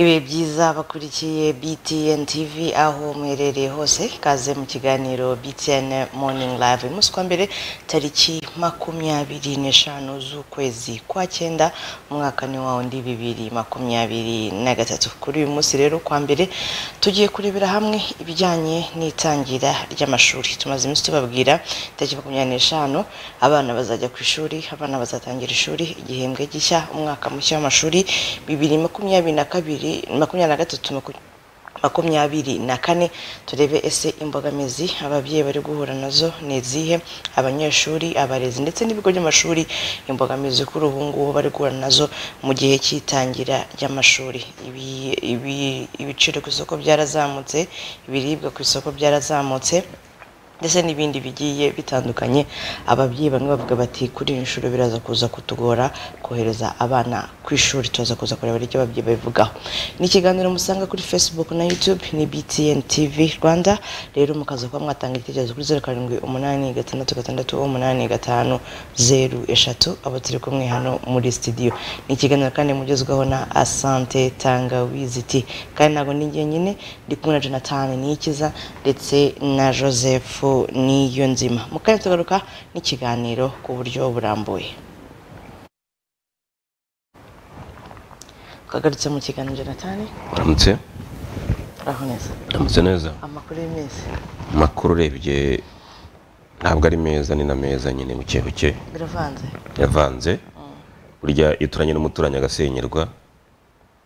ibihe byiza bakurikiye btn tv aho muherereye hose kaze mu kiganiro btn morning live. Uyu munsi kwa mbere tariki makumyabiri n'eshanu z'ukwezi kwa cyenda umwaka ni wa wundi bibiri makumyabiri na gatatu. Kuri uyu munsi rero kwa mbere tugiye kurebera hamwe ibijyanye n'itangira ry'amashuri. Tumaze iminsi tubabwira tariki makumyabiri n'eshanu abana bazajya ku ishuri abana bazatangira ishuri igihembwe gishya umwaka mushya w'amashuri bibiri makumyabiri na kabiri makumyabiri na gatatu maku- makumyabiri na kane turebe ese imbogamizi ababyeyi bari guhura na zo ni izihe? Abanyeshuri abarezi ndetse n'ibigo by'amashuri imbogamizi kuri ubu ngubu bari guhura na zo mu gihe cy'itangira ry'amashuri. Ibi- ibi- ibiciro ku isoko byarazamutse ibiribwa ku isoko byarazamutse ndetse n'ibindi bigiye bitandukanye ababyeyi bamwe bavuga bati kuri iyi nshuro biraza kuza kutugora kohereza abana ku ishuri tuza kuza kureba icyo ababyeyi babivugaho. Ni ikiganiro musanga kuri facebook na youtube ni btn tv rwanda. Rero mukaza kuba mwatanga igitekerezo kuri zeru karindwi umunani gatandatu gatandatu umunani gatanu zeru eshatu. Abo turi kumwe hano muri studio. Ni ikiganiro kandi mugezwaho na asante tangawizi ti kandi ntabwo ni njye nyine ndi kumwe na jonathan niyikiza ndetse na joseph niyo nzima. Mu kanya tugaruka n'ikiganiro ku buryo burambuye. Twagarutse mu kiganiro jonathan? Uramutse? Aho neza. Uramutse neza? Amakuru y'iminsi amakuru urebye ntabwo ari meza ni na meza nyine buke buke. Biravanze. Yavanze. Burya iyo uturanye n'umuturanyi agasenyerwa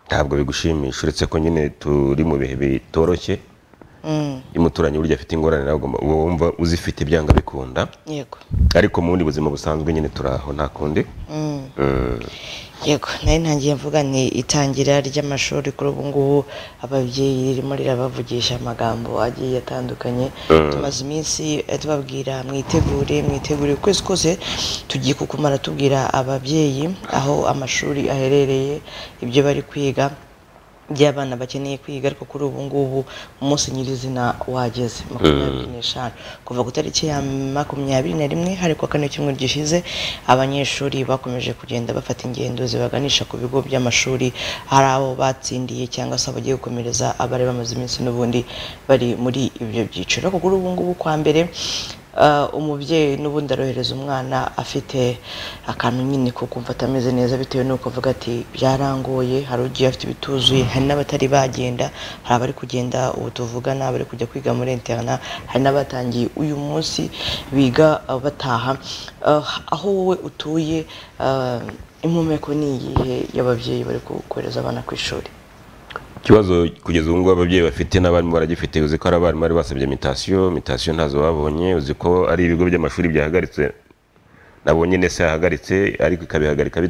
ntabwo bigushimisha. Uretse ko nyine turi mu bihe bitoroshye. Mm, umuturanyi burya afite ingorane nawe wumva uzifite byanga bikunda. Yego. Ariko mu bundi buzima busanzwe nyine turi aho nta kundi? Mm. Mm, yego nari ntangiye mvuga ni itangira ry'amashuri kuri ubu ngubu ababyeyi ririmo rirabavugisha amagambo agiye atandukanye. Tumaze iminsi eh, tubabwira mwitegure mwitegure ukwezi kose tugiye kukumara tubwira ababyeyi aho amashuri aherereye ibyo bari kwiga. By'abana bakeneye kwiga ariko kuri ubu ngubu umunsi nyirizina wageze makumyabiri n'eshanu. Kuva ku itariki ya makumyabiri na rimwe hari kuwa kane cyumweru gishize abanyeshuri bakomeje kugenda bafata ingendo zibaganisha ku bigo by'amashuri. Hari abo batsindiye cyangwa se abagiye gukomereza abari bamaze iminsi n'ubundi bari muri ibyo byiciro. Ariko kuri ubu ngubu kwa mbere umubyeyi n'ubundi arohereza umwana afite akantu nyine ko kumva atameze neza bitewe n'uko avuga ati byarangoye hari ugiye afite ibituzuye hari n'abatari bagenda hari abari kugenda ubu tuvugana bari kujya kwiga muri interna hari n'abatangiye uyu munsi biga bataha. Uh, aho wowe utuye uh, impumeko ni iyihe y'ababyeyi bari kohereza abana ku ishuri? Ikibazo kugeza ubu ngubu ababyeyi bafite n'abarimu baragifite uzi ko hari abarimu bari basabye mitasiyo mitasiyo ntazo babonye uzi ko ari ibigo by'amashuri byahagaritse nabonye nese yahagaritse ariko ikabihagarika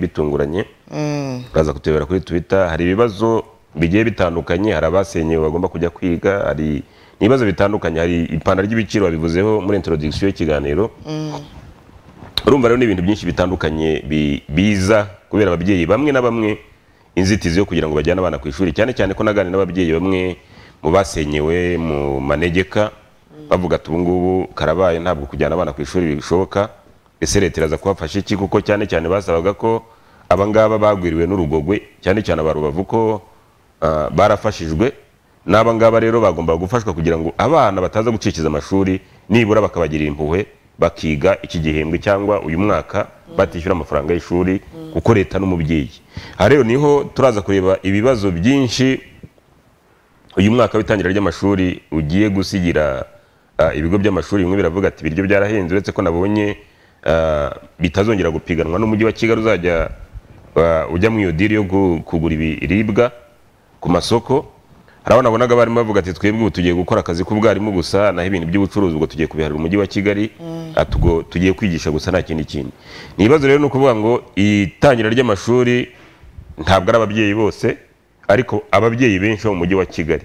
bitunguranye. Mm, uraza kutubera kuri twitter hari ibibazo bigiye bitandukanye hari abasenyewe bagomba kujya kwiga hari ibibazo bitandukanye hari ipanda ry'ibiciro babivuzeho muri introduction y'ikiganiro. Urumva rero ni ibintu byinshi bitandukanye bi- biza kubera ababyeyi bamwe na bamwe inzitizi yo kugira ngo bajyane abana ku ishuri. Cyane cyane ko naganira n'ababyeyi bamwe mu basenyewe mu manegeka bavuga ati ubu ngubu karabaye ntabwo kujyana abana ku ishuri bishoboka. Ese leta iraza kubafasha iki? Kuko cyane cyane basabaga ko abangaba bagwiriwe n'urugogwe cyane cyane aba rubavu ko ah, barafashijwe. N'abangaba rero bagomba gufashwa kugira ngo abana bataza gucikiza amashuri nibura bakabagirira impuhwe. Bakiga iki gihembwe cyangwa uyu mwaka batishyura amafaranga y'ishuri kuko leta n'umubyeyi. Aha rero ni ho turaza kureba ibibazo byinshi uyu mwaka w'itangira ry'amashuri ugiye gusigira ah, ibigo by'amashuri bimwe biravuga ati ibiryo byarahenze uretse ko nabonye ah, bitazongera gupiganwa n'umujyi wa kigali uzajya ah, ujya mu iyo diri yo gu- kugura ibiribwa ku masoko. Hari abo nabonaga barimo bavuga ati twebwe ubu tugiye gukora akazi k'ubwarimu gusa naho ibintu by'ubucuruzi ubwo tugiye kubiharira umujyi wa kigali ubwo tugiye kwigisha gusa nta kindi kintu ni ibibazo rero ni ukuvuga ngo itangira ry'amashuri ntabwo ari ababyeyi bose ariko ababyeyi benshi bo mu mujyi wa kigali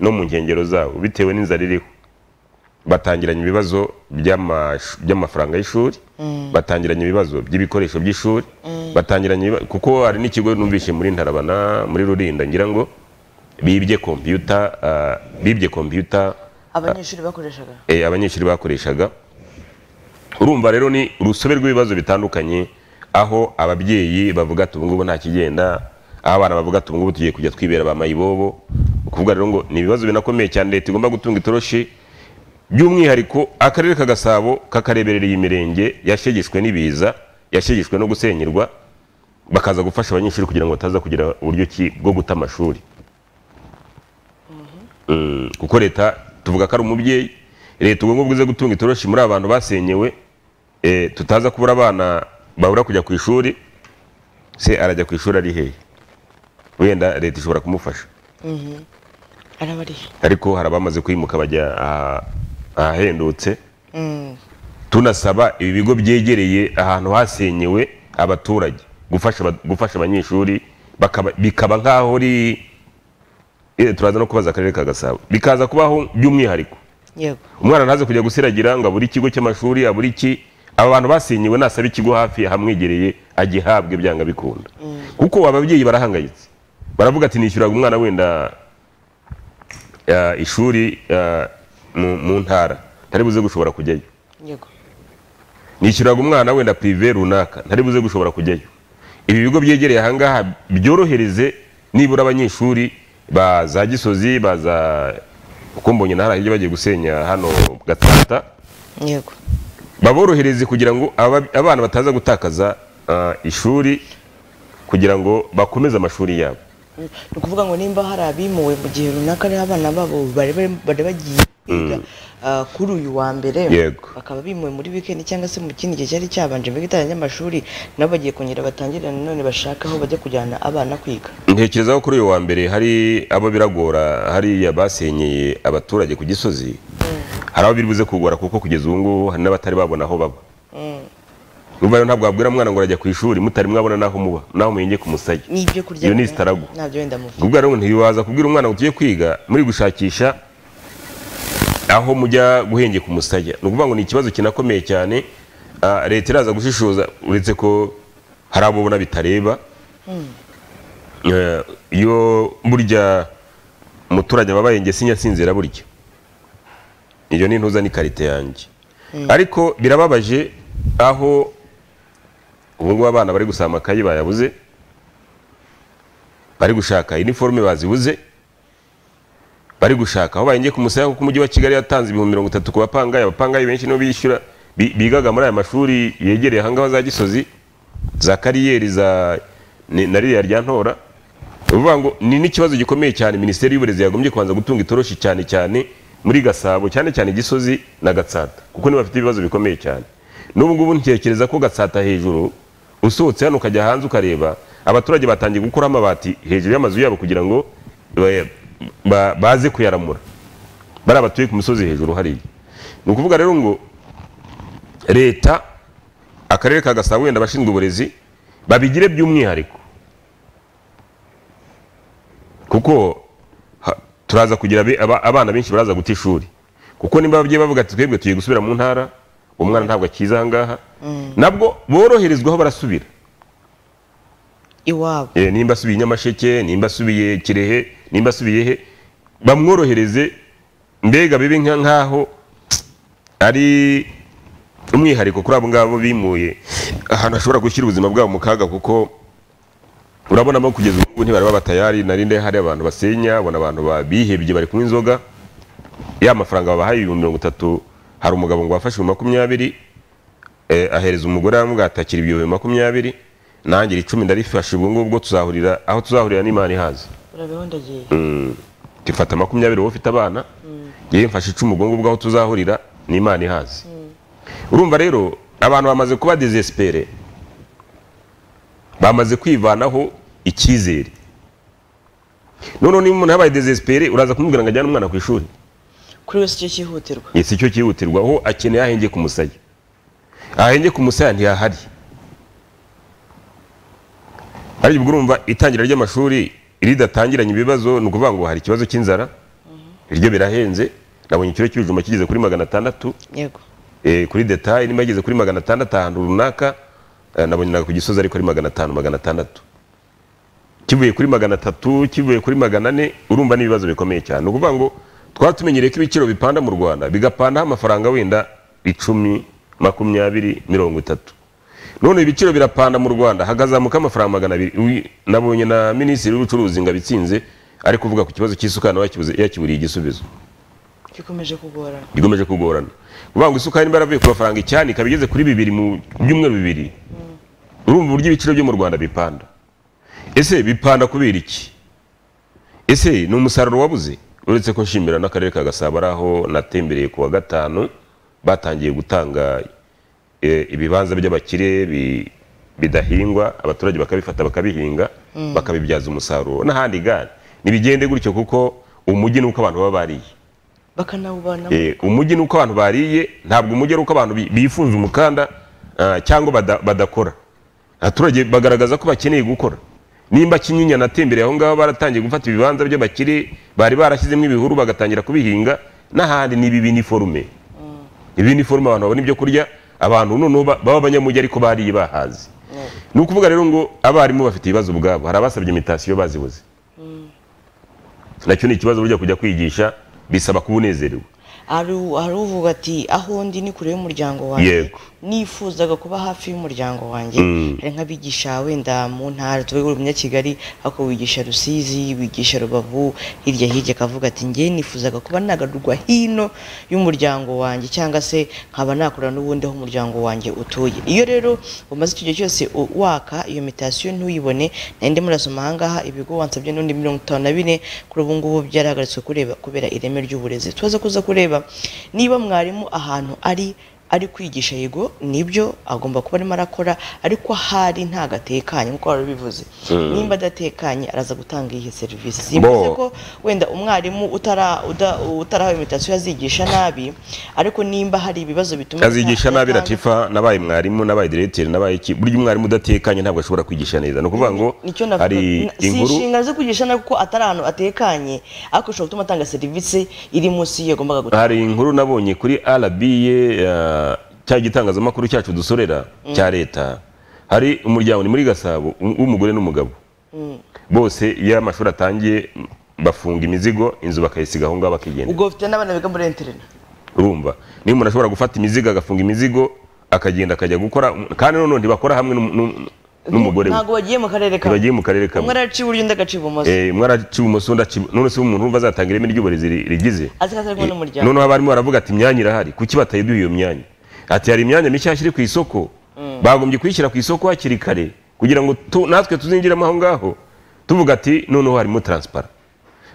no mu nkengero zawo bitewe n'inzara iriho. Batangiranye ibibazo by'amafaranga y'ishuri batangiranye ibibazo by'ibikoresho by'ishuri batangiranye ibiba- kuko hari n'ikigo numvise muri ntarabana muri rurinda ngira ngo bibye kompiyuta ah, bibye kompiyuta abanyeshuri bakoreshaga? eh, abanyeshuri bakoreshaga. Urumva rero ni urusobe rw'ibibazo bitandukanye aho ababyeyi bavuga ati ubu ngubu nta kigenda aho abana bavuga ati ubungubu tugiye kujya twibera ba mayibobo. Ukuvuga rero ngo ni ibibazo binakomeye cyane leta igomba gutunga itoroshi by'umwihariko akarere ka gasabo kakareberera iyi mirenge yashegeshwe n'ibiza yashegeshwe no gusenyerwa bakaza gufasha abanyeshuri kugira ngo bataza kugira uburyo bwo guta amashuri. Kuko leta tuvuga ko ari umubyeyi. Leta ubwo ngubwo ize gutunga itoroshi muri abantu basenyewe eh, tutaza kubura abana babura kujya ku ishuri se arajya ku ishuri ari hehe wenda leta ishobora kumufasha. Arabari ariko hari abamaze kwimuka bajya aha- ahahendutse. Mm, tunasaba ibi bigo byegereye ahantu hasenyewe abaturage gufasha aba- gufasha abanyeshuri bikaba nk'aho uri eh, turaza no kubaza akarere ka gasabo. Bikaza kubaho by'umwihariko. Yego. Umwana ntaze kujya gusiragira ngo abure ikigo cy'amashuri abure iki? Aba bantu basenyewe nasaba ikigo hafi hamwegereye agihabwe byanga bikunda kuko ababyeyi barahangayitse. Baravuga ati nishyuraga umwana wenda ishuri mu, ntara. Ntari buze gushobora kujyayo. Yego. Nishyuraga umwana wenda prive runaka. Ntari buze gushobora kujyayo. Ibi bigo byegereye ahangaha byorohereze nibura abanyeshuri ba za gisozi ba za kuko mbonye na hirya bagiye gusenya hano gatata. Yego. Baborohereze kugira ngo aba- abana bataza gutakaza ishuri kugira ngo bakomeze amashuri yabo. Ni ukuvuga ngo nimba hari abimuwe mu gihe runaka ariho abana babo bari bagiye kwiga ah, kuri uyu wa mbere bakaba bimuwe muri weekend cyangwa se mu kindi gihe cyari cyabanje mbega itangira ry'amashuri nabo bagiye kongera batangire nanone bashaka aho bajya kujyana abana kwiga. Ntekereza ko kuri uyu wa mbere hari abo biragora hariya basenyeye abaturage ku gisozi. Hari abo biri buze kugora kuko kugeza ubu ngubu hari n'abatari babona aho baba. Urumva rero ntabwo wabwira umwana ngo arajya ku ishuri mutari mwabona n'aho muba n'aho muhinge ku kurya Iyo ni sitarago. ntabyo wenda muvuga. Ubwo rero ntiwaza kubwira umwana ngo tujye kwiga muri gushakisha aho mujya guhengeka umusaya ni ukuvuga ngo ni ikibazo kinakomeye cyane Ah, leta iraza gushishoza uretse ko hari abo ubona bitareba. Eh, iyo burya umuturage aba abaye ngesi nyasinzira burya. Iyo ni ntuza ni karite yanjye. Ariko birababaje aho ubu ngubu abana bari gusaba amakayi bayabuze bari gushaka iniforume bazibuze bari gushaka. Aho bahengeye ku musaya kuko umujyi wa kigali yatanze ibihumbi mirongo itatu ku bapangayi. Abapangayi benshi nibo bishyura bi- bigaga muri aya mashuri yegereye ahangaha za gisozi za kariyeri za na ririya rya ntora. Ni ukuvuga ngo ni n'ikibazo gikomeye cyane minisiteri y'uburezi yagombye kubanza gutunga itoroshi cyane cyane muri gasabo cyane cyane gisozi na gatsata kuko nibo bafite ibibazo bikomeye cyane. N'ubu ngubu ntekereza ko gatsata hejuru usohotse hano ukajya hanze ukareba abaturage batangiye gukuraho amabati hejuru y'amazu yabo kugira ngo baze kuyaramura. Bari abatuye ku misozi hejuru hariya. Ni ukuvuga rero ngo leta akarere ka gasabo wenda abashinzwe uburezi babigire by'umwihariko. Kuko turaza kugira abana benshi baraza guta ishuri. Kuko nimba ababyeyi bavuga ati twebwe tugiye gusubira mu ntara umwana ntabwo akiza ahangaha. Nabwo boroherezwaho barasubira. Iwabo. Eh, nimba asubiye nyamasheke nimba asubiye kirehe nimba asubiye he? Bamworohereze mbega bibe nka- nkaho ari umwihariko kuri abo ngabo bimuye. Ahantu hashobora gushyira ubuzima bwabo mu kaga kuko urabonamo kugeza ubu ntibari baba tayari narinde hari abantu basenya ubona abantu ba- bihebye bari kunywa inzoga. Ya mafaranga babahaye ibihumbi mirongo itatu hari umugabo ngo wafashe ibihumbi makumyabiri eh, ahereza umugore aramubwira ati akira ibihumbi makumyabiri. Nanjye iri icumi ndarifashe ubwo ngubwo tuzahurira aho tuzahurira n'imana ihaza tifata makumyabiri wowe ufite abana yewe mfashe icumi ubwo ngubwo aho tuzahurira n'imana ihaza urumva rero abantu bamaze kuba desespere bamaze kwivanaho icyizere. Noneho niba umuntu yabaye desespere uraza kumubwira ngo ajyane umwana ku ishuri. Kuri wese icyo cyihutirwa. Si cyo cyihutirwa aho akeneye aho ahengeye ku musaya. Ahengeye ku musaya ntihahari. Ariko ubwo urumva itangira ry'amashuri ridatangiranye ibibazo ni ukuvuga ngo hari ikibazo cy'inzara. Ibiryo birahenze. Nabonye ikiro cy'ibijumba kigeze kuri magana atandatu. Eh, kuri detaye niba yageze kuri magana atandatu ahantu runaka. Eh, nabonye ku gisozi ariko ari magana atanu magana atandatu. Kivuye kuri magana atatu kivuye kuri magana ane urumva n'ibibazo bikomeye cyane. Ni ukuvuga ngo twaba tumenyereye ko ibiciro bipanda mu rwanda bigapandaho amafaranga wenda icumi makumyabiri mirongo itatu. None ibiciro birapanda mu rwanda. Hagazamuka amafaranga magana abiri. Nabonye na minisitiri w'ubucuruzi ngo abitsinze ari kuvuga ku kibazo cy'isukari yakiburiye igisubizo. Gikomeje kugorana. Gikomeje kugorana. Kuvuga ngo isukari niba yaravuye ku mafaranga icyani ikaba igeze kuri bibiri mu byumweru bibiri. Urumva uburyo ibiciro byo mu rwanda bipanda. Ese bipanda kubera iki? Ese ni umusaruro wabuze? Uretse ko nshimira n'akarere ka gasabo ari aho natembereye ku wa gatanu batangiye gutanga ibibanza by'abakire bidahingwa abaturage bakabifata bakabihinga bakabibyaza umusaruro n'ahandi gare. Ntibigende gutyo kuko umujyi ni uko abantu baba bariye. Eh, umujyi ni uko abantu bariye ntabwo umujyi ari uko abantu bi- bifunze umukanda ah, cyangwa badakora. Abaturage bagaragaza ko bakeneye gukora. Nimba kinyinya natembereye aho ngaho baratangiye gufata ibibanza by'abakire bari barashyizemo ibihuru bagatangira kubihinga n'ahandi ni ibi biniforume. Ibiniforume abantu babona ibyo kurya abantu noneho ba- baba abanyamujyi ariko bariye bahazi ni ukuvuga rero ngo abarimu bafite ibibazo ubwabo hari abasabye imitasiyo bazibuze. Nacyo ni ikibazo burya kujya kwigisha bisaba kuba unezerewe. Hari uvuga ati aho ndi ni kure y'umuryango wanjye. Yego. Nifuzaga kuba hafi y'umuryango wanjye. Hari nk'abigisha wenda mu ntara tuvuge uri umunyakigali ariko wigisha rusizi wigisha rubavu hirya hirya akavuga ati njye nifuzaga kuba nagarurwa hino y'umuryango wanjye cyangwa se nkaba nakora n'ubundi aho umuryango wanjye utuye. Iyo rero umaze icyo gihe cyose waka iyo mitasiyo ntuyibone nari ndimo murasoma ahangaha ibigo wansabye n'undi mirongo itanu na bine kuri ubu ngubu byarahagaritswe kureba kubera ireme ry'uburezi. Tubaze kuza kureba niba mwarimu ahantu ari ari kwigisha yego ni byo agomba kuba arimo arakora ariko ahari ntago atekanye nk'uko wari ubivuze. Nimba adatekanye araza gutanga iyi serivisi simvuze ko wenda umwarimu utarahawe imitasiyo azigisha nabi ariko nimba hari ibibazo bituma azigisha nabi ratifa nabaye mwarimu nabaye diregiteri nabaye iki burya umwarimu udatekanye ntabwo ashobora kwigisha neza. Ni ukuvuga ngo hari Na- si inkuru inshingano zo kwigisha nabi kuko atari ahantu atekanye ariko ushobora gutuma atanga serivisi iri munsi y'iyo agombaga gutanga. Hari inkuru nabonye kuri uh, cya gitangazamakuru cyacu dusorera cya leta. Hari umuryango ni muri Gasabo um- w'umugore n'umugabo. Bose iyo amashuri atangiye bafunga imizigo inzu bakayisiga aho ngaho bakigenda ubwo ufite n'abana biga muri interina urumva. Niba umuntu ashobora gufata imizigo agafunga imizigo akagenda akajya gukora kandi noneho ntibakora hamwe n'umugore we. Ntabwo bagiye mu karere kamwe. Ntibagiye mu karere kamwe. Umwe araca iburyo undi agaca ibumoso. Eh, umwe araca ibumoso undi aca ibu- none se umuntu urumva azatanga ireme ry'uburezi ri- rigize? N'umuryango. noneho abarimu baravuga ati imyanya irahari. Kuki batayiduha iyo myanya? Ati hari imyanya mishyashya iri ku isoko. Bagombye kuyishyira ku isoko hakiri kare kugira ngo natwe tuzinjiremo aho ngaho. Tuvuga ati noneho harimo taransipara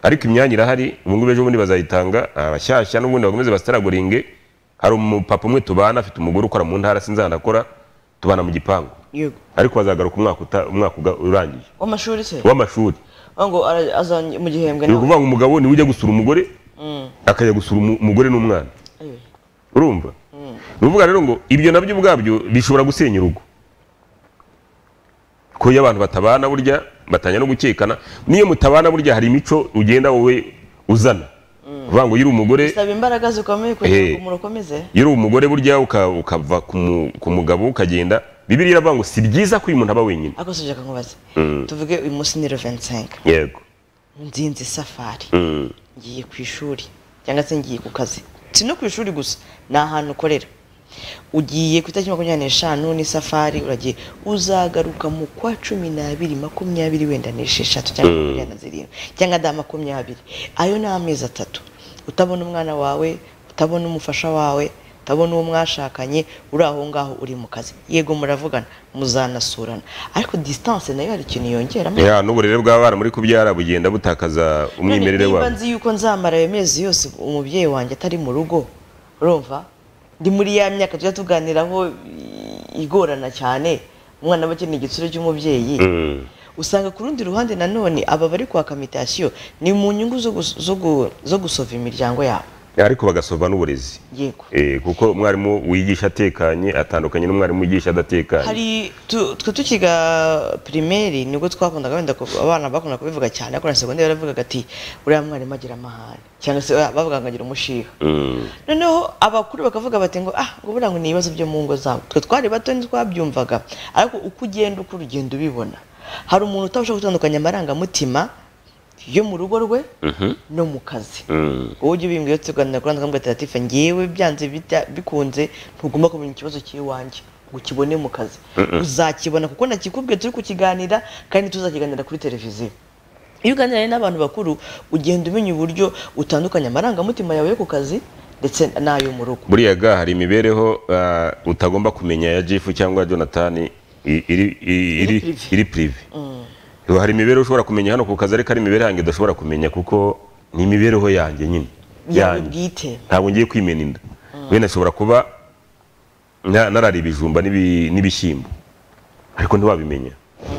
ariko imyanya irahari ubu ngubu ejo bundi bazayitanga abashyashya n'ubundi bakomeze basitaragoringe hari umupapa umwe tubana afite umugore ukora mu ntara sinzi ahantu akora tubana mu gipangu. Yego. Ariko bazagaruka umwaka uta- umwaka uga- urangiye. W'amashuri se? W'amashuri. Ngo mu gihembwe ni ukuvuga ngo umugabo ni we ujya gusura umugore akajya gusura umu- umugore n'umwana. Urumva? Ni ukuvuga rero ngo ibyo na byo ubwabyo bishobora gusenya urugo. Ko iyo abantu batabana burya batangira no gukekana n'iyo mutabana burya hari imico ugenda wowe uzana. Uvuga ngo iyo uri umugore. Bisaba imbaraga zikomeye kugira ngo umuntu ukomeze iyo uri umugore burya uka- ukava ku mu- ku mugabo ukagenda. Bibiri iravuga ngo si byiza ko uyu muntu aba wenyine. Ariko si ushaka nkubaze. Mm. tuvuge uyu munsi ni 25 yego. Nzinze safari. Mm. ngiye ku ishuri. Cyangwa se ngiye ku kazi. Si no ku ishuri gusa. Ni ahantu ukorera. Ugiye ku itariki makumyabiri n'eshanu ni safari uragiye. Uzagaruka mu kwa cumi n'abiri makumyabiri wenda n'esheshatu cyangwa makumyabiri na zirindwi cyangwa da makumyabiri. Ayo ni amezi atatu. Utabona umwana wawe utabona umufasha wawe utabona uwo mwashakanye uri aho ngaho uri mu kazi. Yego muravugana muzanasurana. Ariko distance na yo hari ikintu yongeramo Ya, n'uburere bw'abana muri kubyara bugenda butakaza umwimerere niba wabo. nzi yuko nzamara ayo mezi yose umubyeyi wanjye atari mu rugo urumva? Ndi muri ya myaka tujya tuganiraho igorana cyane. Umwana aba akeneye igitsure cy'umubyeyi. Mm. Usanga ku rundi ruhande nanone aba bari kwaka mitasiyo ni mu nyungu zo gus- zo gu- zo gusova imiryango yabo. Ariko bagasova n'uburezi. Yego. Eh, kuko umwarimu wigisha atekanye atandukanye n'umwarimu wigisha adatekanye. Hari twe tukiga pirimeri ni bwo twakundaga wenda abana bakunda kubivuga cyane ariko na segonderi baravugaga ati uriya mwarimu agira amahane. Cyangwa se ah, bavuga ngo agira umushiha. Mm. noneho abakuru bakavuga bati ngo ah ngo buriya ngo ni ibibazo byo mu ngo zabo. Twe twari bato ntitwabyumvaga ariko uko ugenda uko urugendo ubibona. Hari umuntu utabasha gutandukanya amarangamutima yo mu rugo rwe Mhm. no mu kazi. Mm. wowe ujya ubimbwira tuganira kuri andi ati ngewe byanze bikunze ntugomba kumenya ikibazo cy'iwanjye ngo ukibone mu kazi. Uzakibona kuko nakikubwiye turi kukiganira kandi tuzakiganira kuri televiziyo. Iyo uganira n'abantu bakuru ugenda umenya uburyo utandukanya amarangamutima yawe yo ku kazi ndetse n'ayo mu rugo. Buriya ga hari imibereho ah, utagomba kumenya ya jifu cyangwa jonathan i- iri iri- iri prive. iri prive hari imibereho ushobora kumenya hano ku kazi ariko ari imibereho yanjye udashobora kumenya kuko ni imibereho yanjye nyine. Ntabwo ngiye kwimena inda. Wenda nshobora kuba na- narariye ibijumba n'ibi- n'ibishyimbo. Ariko ntiwabimenya.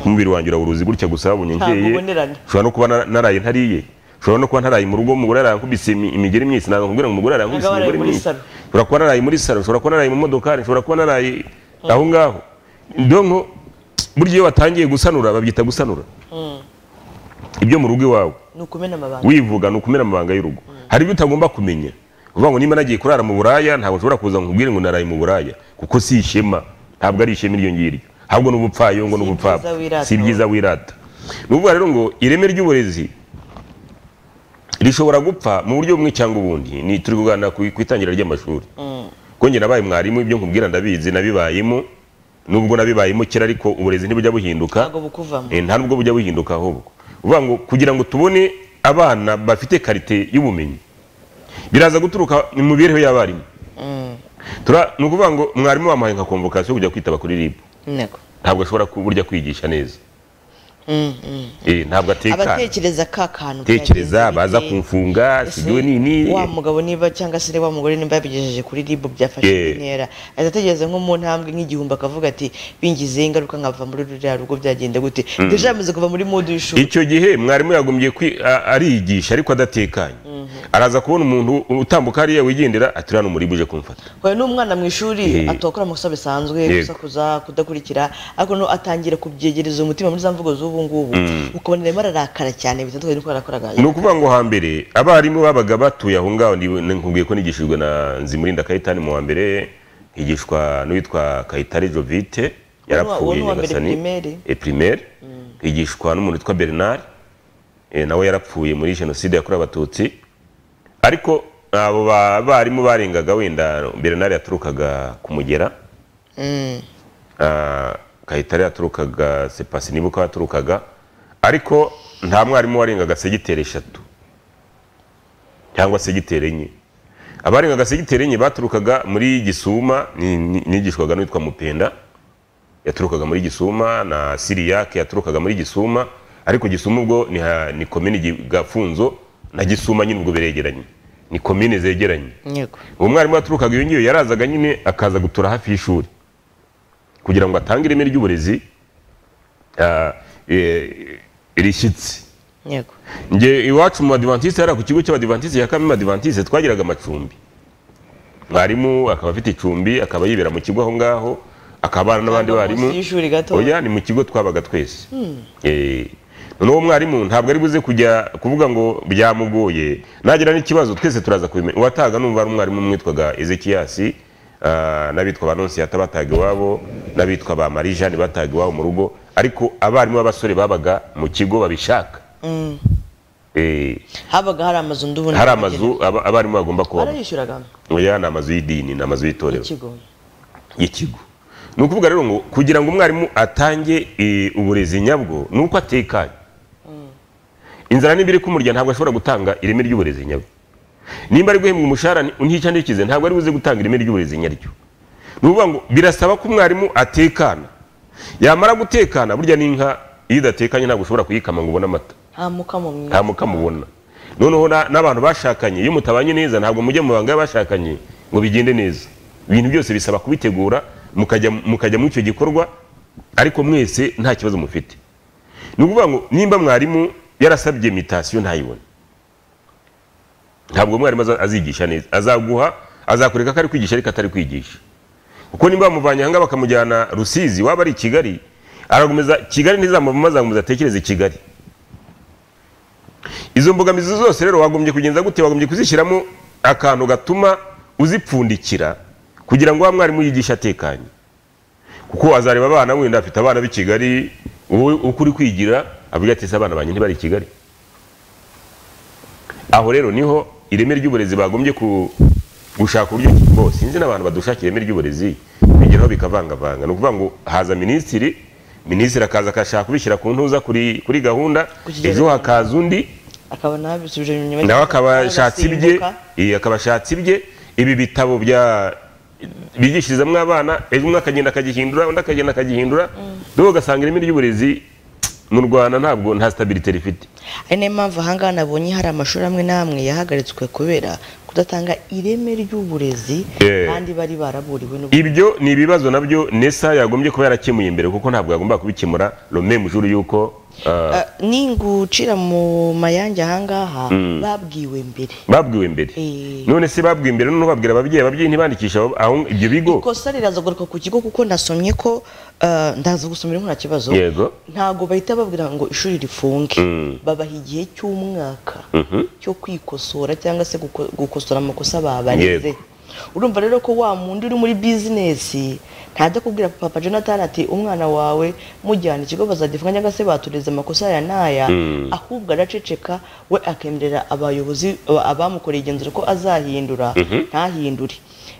Umubiri wanjye urawuruzi gutya gusa wabonye nkeye ushobora no kuba na- naraye ntariye. Ushobora no kuba ntaraye mu rugo umugore yarankubise imi- imigeri myinshi. Ntabwo nkubwira ngo umugore yarankubise imigeri myinshi. ushobora kuba naraye muri salo ushobora kuba naraye mu modokari ushobora kuba naraye aho ngaho. Donko burya iyo watangiye gusanura babyita gusanura. Ibyo mu rugo iwawe. Ni wivuga ni ukumena amabanga y'urugo. Hari ibyo utagomba kumenya. Uvuga ngo niba nagiye kurara mu buraya ntabwo nshobora kuza nkubwire ngo naraye mu buraya kuko si ishema. Ntabwo ari ishema iryo ngiryo. Ahubwo ni ubupfayongo ibyiza wirata. si ibyiza wirata. Ni ukuvuga rero ngo ireme ry'uburezi rishobora gupfa mu buryo bumwe cyangwa ubundi. Ni turi kuganira ku itangira ry'amashuri. Ko njye nabaye mwarimu ibyo nkubwira ndabizi nabibayemo. Nubwo nabibayemo kera ariko uburezi ntibujya buhinduka. Eh, nta nubwo bujya buhinduka ahubwo. Uvuga ngo kugira ngo tubone abana bafite karite y'ubumenyi biraza guturuka mu mibereho y'abarimu. Tura- ni ukuvuga ngo mwarimu wamuhaye nka konvokasiyo kujya kwitaba kuri rib ntego ntabwo ashobora burya kwigisha neza. Eh, ntabwo atekana. Abatekereza ka kantu tekereza baza kumfunga sigiwe nini wa mugabo niba cyangwa se wa mugore niba yabigejeje kuri ribu byafashe Yeah. intera. Ahita ategereza nko mu ntambwe nk'igihumbi akavuga ati bingizeho ingaruka nkava muri ruriya rugo byagenda gute? Deja yamaze kuva muri mudu y'ishuri icyo gihe mwarimu yagombye kwi- a- arigisha ariko adatekanye. Araza kubona umuntu utambuka hariya wigendera ati uriya ni umuribu uje kumfata kwawe n'umwana mu ishuri Eh. atokora amakosa bisanzwe gusakuza kudakurikira ariko atangira kubyegereza umutima muri za mvugo z'ubu. Ngubu ukabona arimo ararakara cyane bitandukanye n'uko yarakoraga ni ukuvuga ngo hambere abarimu babaga batuye aho ngaho nkubwiye ko nigishijwe na nzimurinda kayitani mu wa mbere higishwa n'uwitwa kayitare jovite yarapfuye nyagasani. primaire? e primaire. Higishwa n'umuntu witwa bernard eh, nawe yarapfuye muri jenoside yakorewe abatutsi. Ariko abo ba- barimu barengaga wenda bernard yaturukaga ku mugera. Ah, kayitare yaturukaga sepasi nibuka yaturukaga ariko nta mwarimu warengaga segiteri eshatu cyangwa segiteri enye. Abarengaga segiteri enye baturukaga muri gisuma ni- ni- nigishwaga n'uwitwa mupenda yaturukaga muri gisuma na siriyake yaturukaga muri gisuma ariko gisuma ubwo ni, komini gafunzo na gisuma nyine ubwo biregeranye ni komine zegeranye. Uwo mwarimu waturukaga iyo ngiyo yarazaga nyine akaza gutura hafi y'ishuri. Kugira ngo atange ireme ry'uburezi ah, eh, rishyitse. Yego. Nge iwacu mu badivantiste hariya ku kigo cy'abadivantiste ya kamima adivantiste twagiraga amacumbi. Mwarimu akaba afite icumbi akaba yibera mu kigo aho ngaho akabana n'abandi barimu. oya ni mu kigo twabaga twese. Eh, noneho uwo mwarimu ntabwo ari buze kujya kuvuga ngo byamugoye nagira n'ikibazo twese turaza kubimenya. Uwataga numva ari umwarimu mwitwaga ezekiyasi n'abitwa ba nonsiyata bataga iwabo n'abitwa ba marijani bataga iwabo mu rugo ariko abarimu b'abasore babaga mu kigo babishaka. Eh, habaga hari amazu ndubundi hari amazu aba- abarimu bagomba kuba barayishyuraga oya ni amazu y'idini ni amazu y'itorero. Ikigo y'ikigo. Ni ukuvuga rero ngo kugira ngo umwarimu atange eh, uburezi nyabwo ni uko atekanye. Inzara niba iri kumurya ntabwo ashobora gutanga ireme ry'uburezi nyabwo. Nimba ari guhembwa umushahara ntica ndikize ntabwo ari buze gutanga ireme ry'uburezi nyaryo ni ukuvuga ngo birasaba ko umwarimu atekana. Yamara gutekana burya n'inka iyo idatekanye ntabwo ushobora kuyikama ngo ubone amata. Nta mukamo mukamubona noneho na- n'abantu bashakanye iyo mutabanye neza ntabwo mujya mu banga y'abashakanye ngo bigende neza. Ibintu byose bisaba kubitegura mukajya mukajya muri icyo gikorwa ariko mwese nta kibazo mufite. Ni ukuvuga ngo nimba mwarimu yarasabye imitasiyo ntayibone. Ntabwo mwarimu aza- azigisha neza. Azaguha azakureka ko ari kwigisha ariko atari kwigisha. Kuko nimba bamuvanye ahangaha bakamujyana rusizi waba ari i kigali arakomeza kigali ntizamuvamo azakomeza atekereze i kigali. Izo mbogamizi zose rero wagombye kugenza gute? Wagombye kuzishyiramo akantu gatuma uzipfundikira kugira ngo wa mwarimu yigishe atekanye. Kuko azareba abana wenda afite abana b'i kigali wowe uko uri kwigira avuga ati ese abana banjye ntibari i kigali? Aho rero ni ho ireme ry'uburezi bagombye gushaka uburyo bo sinzi n'abantu badushakira ireme ry'uburezi bigeraho bikavangavanga. Ni ukuvuga ngo haza minisitiri minisitiri akaza akashaka kubishyira ku ntuza kuri kuri gahunda ejo hakaza undi. Nawe akaba ashatse ibye agasimbuka. eh, akaba ashatse ibye. Ibi bitabo bya bigishirizamo abana ejo umwe akagenda akagihindura undi akagenda akagihindura. Rero ugasanga ireme ry'uburezi mu rwanda ntabwo nta stabilite rifite. Ari na yo mpamvu ahangaha nabonye hari amashuri amwe n'amwe yahagaritswe kubera kudatanga ireme ry'uburezi Eh. kandi bari baraburiwe ibyo ni ibibazo na byo nesa yagombye kuba yarakemuye imbere kuko ntabwo yagomba kubikemura rome mu juru yuko ah, Ah, ningucira mu mayange ahangaha babwiwe mbere. Babwiwe mbere. Eh. none se babwiwe mbere? Noneho babwira ababyeyi ababyeyi ntibandikisha aho ibyo bigo? Ikosa riraza kugaruka ku kigo kuko nasomye ko ndaza gusomera nta kibazo. Ntabwo bahita babwira ngo ishuri rifunge. Mm. babaha igihe cy'umwaka Mhm. cyo kwikosora cyangwa se guko- gukosora amakosa babareze urumva rero ko wa mundi uri muri bizinesi ntajya kubwira papa jonathan ati umwana wawe mujyana ikigo bazagifunga cyangwa se batureze amakosa aya n'aya. Mm. ahubwo araceceka we akemerera abayobozi aba- abamukoreye igenzura ko azahindura. Ntahindure.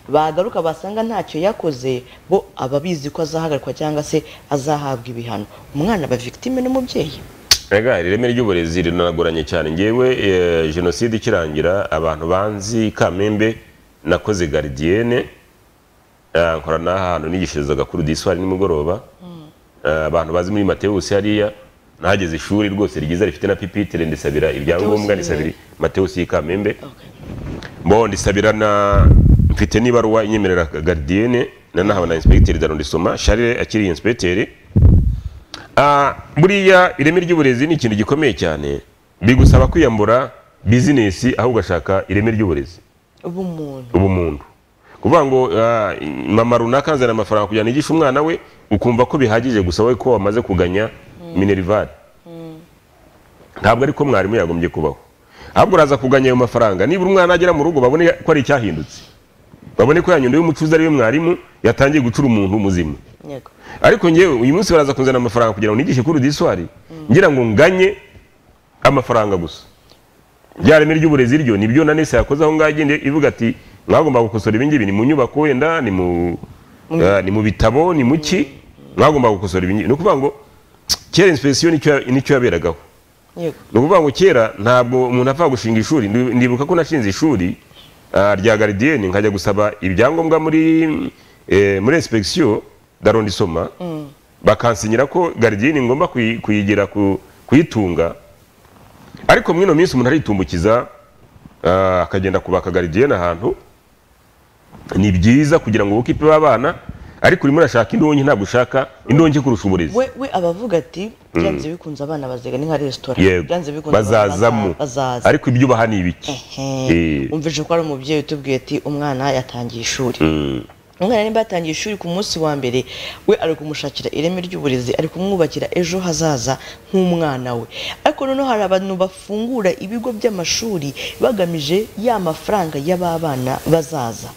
Bagaruka basanga ntacyo yakoze bo aba bizi ko azahagarikwa cyangwa se azahabwa ibihano. Umwana aba victime n'umubyeyi. Ega ireme ry'uburezi rinagoranye cyane. Ngewe eh, jenoside ikirangira abantu banzi kamembe nakoze garidiyene eh, nkora n'ahantu nigishirizaga kuri diswari nimugoroba. Eh, abantu bazi muri matewusi hariya nahageze ishuri rwose ryiza rifite na pipitire ndisabira ibyangombwa ndisabira matewusi y'ikamembe mbo ndisabira na mfite n'ibaruwa inyemerera garidiyene nanahawe na inspecteur d'arrondissement Charles akiri inspecteur. Ah, buriya ireme ry'uburezi ni ikintu gikomeye cyane. Bigusaba kwiyambura bizinesi aho ugashaka ireme ry'uburezi. Ubumuntu. Kuvuga ngo ah, mama runaka azana amafaranga kugira ngo yigishe umwana we ukumva ko bihagije gusa wowe ko wamaze kuganya minerivare. Ntabwo ariko mwarimu yagombye kubaho. Ahubwo uraza kuganya ayo mafaranga. Nibura umwana agera mu rugo babone ko ari icyahindutse. Babone ko yanyundo y'umucuzi ari we mwarimu yatangiye gucura umuntu muzima. Ariko ngewe uyu munsi baraza kunzana amafaranga kugira ngo nigishe kuri diswari ngira ngo nganye amafaranga gusa. Rya reme ry'uburezi ryo ni byo na nesa yakoze aho ngaho igende ivuga ati mwagomba gukosora ibi ngibi ni mu nyubako wenda ni mu ah, ni mu bitabo ni mu ki? Mwagomba gukosora ibi ngibi ni ukuvuga ngo kera inspeksiyo ni cyo yaberagaho ni ukuvuga ngo kera ntabwo umuntu apfa gushinga ishuri Ndi- ndibuka ko nashinze ishuri rya garidiyeni nkajya gusaba ibyangombwa muri eh, muri inspeksiyo darondisoma bakansinyira ko garidiyeni ngomba kuyi- kuyigira ku- kuyitunga. Ariko mwino minsi umuntu aritumbukiza ah, akagenda kubaka garidiyeni ahantu ni byiza kugira ngo bukipe b'abana ariko urimo urashaka indonke ntabwo ushaka indonke kurusha uburezi we abavuga ati byanze bikunze abana baziga ni nka resitora bazazamo baza- bazaza. Ariko ibyo ubaha ni ibiki. Eh. umvise ko ari umubyeyi utubwiye ati umwana yatangiye ishuri. Mm. Umwana nimba yatangiye ishuri ku munsi wa mbere we ari kumushakira ireme ry'uburezi ari kumwubakira ejo hazaza nk'umwana we. Ariko noneho hari abantu bafungura ibigo by'amashuri bagamije ya mafaranga y'aba bana bazaza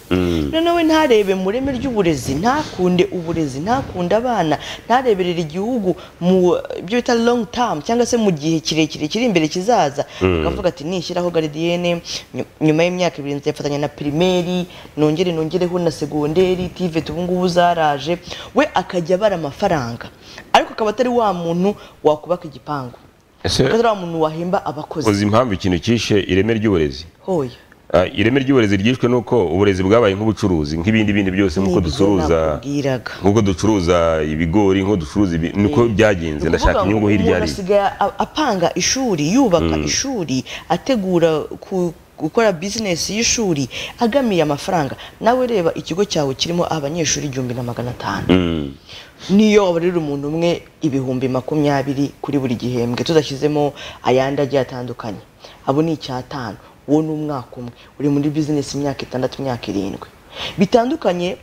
noneho we ntarebe mu ireme ry'uburezi ntakunde uburezi ntakunde abana ntareberere igihugu mu byo bita long term cyangwa se mu gihe kirekire kiri imbere kizaza. Akavuga ati nishyiraho garidiyene nyu- nyuma y'imyaka ibiri nzafatanya na pirimeri nongere nongereho na segonderi tivet ubu ngubu zaraje we akajya abara amafaranga. Ariko akaba atari wa muntu wakubaka igipangu akaba atari wa muntu wahemba abakozi. Uzi impamvu ikintu cyishe ireme ry'uburezi? Hoya Ah, ireme ry'uburezi ryishwe nuko uburezi bwabaye nk'ubucuruzi nk'ibindi bindi byose nk'uko ducuruza nk'uko ducuruza ibigori nk'uko ducuruza niko byagenze. ndashaka inyungu hirya umuntu hari asigaye a- apanga ishuri yubaka ishuri ategura ku gukora bizinesi y'ishuri agamiye amafaranga. Nawe reba ikigo cyawe kirimo abanyeshuri igihumbi na magana atanu. Mm. niyo wabarira umuntu umwe ibihumbi makumyabiri kuri buri gihembwe. Tudashyizemo ayandi agiye atandukanye. Abo ni icyatanu. Uwo ni umwaka umwe. Uri muri bizinesi imyaka itandatu imyaka irindwi. Bitandukanye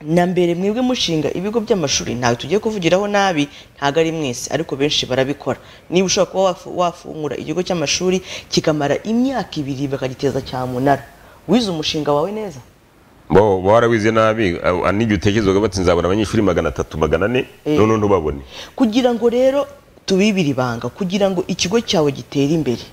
na mbere mwebwe mushinga ibigo by'amashuri ntawe tugiye kuvugiraho nabi ntabwo ari mwese ariko benshi barabikora. Niba ushobora kuba wafu- wafungura ikigo cy'amashuri kikamara imyaka ibiri bakagiteza cyamunara wize umushinga wawe neza? Bo warawize nabi n'igihe utekerezwaga bati nzabona abanyeshuri magana atatu magana ane Eh. none ntubabone kugira ngo rero tubibire ibanga kugira ngo ikigo cyawe gitere imbere.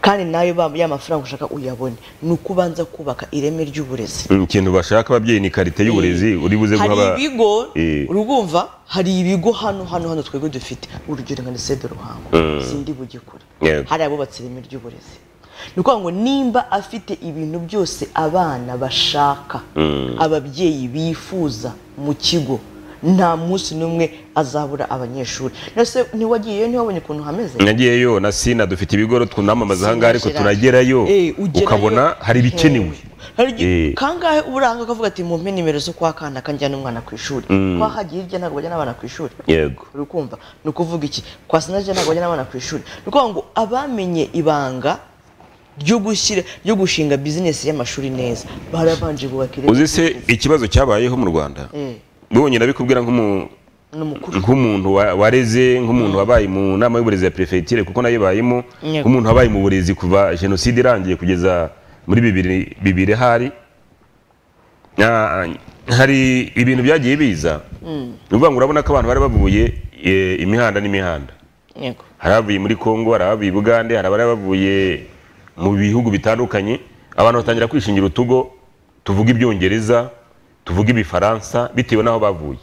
Kandi na yo ba- ya mafaranga ushaka uyabone ni uko ubanza kubaka ireme ry'uburezi. Mm, ikintu bashaka ababyeyi ni karite y'uburezi uri buze hari guha aba- ibigo Eh. urumva hari ibigo hano hano hano twebwe dufite. Urugero nka lisede ruhango sindi bugikure Yego. hari abubatse ireme ry'uburezi. Ni ukuvuga ngo nimba afite ibintu byose abana bashaka ababyeyi bifuza mu kigo nta munsi n'umwe azabura abanyeshuri. Ese ntiwagiyeyo ntiwabonye ukuntu hameze? Nagiyeyo na sina dufite ibigo tunamamaza aha ngaha ariko turagerayo Eh, ukabona hari ibikenewe. Eh, Eh. kangahe uranga ukavuga ati mumpe nimero zo kwa kana kanjyana umwana ku ishuri. Kwa hagiye hirya ntabwo bajyana abana ku ishuri. Yego. Uri kumva? Ni ukuvuga iki? Kwa sinaje ntabwo bajyana abana ku ishuri. Ni ukuvuga ngo abamenye ibanga ryo gushyira ryo gushinga bizinesi y'amashuri neza barabanje bubaka ireme uzi se ikibazo cyabayeho mu rwanda? Nk'umu- n'umukuru. nk'umuntu wa- wareze nk'umuntu wabaye mu nama y'uburezi ya perefegiture kuko na yo ibayemo nk'umuntu wabaye mu burezi kuva jenoside irangiye kugeza muri bibiri bibiri hari. Hari ibintu byagiye biza. Ni ukuvuga ngo urabona ko abantu bari bavuye eh, imihanda n'imihanda. Hari abavuye muri congo hari abavuye i bugande hari abari bavuye mu bihugu bitandukanye. Abantu batangira kwishingira utugo tuvuga ibyongereza. Tuvuga ibifaransa bitewe n'aho bavuye.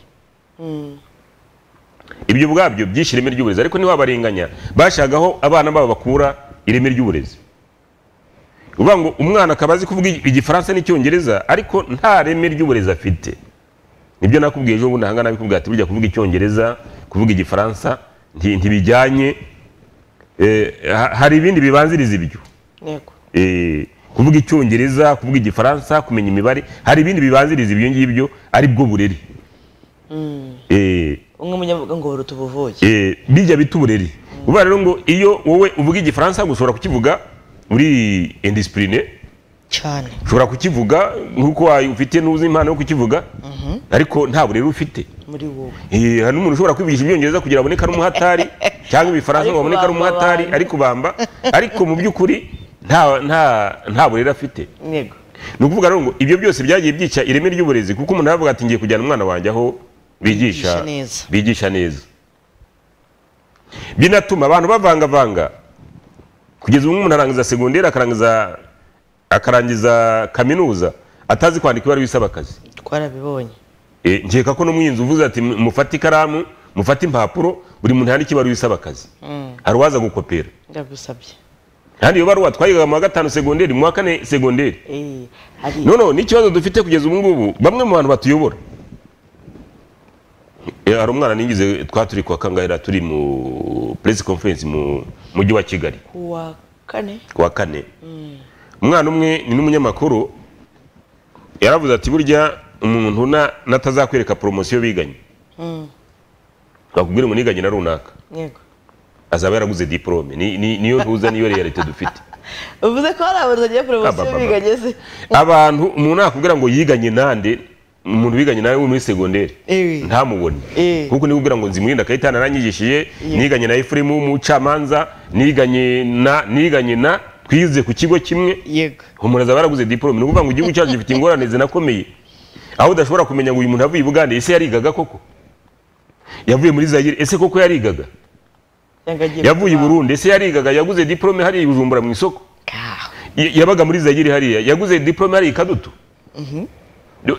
Ibyo ubwabyo byishe ireme ry'uburezi ariko ntiwabarenganya bashagaho abana babo bakura ireme ry'uburezi. Uvuga ngo umwana akaba azi kuvuga igifaransa n'icyongereza ariko nta reme ry'uburezi afite. Nibyo nakubwiye ejo bundi ahangana nabikubwira ati burya kuvuga icyongereza kuvuga igifaransa nti- ntibijyanye. Eh, ha- hari ibindi bibanziriza ibyo? Eh, kuvuga icyongereza kuvuga igifaransa kumenya imibare hari ibindi bibanziriza ibyo ngibyo ari bwo burere Eh, umwe munyavuga ngo baruta ubuvuye eh, bijya bita uburere uvuga rero ngo iyo wowe uvuga igifaransa gushobora kukivuga uri indisipurine cyane. ushobora kukivuga nk'uko ufite n'uzi impano yo kukivuga ariko nta burere ufite. Muri wowe. Eh, hari n'umuntu ushobora kwigisha ibyongereza kugira aboneke ari umuhatari cyangwa ibifaransa ngo aboneke ari umuhatari ariko bamba. Ariko mu by'ukuri nta nta nta burere afite. Yego. Ni ukuvuga rero ngo ibyo byose byagiye byica ireme ry'uburezi kuko umuntu aravuga ati ngiye kujyana umwana wanjye aho bigisha Bigisha neza. binatuma abantu bavangavanga. Kugeza ubu umuntu arangiza segonderi akarangiza akarangiza kaminuza atazi kwandika ibaruwa isaba akazi. Twarabibonye. Eh, nkeka ko no mu uvuze ati mufate ikaramu mufate impapuro buri muntu yandike ibaruwa isaba akazi. Hari uwaza gukopera. Ndagusabye kandi iyo baruwa twayigaga mu wa gatanu segonderi mu wa kane segonderi. Eh, noneho n'ikibazo dufite kugeza ubu ngubu bamwe mu bantu batuyobora. Eh, hari umwana ningize twaturi kwa kangahera turi mu press conference mu mujyi wa kigali. Kuwa kane? Ku wa kane. Umwana umwe ni n'umunyamakuru yaravuze ati burya umuntu na- natazakwereka poromosiyo biganye. Bakubwira ngo niganye na runaka. Yego. Azaba yaraguze diporome Ni- ni- niyo ntuza niyo realite dufite uvuze ko hari abantu bagiye poromosiyo Abababa. bigageze abantu umuntu nakubwira ngo yiganye nande umuntu wiganye nawe muri segonderi ntamubone kuko niba ubwira ngo nzimurinda kayitana aranyigishije niganye na efuremu w'umucamanza niganye na niganye na twize ku kigo kimwe. Umuntu azaba yaraguze diporome ni ukuvuga ngo igihugu cyacu gifite ingorane zinakomeye. Aho udashobora kumenya ngo uyu muntu yavuye i bugande ese yarigaga koko? Yavuye muri zayire ese koko yarigaga? Yavuye i burundi ese yarigaga yaguze diporome hariya i bujumbura mu isoko. Yabaga muri zayire hariya yaguze diporome hariya i kadutu.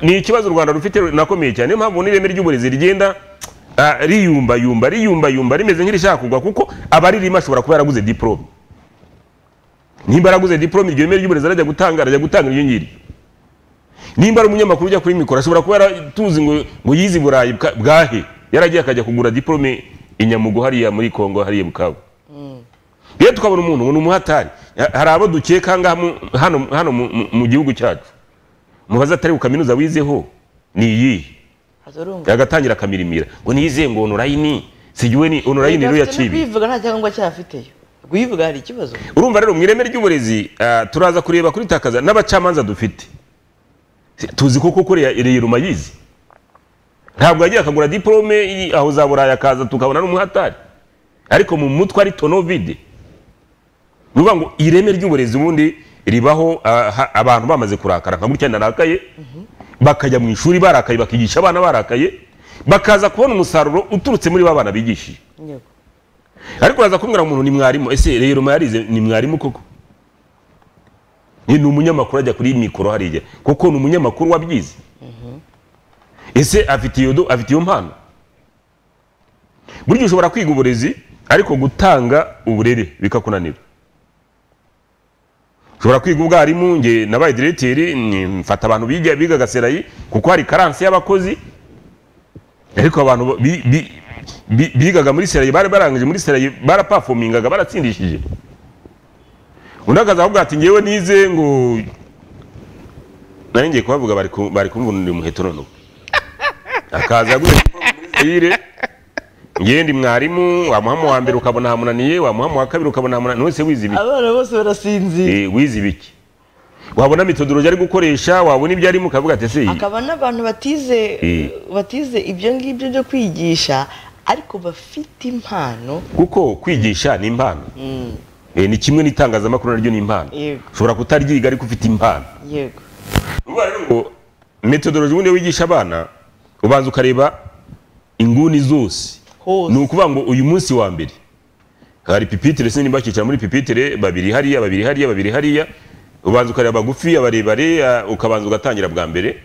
Ni ikibazo u rwanda rufite nakomeye cyane niyo mpamvu n'ireme ry'uburezi rigenda ah, riyumbayumba riyumbayumba rimeze nk'irishaka kugwa kuko abaririmo ashobora kuba yaraguze diporome nimba yaraguze diporome iryo reme ry'uburezi arajya gutanga arajya gutanga iryo ngiryo nimba ari umunyamakuru ujya kuri mikoro ashobora kuba yaratuzi ngo yize i burayi bwa- bwahe yaragiye akajya kugura diporome i nyamugo hariya muri kongo hariya bukavu rero tukabona umuntu ni umuhatari Ha- hari abo dukeka hano hano mu- gihugu cyacu. Mubaze atari ku kaminuza wizeho ni iyihe? Agatangira akamirimira. Ngo niyize ngo onorayini sigiwe ni onorayini rero yacibi kwivuga nta cyangombwa cyafiteyo. Kuyivuga hari ikibazo? Urumva rero mu ireme ry'uburezi ah, turaza kureba kuri takaza n'abacamanza dufite. Tuzi ko koko reyeruma yizi ntabwo yagiye akagura diporome aho za burayi akaza tukabona n'umuhatari ariko mu mutwe ari tonovide. Ni ukuvuga ngo ireme ry'uburezi ubundi ribaho ah, abantu bamaze kurakara. Nka gutya narakaye bakajya mu ishuri barakaye bakigisha abana barakaye bakaza kubona umusaruro uturutse muri ba bana bigishije. Ariko uraza kumbwira umuntu ni mwarimu? Ese rero yarize ni mwarimu koko? Ni umunyamakuru ajya kuri mikoro hariya. Kuko ni umunyamakuru wabyize? Ese afite iyo afite iyo mpano burya ushobora kwiga uburezi ariko gutanga uburere bikakunanira. Ushobora kwiga ubwarimu nge nabaye diregiteri mfata abantu biga bigaga serayi kuko hari karansi y'abakozi. Ariko abantu bi- bi- bi- bigaga muri serayi bari barangije muri serayi barapafomingaga baratsindishije. Undi akaza avuga ati ngewe nize ngo nari ngiye kubavuga bari ku- bari kumvunira umuheto none ubu akaza yire ngende mwarimu wamuhamu wa mbere ukabona hamunaniye wamuhamu wa kabiri ukabona hamunaniye wese wize ibiki? Abana bose barasinzira Eh, wize ibiki? Wabona metodologi ari gukoresha wabona ibyo arimo ukavuga ati ese iyi? Hakaba n'abantu batize Eh. batize ibyo ngibyo byo kwigisha ariko bafite impano. Kuko kwigisha ni impano. Eh, ni kimwe n'itangazamakuru naryo ni impano. Ushobora kutaryiga ariko ufite impano. Yego. Metodologi ubundi wigisha abana ubanza ukareba inguni zose. Ni ukuvuga ngo uyu munsi wa mbere. Hari pipitire sinzi nimba bakicara muri pipitire babiri hariya babiri hariya babiri hariya. Ubanza ukareba bagufi abarebare ah, ukabanza ugatangira bwa mbere.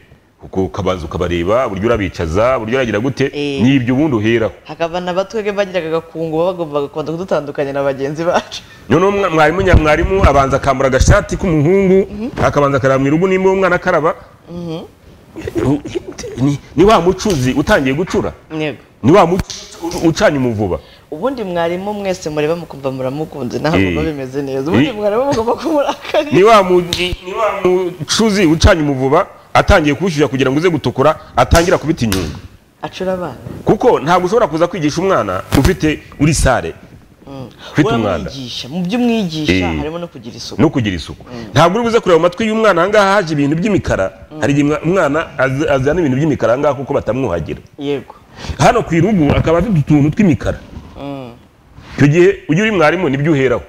Uko- ukabanza ukabareba uburyo urabicaza uburyo uragira gute? Eh. n'ibyo ubundi uheraho. Hakaba n'abatwege bagiraga agakungu baba bagombaga kubanza kudutandukanya na bagenzi bacu. Noneho mwarimu nyamwarimu abanza akambura agashati k'umuhungu akabanza akaraba mu irugu nimba uwo mwana akaraba ni, wa mucuzi utangiye gucura? Ni wa ucanye umuvuba ubundi mwarimu mwese mureba mukumva muramukunze ntabwo Eh. biba bimeze neza. Ubundi Eh. mwarimu mugomba kumurakarira ni wa mucuzi ucanye umuvuba atangiye kuwushyushya kugira ngo uze gutukura atangira kubita inyundo acura abana. Kuko ntabwo ushobora kuza kwigisha umwana ufite uri sare ufite umwanda mu byo umwigisha Eh. harimo no kugira isuku. No kugira isuku. Ntabwo uri buze kureba mu matwi y'umwana ahangaha haje ibintu by'imikara. Hari igihe umwa- umwana az- azana ibintu by'imikara ahangaha kuko batamwuhagira. Yego. Hano ku irugu akaba afite utuntu tw'imikara. Icyo gihe ujya uri mwarimu ni byo uheraho.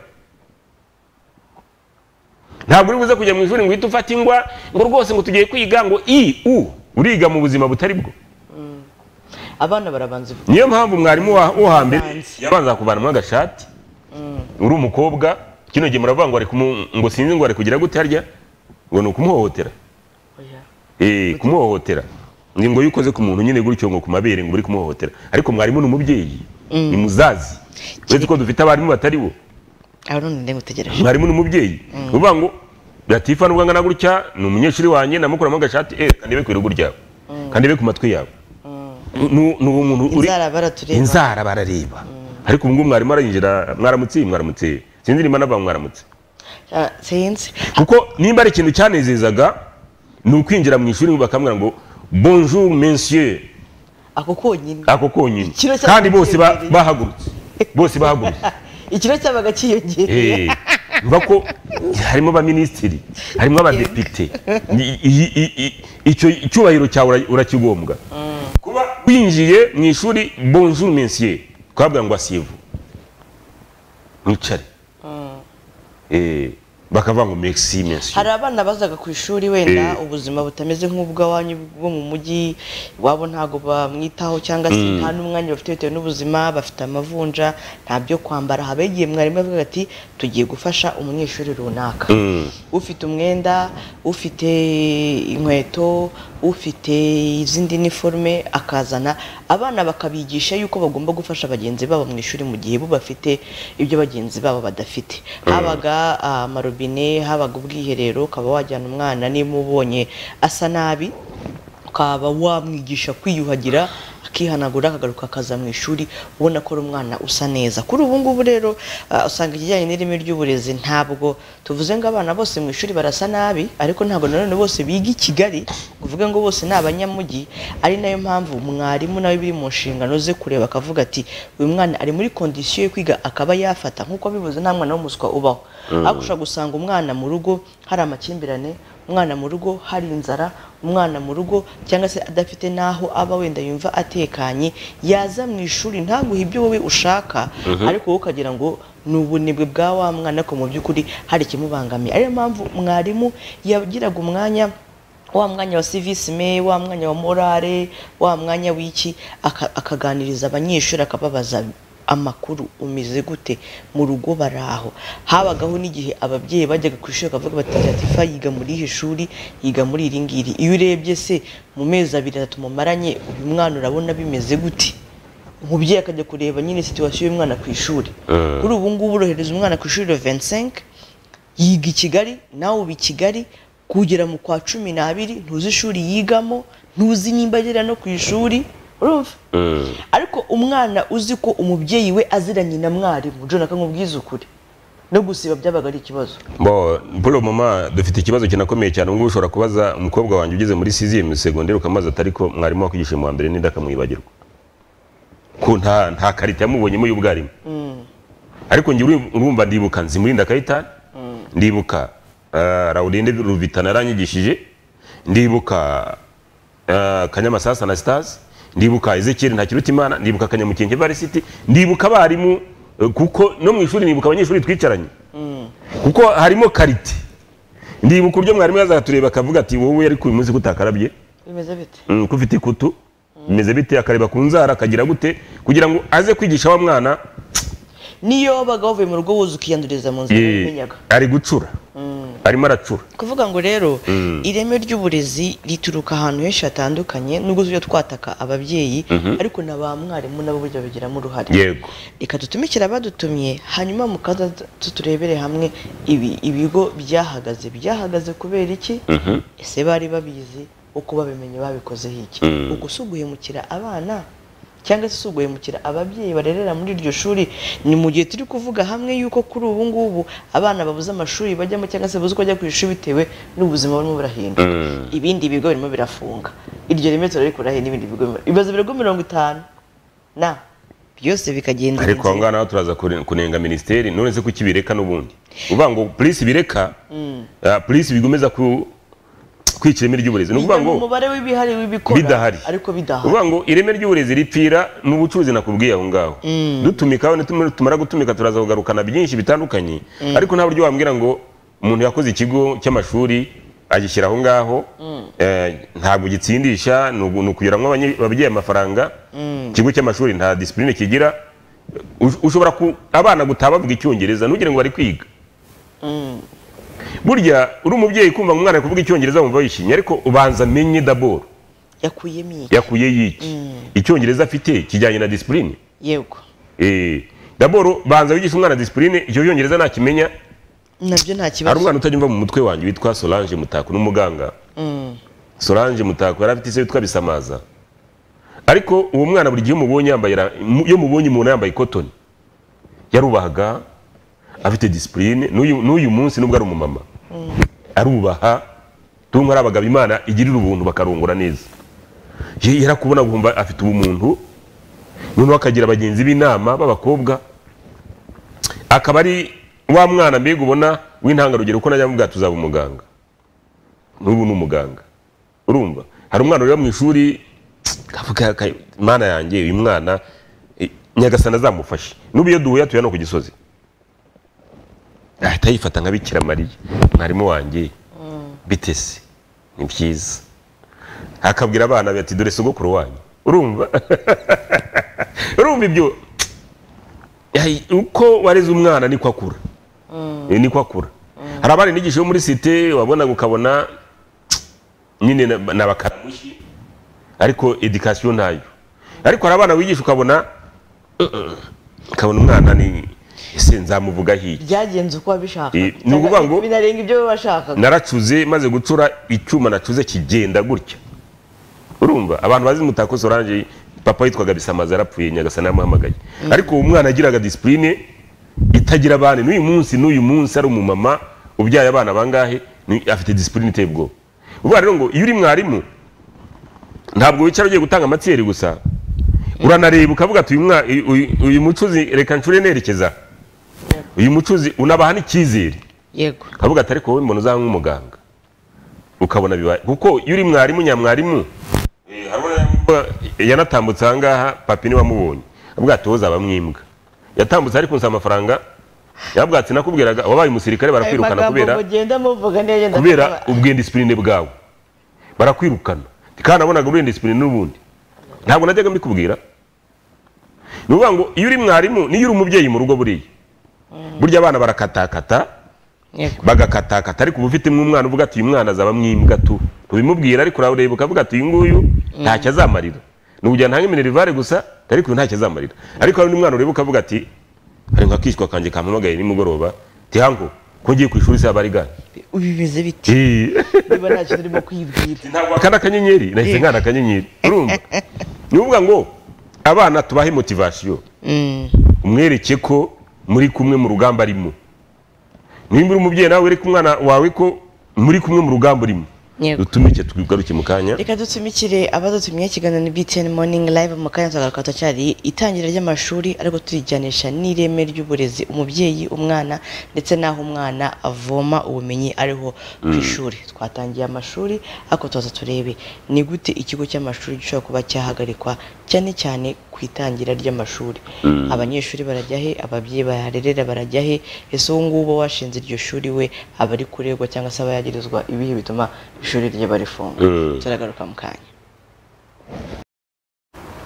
Ntabwo uri buze kujya mu ishuri ngo uhite ufata ingwa ngo rwose ngo tugiye kwiga ngo i u uriga mu buzima butari bwo. Abana barabanza niyo mpamvu mwarimu wa- wo hambere Abanza. yabanza kuvanamo agashati. Uri umukobwa kino gihe muravuga ngo ngo sinzi ngo ari kugira gute harya ngo ni ukumuhohotera. Eh, kumuhohotera ni ngo iyo ukoze ku muntu nyine gutyo ngo ku mabere ngo uri kumuhohotera ariko mwarimu ni umubyeyi ni muzazi. Uretse ko dufite abarimu batari bo. Mwarimu ni umubyeyi. Ni ukuvuga ngo latifa nubwo angana gutya ni umunyeshuri wanjye namukuramo agashati eh kandebe ku irugu ryawe kandebe ku matwi yawe ni ni umuntu uri inzara barareba. Ariko ubu ngubu mwarimu arayinjira mwaramutse mwaramutse sinzi nimba nava mwaramutse. Ah, sinzi. Kuko nimba ari ikintu cyanezezaga ni ukwinjira mu ishuri bakamubwira ngo bonjour monsieur. Ako konyine. Ako konyine. Kandi bose bahagurutse. Bose bahagurutse. Ikiro cyabaga cyiyongereye Eh, mva ko harimo abaminisitiri harimo abadepite icyo icyubahiro cyawe ura- urakigombwa. Kuba winjiye mu ishuri bonjour monsieur. Twabwira ngo asivu. Mwicare Bakavuga ngo merci monsieur hari abana bazaga ku ishuri wenda Eh. ubuzima butameze nk'ubw'awanyu bwo mu mujyi iwabo ntabwo bamwitaho cyangwa se nta n'umwanya bafite bitewe n'ubuzima bafite amavunja nta byo kwambara. Haba igihe mwarimu avuga ati tugiye gufasha umunyeshuri runaka. Mm. ufite umwenda ufite inkweto ufite izindi niforume akazana abana bakabigisha yuko bagomba gufasha bagenzi babo mu ishuri mu gihe bo bafite ibyo bagenzi babo badafite. Habaga ah, amarobine habaga ubwiherero ukaba wajyana umwana niba ubonye asa nabi ukaba wamwigisha kwiyuhagira akihanagura akagaruka akaza mu ishuri ubona ko ari umwana usa neza. Kuri ubu ngubu rero ah, usanga ikijyanye n'ireme ry'uburezi ntabwo tuvuze ngo abana bose mu ishuri barasa nabi ariko ntabwo nanone bose biga i Kigali uvuge ngo bose ni abanyamujyi ari na yo mpamvu mwarimu nawe biri mu nshingano ze kureba akavuga ati uyu mwana ari muri kondisiyo yo kwiga akaba yafata. Nk'uko bivuze nta mwana w'umuswa ubaho. Ariko ushobora gusanga umwana mu rugo hari amakimbirane umwana mu rugo hari inzara umwana mu rugo cyangwa se adafite n'aho aba wenda yumva atekanye yaza mu ishuri ntaguhe ibyo wowe ushaka ariko wowe ukagira ngo ni ubunebwe bwa wa mwana ko mu by'ukuri hari ikimubangamiye. Ariyo mpamvu mwarimu yagiraga umwanya wa mwanya wa civisme wa mwanya wa morale wa mwanya w'iki aka- akaganiriza abanyeshuri akababaza amakuru umeze gute? Mu rugo bari aho. Habagaho n'igihe ababyeyi bajyaga ku ishuri bakavuga bati latifa yiga muri iri shuri yiga muri iri ngiri. Iyo urebye se mu mezi abiri atatu mumaranye uyu mwana urabona bimeze gute? Umubyeyi akajya kureba nyine situwasiyo y'umwana ku ishuri. Kuri ubu ngubu urohereza umwana ku ishuri 25 yiga i kigali nawe uba i kigali kugera mu kwa cumi n'abiri ntuzi ishuri yigamo ntuzi nimba agera no ku ishuri. Urumva? Ariko umwana uzi ko umubyeyi we aziranye na mwarimu. Jona akamubwiza ukuri. No gusiba byabaga ari ikibazo. Bo polo mama dufite ikibazo kinakomeye cyane. Ubwo ushobora kubaza umukobwa wanjye ugeze muri sixième secondaire ukamaza atari ko mwarimu wakwigisha mu wa mbere n'inda akamwibagirwa ko nta nta karita yamubonyemo y'ubwarimu. Ariko njye urumva ndibuka. Nzimurinda kayitani ndibuka uh, rawurinde ruvitana yaranyigishije ndibuka uh, kanyamasasa na stars. Ndibuka ezekiel ntakirutimana ndibuka kanyamukenke varisiti ndibuka abarimu uh, kuko no mu ishuri ndibuka abanyeshuri twicaranye. Kuko harimo karite ndibuka uburyo mwarimu yazaga tureba akavuga ati wowe ariko uyu munsi ko utakarabye bimeze bite? Mm, ko ufite ikutu bimeze bite? Akareba ku nzara akagira gute? Kugira ngo aze kwigisha wa mwana niyo wabaga wavuye mu rugo wuzuye ukiyanduriza mu nzira bimenyaga ari gucura. Arimo aracura. Kuvuga ngo rero ireme ry'uburezi rituruka ahantu henshi hatandukanye nubwo tujya twataka ababyeyi ariko na ba mwarimu nabo burya babigiramo uruhare. Yego. Reka dutumikire abadutumye hanyuma mukaza tuturebere hamwe ibi ibigo byahagaze. Byahagaze kubera iki? Ese bari babizi uko babimenye babikozeho iki? Ubwo si uguhemukira abana cyangwa se si uguhemukira ababyeyi barerera muri iryo shuri ni mu gihe turi kuvuga hamwe yuko kuri ubu ngubu abana babuze amashuri bajyamo cyangwa se babuze uko bajya ku ishuri bitewe n'ubuzima burimo burahinduka ibindi bigo birimo birafunga. Iryo reme turarikurahe n'ibindi bigo ibibazo birego mirongo itanu. Na byose bikagenda ariko aho ngaho naho turaza kunenga minisiteri none se kuki bireka n'ubundi? Uvuga ngo polisi bireka? Ah, polisi bigomeza ku kwica ireme ry'uburezi. Ni ukuvuga ngo umubare w'ibihari w'ibikora bidahari. ariko bidahari. Uvuga ngo ireme ry'uburezi ripfira n'ubucuruzi nakubwiye aho ngaho. Dutumikaho nitum- tumara gutumika turaza kugarukana byinshi bitandukanye. Ariko nta buryo wambwira ngo umuntu yakoze ikigo cy'amashuri agishyira aho ngaho eh, ntabwo gitsindisha ni abanye- ababyeyi amafaranga. Ikigo cy'amashuri nta disipurine kigira. Ush- ushobora abana gutaha bavuga icyongereza ntugire ngo bari kwiga. Burya uri umubyeyi kumva ngo umwana kuvuga icyongereza wumva wishimye ariko ubanza amenye daboro yakuye y'iki? Icyongereza afite kijyanye na disipurine yego. Eh, daboro banza wigisha umwana disipurine icyo cyongereza nakimenya? Nabyo nta hari kibazo umwana utajya mu mutwe wanjye witwa solange mutako n'umuganga. Solange mutako yari afite ise witwa bisamaza. Ariko uwo mwana buri gihe umubonye yambaye iyo mubonye umuntu yambaye kotoni yarubahaga afite disipurine n'uyu munsi nubwo ari umumama arubaha tunga ari abagabo imana igirira ubuntu bakarongora neza. Ye- yarakubona kumva afite ubumuntu noneho akagira bagenzi b'inama b'abakobwa. Akaba ari wa mwana mbega ubona w'intangarugero ko najya mubwira tuzaba umuganga. N'ubu ni umuganga. Urumva? Hari umwana uri mu ishuri kavuga ka- mana yanjye uyu mwana nyagasana azamufashe. N'ubu iyo duhuye atuye no ku gisozi. Ahita yifata nka bikira mariya. Mwarimu wanjye bitese ni byiza. Akabwira abana be ati dore sogokuru wanyu. Urumva? Urumva ibyo? Uko wareze umwana niko akura. Eh, niko akura. Hari abana nigisha yo muri site wabona ukabona nyine ni abakaramushi ariko edikasiyo ntayo. Ariko hari abana wigisha ukabona uh, uh, ukabona umwana ni ese nzamuvuga hiki? Byagenze uko wabishaka Eh, ni ukuvuga ngo- binarenga ibyo we washakaga naracuze maze gucura icyuma nacuze kigenda gutya. Urumva? Abantu bazi mutako sorange papa yitwaga bisamaza yarapfuye nyagasana yamuhamagaye ariko uwo mwana agiraga disipurine itagira abandi. N'uyu munsi n'uyu munsi ari umumama ubyaye abana bangahe? Afite disipurine iteye ubwoba. Uvuga rero ngo iyo uri mwarimu ntabwo wicara ugiye gutanga amatsiyeri gusa. Uranareba ukavuga ati uyu mucuzi reka ncure nerekeza. Uyu mucuzi unabaha n'icyizere yego. Kavuga ati ariko wowe mbona uzaba nk'umuganga ukabona bibaye kuko iyo uri mwarimu nyamwarimu eh, ko yanatambutse aha ngaha papi ni we wamubonye. Avuga ati wowe uzaba mwimbwa. Yatambutse ari kunsaba amafaranga. Ati nakubwiraga wabaye umusirikare barakwirukana kubera mugenda muvuga neza kubera ubwenda disipurine bwawe. Barakwirukana. Kandi nabonaga ubwenda disipurine n'ubundi. Ntabwo najyaga mbikubwira. Ni ukuvuga ngo iyo uri mwarimu niyo uri umubyeyi mu rugo buriya burya abana barakatakata bagakatakata. Ariko uba ufite umwana uvuga ati uyu mwana azaba mwimbwa tu? Ntubimubwira ariko urawureba ukavuga ati uyu nguyu ntacyo azamarira. Ni ukugira ntange minerivare gusa ariko uyu ntacyo azamarira. Ariko hari undi mwana ureba ukavuga ati hari nka kiswa kanjye kampamagaye nimugoroba. Ti hango ko ngiye ku ishuri ari gare bimeze biti niba nta kintu urimo kwibwira. Ntabwo akana akanyenyeri nahise nkana akanyenyeri urumva? Ni ukuvuga ngo abana tubahe motivasiyo Mm, umwereke ko muri kumwe mu rugamba arimo nimba uri umubyeyi nawe wereke umwana wawe ko muri kumwe mu rugamba urimo. Dutumike tugaruke mu kanya. Reka dutumikire abadutumye ikiganiro ni btn morning live mu kanya tagaruka cyari itangira ry'amashuri ariko turijyanisha n'ireme ry'uburezi umubyeyi umwana ndetse n'aho umwana avoma ubumenyi ariho ku ishuri. Twatangiye amashuri ariko tuza turebe ni gute ikigo cy'amashuri gishobora kuba cyahagarikwa cyane cyane ku itangira ry'amashuri. Abanyeshuri barajya he? Ababyeyi baharerera barajya he? Ese uwo nguwo washinze iryo shuri we aba ari kuregwa cyangwa se aba yagirizwa ibihe bituma ishuri rye barifunga Mm. turagaruka mu kanya.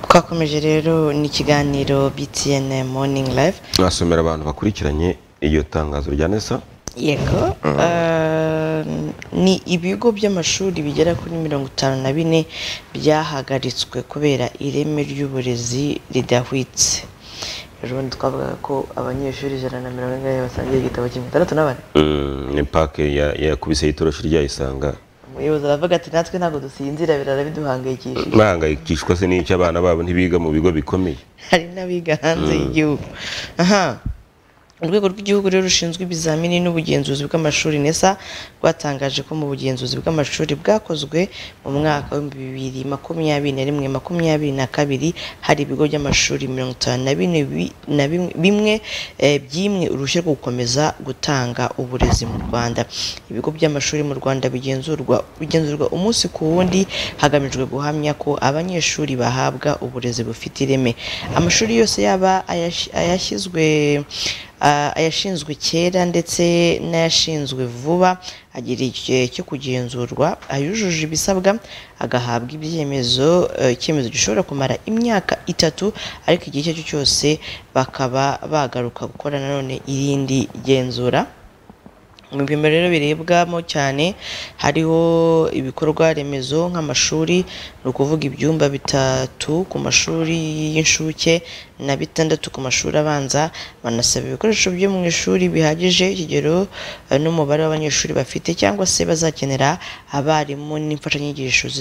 Twakomeje rero n'ikiganiro btn morning live. Mwasomera abantu bakurikiranye iryo tangazo rya nesa yego. Eh, ni ibigo by'amashuri bigera kuri mirongo itanu na bine byahagaritswe kubera ireme ry'uburezi ridahwitse. Ejo bundi twavugaga ko abanyeshuri ijana na mirongo ingahe basangiye igitabo kimwe. Itandatu na bane. Mm, ni pake ya- yakubise itoroshi ryayisanga umuyobozi aravuga ati natwe ntabwo dusinzira birara biduhangayikishije. Bahangayikishwa se n'icyo abana babo ntibiga mu bigo bikomeye? Hari n'abiga hanze y'igihugu. Aha. Urwego rw'igihugu rero rushinzwe ibizamini n'ubugenzuzi bw'amashuri nesa rwatangaje ko mu bugenzuzi bw'amashuri bwakozwe mu mwaka w'ibihumbi bibiri makumyabiri na rimwe makumyabiri na kabiri hari ibigo by'amashuri mirongo itanu na bine bimwe- eh, byimwe uruhushya rwo gukomeza gutanga uburezi mu rwanda. Ibigo by'amashuri mu rwanda bigenzurwa bigenzurwa umunsi ku wundi hagamijwe guhamya ko abanyeshuri bahabwa uburezi bufite ireme. Amashuri yose yaba ayash- ayashyizwe ayashinzwe kera ndetse n'ayashinzwe vuba agira igihe cyo kugenzurwa ayujuje ibisabwa agahabwa ibyemezo eh, icyemezo gishobora kumara imyaka itatu ariko igihe icyo ari cyo cyose bakaba bagaruka gukora nanone irindi genzura. Mu bipimo rero birebwamo cyane hariho ibikorwa remezo nk'amashuri ni ukuvuga ibyumba bitatu ku mashuri y'incuke na bitandatu ku mashuri abanza banasaba ibikoresho byo mu ishuri bihagije ikigero n'umubare w'abanyeshuri bafite cyangwa se bazakenera abarimu n'imfashanyigisho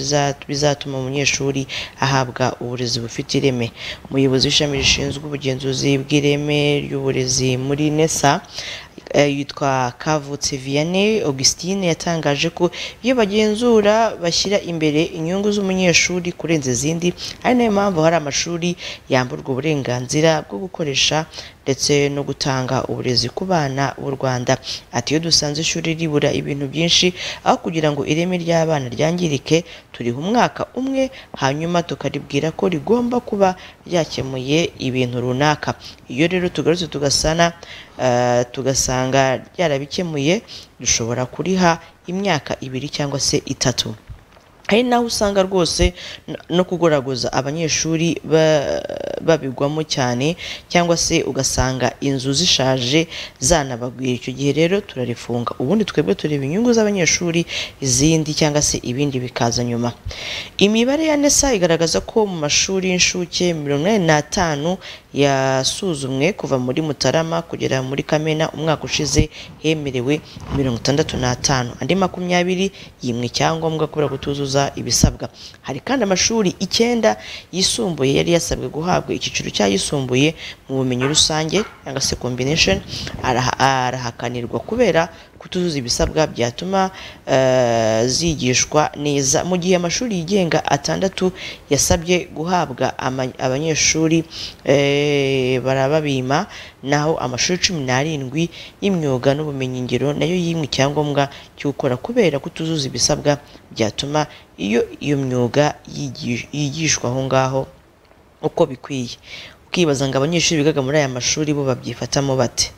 bizatuma umunyeshuri ahabwa uburezi bufite ireme. Umuyobozi w'ishami rishinzwe ubugenzuzi bw'ireme ry'uburezi muri nesa yitwa Kavutse Vianney Augustine yatangaje ko iyo bagenzura bashyira imbere inyungu z'umunyeshuri kurenza izindi ari na yo mpamvu hari amashuri yamburwa uburenganzira bwo gukoresha ndetse no gutanga uburezi ku bana b'u Rwanda. Ati iyo dusanze ishuri ribura ibintu byinshi aho kugira ngo ireme ry'abana ryangirike turiha umwaka umwe hanyuma tukaribwira ko rigomba kuba ryakemuye ibintu runaka. Iyo rero tugarutse tugasana eh, tugasanga ryarabikemuye dushobora kuriha imyaka ibiri cyangwa se itatu. Hari naho usanga rwose no- kugoragoza abanyeshuri ba- babigwamo cyane cyangwa se ugasanga inzu zishaje zanabagwira. Icyo gihe rero turarifunga ubundi twebwe tureba inyungu z'abanyeshuri izindi cyangwa se ibindi bikaza nyuma. Imibare ya nesa igaragaza ko mu mashuri y'incuke mirongo inani n'atanu yasuzumwe kuva muri mutarama kugera muri kamena umwaka ushize hemerewe mirongo itandatu n'atanu. Andi makumyabiri yimwe icyangombwa kubera kutuzuza ibisabwa. Hari kandi amashuri icyenda yisumbuye yari yasabwe guhabwa. Icyiciro cy'ayisumbuye mu bumenyi rusange cyangwa se combination araha- arahakanirwa kubera kutuzuza ibisabwa byatuma eh, zigishwa neza. Mu gihe amashuri yigenga atandatu yasabye guhabwa abanyeshuri eh, barababima naho amashuri cumi n'arindwi y'imyuga n'ubumenyingiro na yo yimwe icyangombwa cyo gukora kubera kutuzuza ibisabwa byatuma iyo iyo myuga yigi- yigishwa aho ngaho uko bikwiye. Ukibaza ngo abanyeshuri bigaga muri aya mashuri bo babyifatamo bate?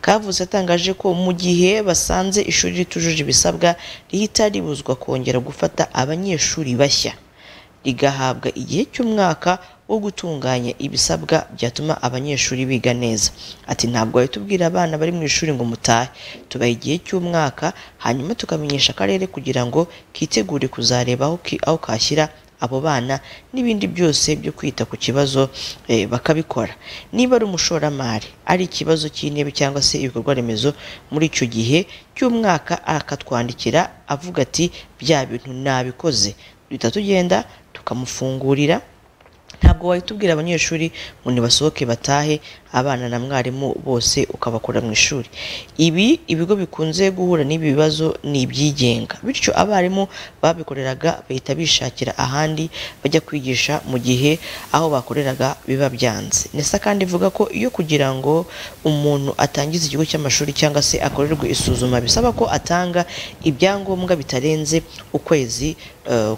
Kavuze atangaje ko mu gihe basanze ishuri ritujuje ibisabwa rihita ribuzwa kongera gufata abanyeshuri bashya. Rigahabwa igihe cy'umwaka wo gutunganya ibisabwa byatuma abanyeshuri biga neza. Ati ntabwo wahita ubwira abana bari mu ishuri ngo mutahe. Tubaha igihe cy'umwaka hanyuma tukamenyesha akarere kugira ngo kitegure kuzareba aho kashyira abo bana n'ibindi byose byo kwita ku kibazo eh, bakabikora. Niba ari umushoramari ari ikibazo cy'intebe cyangwa se ibikorwa remezo muri icyo gihe cy'umwaka akatwandikira avuga ati bya bintu nabikoze. Duhita tugenda tukamufungurira ntabwo wahita ubwira abanyeshuri ngo nibasohoke batahe abana na mwarimu bose ukabakura mu ishuri. Ibi ibigo bikunze guhura n'ibi bibazo ni ibyigenga. Bityo abarimu babikoreraga bahita bishakira ahandi bajya kwigisha mu gihe aho bakoreraga biba byanze. Nesa kandi ivuga ko iyo kugira ngo umuntu atangize ikigo cy'amashuri cyangwa se akorerwe isuzuma bisaba ko atanga ibyangombwa bitarenze ukwezi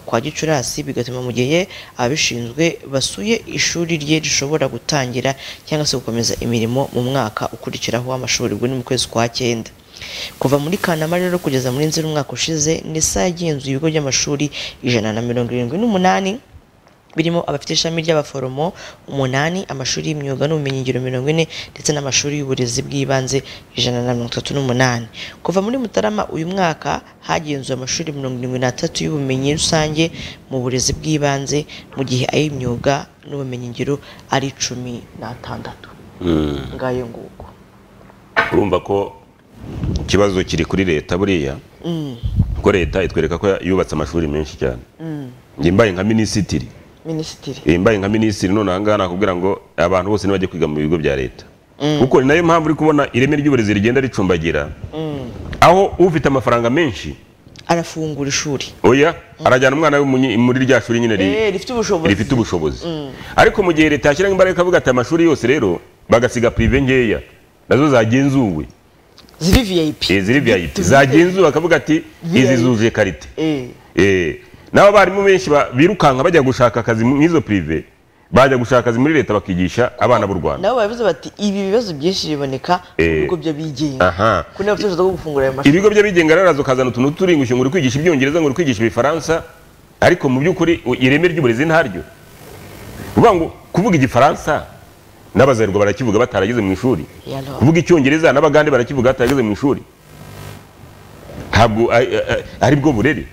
kwa gicurasi bigatuma mu gihe ababishinzwe basuye ishuri rye rishobora gutangira cyangwa se gukomeza imirimo mu mwaka ukurikiraho w'amashuri. Ubwo ni mu kwezi kwa cyenda. Kuva muri kanama rero kugeza muri nzeri umwaka ushize nisa yagenzuye ibigo by'amashuri ijana na mirongo irindwi n'umunani. Birimo abafite ishami ry'abaforomo umunani amashuri y'imyuga n'ubumenyingiro mirongo ine ndetse n'amashuri y'uburezi bw'ibanze ijana na mirongo itatu n'umunani. Kuva muri mutarama uyu mwaka hagenzuwe amashuri mirongo irindwi n'atatu y'ubumenyi rusange mu burezi bw'ibanze mu gihe ay'imyuga n'ubumenyingiro ari cumi n'atandatu. Ngayo nguko. Urumva ko ikibazo kiri kuri leta buriya kuko leta itwereka ko yubatse amashuri menshi cyane. Njye mbaye nka minisitiri mbaye nka minisitiri none aha ngaha nakubwira ngo abantu bose ntibajye kwiga mu bigo bya leta. Kuko ni na yo mpamvu uri kubona ireme ry'uburezi rigenda ricumbagira. Aho ufite amafaranga menshi arafungura ishuri. Oya arajyana umwana we muri rya shuri nyine Eh, rifite ubushobozi. Ariko mu gihe leta yashyiraho imbaraga ikavuga ati amashuri yose rero bagasiga pirive nkeya na zo zagenzuwe. Ziri vip Eh, ziri vip zagenzuwe bakavuga ati izi zuje karite. N'abo barimu benshi birukanka bajya gushaka akazi mu izo pirive bajya gushaka akazi muri leta bakigisha abana b'u rwanda. Nabo baravuze bati ibi bibazo byinshi biboneka mu Eh. bigo by'abigenga aha. Ko niba ubushobozi bwo gufungura ayo mashuri. Ibigo by'abigenga rero ukazana utuntu turingushye ngo uri kwigisha ibyongereza ngo uri kwigisha ibifaransa ariko mu by'ukuri ireme ry'uburezi ntaryo uvuga ngo kuvuga igifaransa n'abazerwa barakivuga batarageze mu ishuri. Kuvuga icyongereza n'abagande barakivuga batarageze mu ishuri. Ntabwo ari- bwo burere.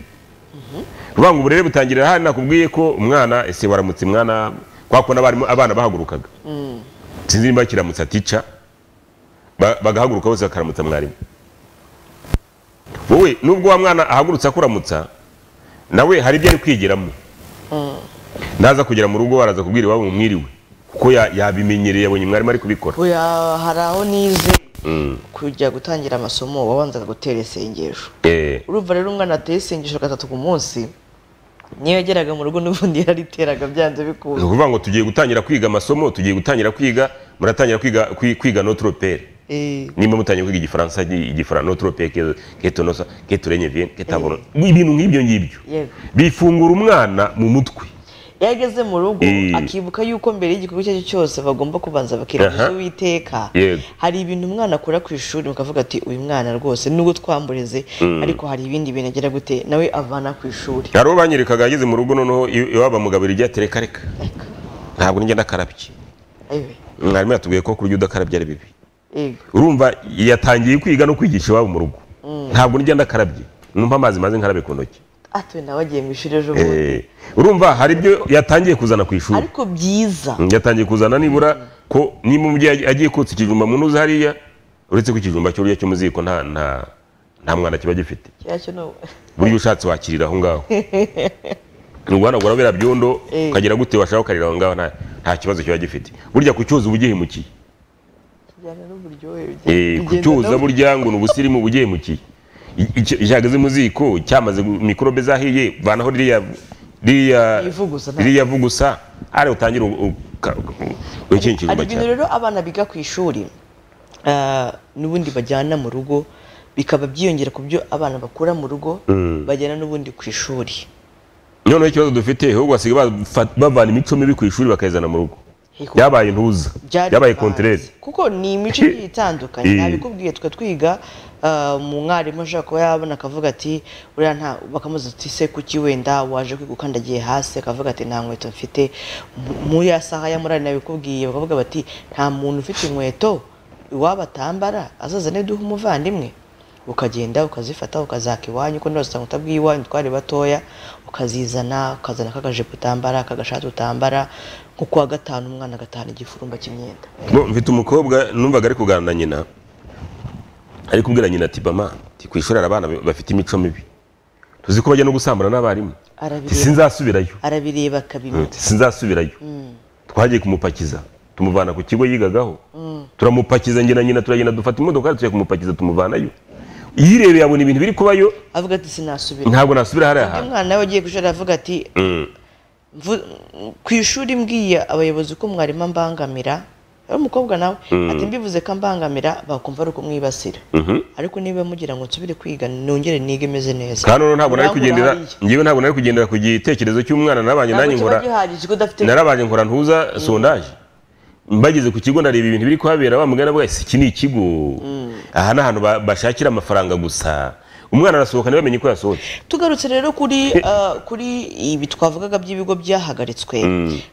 Ngo uburere butangirira hano nakubwiye ko umwana ese waramutse mwana kwa kubona abarimu abana bahagurukaga. Sinzi niba kiramutsa tica ba- bagahaguruka bose bakaramutsa mwarimu. Wowe nubwo wa mwana ahagurutse akuramutsa nawe hari ibyo ari kwigiramo. Naza kugera mu rugo araza kubwira iwabo mwiriwe kuko ya- yabimenyereye yabonye mwarimu ari kubikora. Hari aho nize Mm. kujya gutangira amasomo wabanzaga gutera isengesho. Eh, urumva rero umwana ateye isengesho gatatu ku munsi niyo yageraga mu rugo n'ubundi yariteraga byanze ni bikunze ukuvuga ngo tugiye gutangira kwiga amasomo tugiye gutangira kwiga muratangira kwiga kwi- kwiga notre pere Eh, nimba mutangiye kwiga igifaransa igifaransa notre pere que- que tonosa que turenye bien que taboro ibintu nk'ibyo ngibyo bifungura umwana mu mutwe. Iyo ageze mu rugo Eh. akibuka yuko mbere y'igikorwa icyo ari cyo cyose bagomba kubanza bakiraguza uwiteka. Hari ibintu umwana akora ku ishuri mukavuga ati uyu mwana rwose nubwo twambureze ariko hari ibindi bintu agira gute nawe avana ku ishuri hari uwo banyerekaga yageze mu rugo noneho i- iwabo bamugabira iryo atereka reka ntabwo nijya ndakarabye mwarimu yatubwiye ko kurya udakarabye ari bibi. Urumva yatangiye kwiga no kwigisha iwabo mu rugo. Ntabwo nijya ndakarabye. Numva amazi maze nkarabe ku ntoki. Atuwe nawe agiye mu ishuri ejo bundi. Eh, urumva hari ibyo yatangiye kuzana ku ishuri. Ariko byiza. Mm, yatangiye kuzana nibura ko niba umubyeyi agiye kotsa ikijumba mu ntuzi hariya uretse ko ikijumba cy'urya cyo mu ziko nta nta nta mwana kiba gifite. Burya ushatse wakirira aho ngaho. Ntiwanagura biriya byondo Eh. ukagira gute washaka ukarira aho ngaho nta kibazo kiba gifite. Burya kucyoza uba ugihemukiye kucyoza no- burya ngo ni ubusirimu uba ugihemukiye Cyageze mu ziko cyamaze mikorobe zahiye vanaho ririya vugusa. Ari utangire ukinshi hari ibintu rero abana biga ku ishuri ah, n'ubundi bajyana mu rugo bikaba byiyongera ku byo abana bakura mu rugo bajyana n'ubundi ku ishuri. Noneho ikibazo dufite ahubwo basigaye bavana imico mibi ku ishuri bakayizana mu rugo. Byabaye ntuza. byari byabaye bivanze. kontereri kuko ni imico igiye itandukanye. Eh. nabikubwiye twe twiga ah, mu mwarimu ashobora kuba yabona akavuga ati uriya nta bakamuza ati se kuki wenda waje kwiga ukandagiye hasi? Akavuga ati nta nkweto mfite. Mu- ya saha ya murari nabikubwiye bakavuga bati nta muntu ufite inkweto iwabo atambara azazane duha umuvandimwe. Ukagenda ukazifata ukazaka iwanyu ko nose usanga utabwiye iwanyu twari batoya ukazizana ukazana kagajipo utambara kagashati utambara nko kuwa gatanu umwana agatahana igifurumba cy'imyenda. Mfite umukobwa numvaga ari kuganira na nyina. Ari kubwira nyina ati ati ku ishuri hari abana bafite imico mibi. Tuzi ko bajya no gusambana n'abarimu. Sinzasubirayo. Arabireba akabimenya Ati, sinzasubirayo. Twagiye kumupakiza. Tumuvana ku kigo yigagaho. Turamupakiza njye na nyina turagenda dufata imodoka tujya kumupakiza tumuvanayo. Yirebeye abona ibintu biri kubayo. Avuga ati sinasubira. Ntabwo nasubira hariya hantu. mwana we agiye ku ishuri aravuga ati Mm. "Mvu- ku ishuri mbwiye abayobozi ko mwarimu ambangamira ari umukobwa nawe ati mbivuze ko ambangamira bakumva ari ukumwibasira Mhm. ariko niba mugira ngo nsubire kwiga nongere nige meze neza. Kandi ntabwo nari kugendera ngewe ntabwo nari kugendera ku gitekerezo cy'umwana nabanye nanjye nkora narabanje nkora ntuza sondaje mbageze ku kigo ndareba ibintu biri kuhabera wa mugana bwa iki ni ikigo? Aha ni ahantu ba- bashakira amafaranga gusa. Umwana arasohoka ntibamenye ko yasohotse tugarutse rero kuri uh, kuri ibi twavugaga by'ibigo byahagaritswe.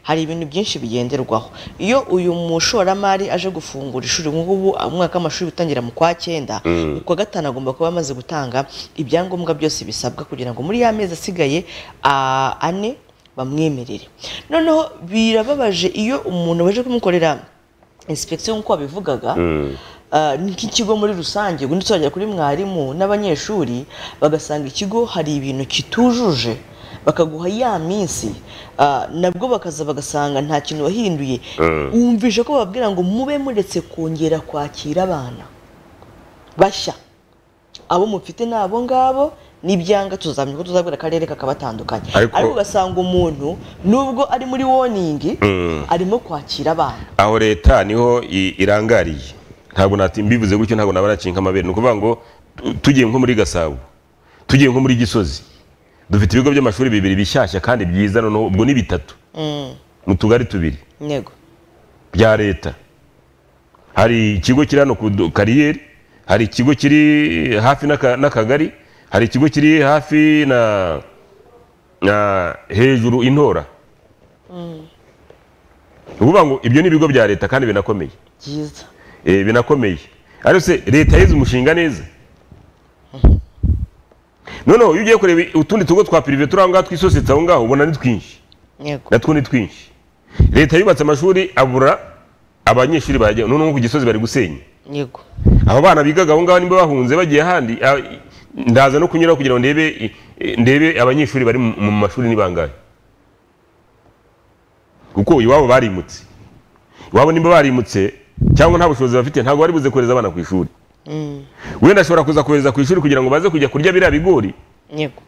Hari ibintu byinshi bigenderwaho. Iyo uyu mushoramari aje gufungura ishuri nk'ubu umwaka w'amashuri utangira mu kwa cyenda mu kwa gatanu agomba kuba amaze gutanga ibyangombwa byose bisabwa kugira ngo muri ya mezi asigaye ah, ane bamwemerere. Noneho birababaje iyo umuntu baje kumukorera inspection nk'uko wabivugaga ah, nk'ikigo muri rusange? Ubundi tuzagera kuri mwarimu n'abanyeshuri bagasanga ikigo hari ibintu kitujuje bakaguha ya minsi. Ah, nabwo bakaza bagasanga nta kintu wahinduye. Wumvishe ko bababwira ngo mube muretse kongera kwakira abana. Bashya. Abo mufite ni abo ngabo n'ibyanga tuzamenya ko tuzabwira akarere kakabatandukanye Ariko- ugasanga umuntu nubwo ari muri woningi arimo kwakira abana. Aho leta ni ho irangariye. Ntabwo mbivuze gutyo ntabwo naba nacinka amabere. Ni ukuvuga ngo tu- tugiye nko muri gasabo tugiye nko muri gisozi. Dufite ibigo by'amashuri bibiri bishyashya kandi byiza noneho ubwo ni bitatu. Mu tugari tubiri. Bya leta. Hari ikigo kiri hano ku kariyeri hari ikigo kiri hafi n'aka- n'akagari hari ikigo kiri hafi na na hejuru intora ni ukuvuga ngo ibyo ni ibigo bya leta kandi binakomeye. Byiza. Binakomeye. Ariko se leta yize umushinga neza? Noneho iyo ugiye kureba utundi tugo twa pirive turi aho ngaho twisosetse aho ngaho ubona ni twinshi. Natwo ni twinshi. Leta yubatse amashuri abura abanyeshuri bajya noneho ku gisozi bari gusenya. Abo bana bigaga aho ngaho nimba bahunze bagiye ahandi ah, ndaza no kunyura kugira ngo ndebe eh, ndebe abanyeshuri bari mu mashuri ni bangahe? Kuko iwabo barimutse. Iwabo nimba barimutse cyangwa nta bushobozi bafite ntabwo bari buze kohereza abana ku ishuri. Wenda ashobora kuza kohereza ku ishuri kugira ngo baze kujya kurya biriya bigori.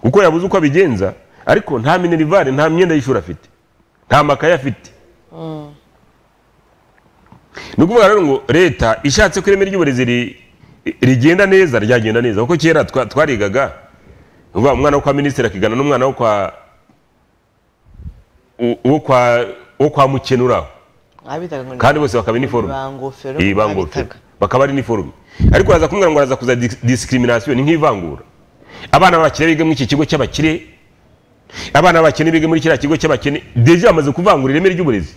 Kuko yabuze uko abigenza ariko nta minerivare nta myenda y'ishuri afite. Nta makaye afite. Ni ukuvuga rero ngo leta ishatse ko ireme ry'uburezi ri- rigenda neza ryagenda neza. Kuko kera twa- twarigaga umwana wo kwa minisitiri akigana n'umwana wo kwa wo kwa ni kandi bose bakaba iniforume. bangofero iyi bangofero mwabitaga. bakaba ari iniforume. Ariko uraza kumubwira ngo araza kuza dis- discrimination ni nk'ivangura. Abana b'abakire biga muri iki kigo cy'abakire abana b'abakene biga muri kiriya kigo cy'abakene deje bamaze kuvangura ireme ry'uburezi.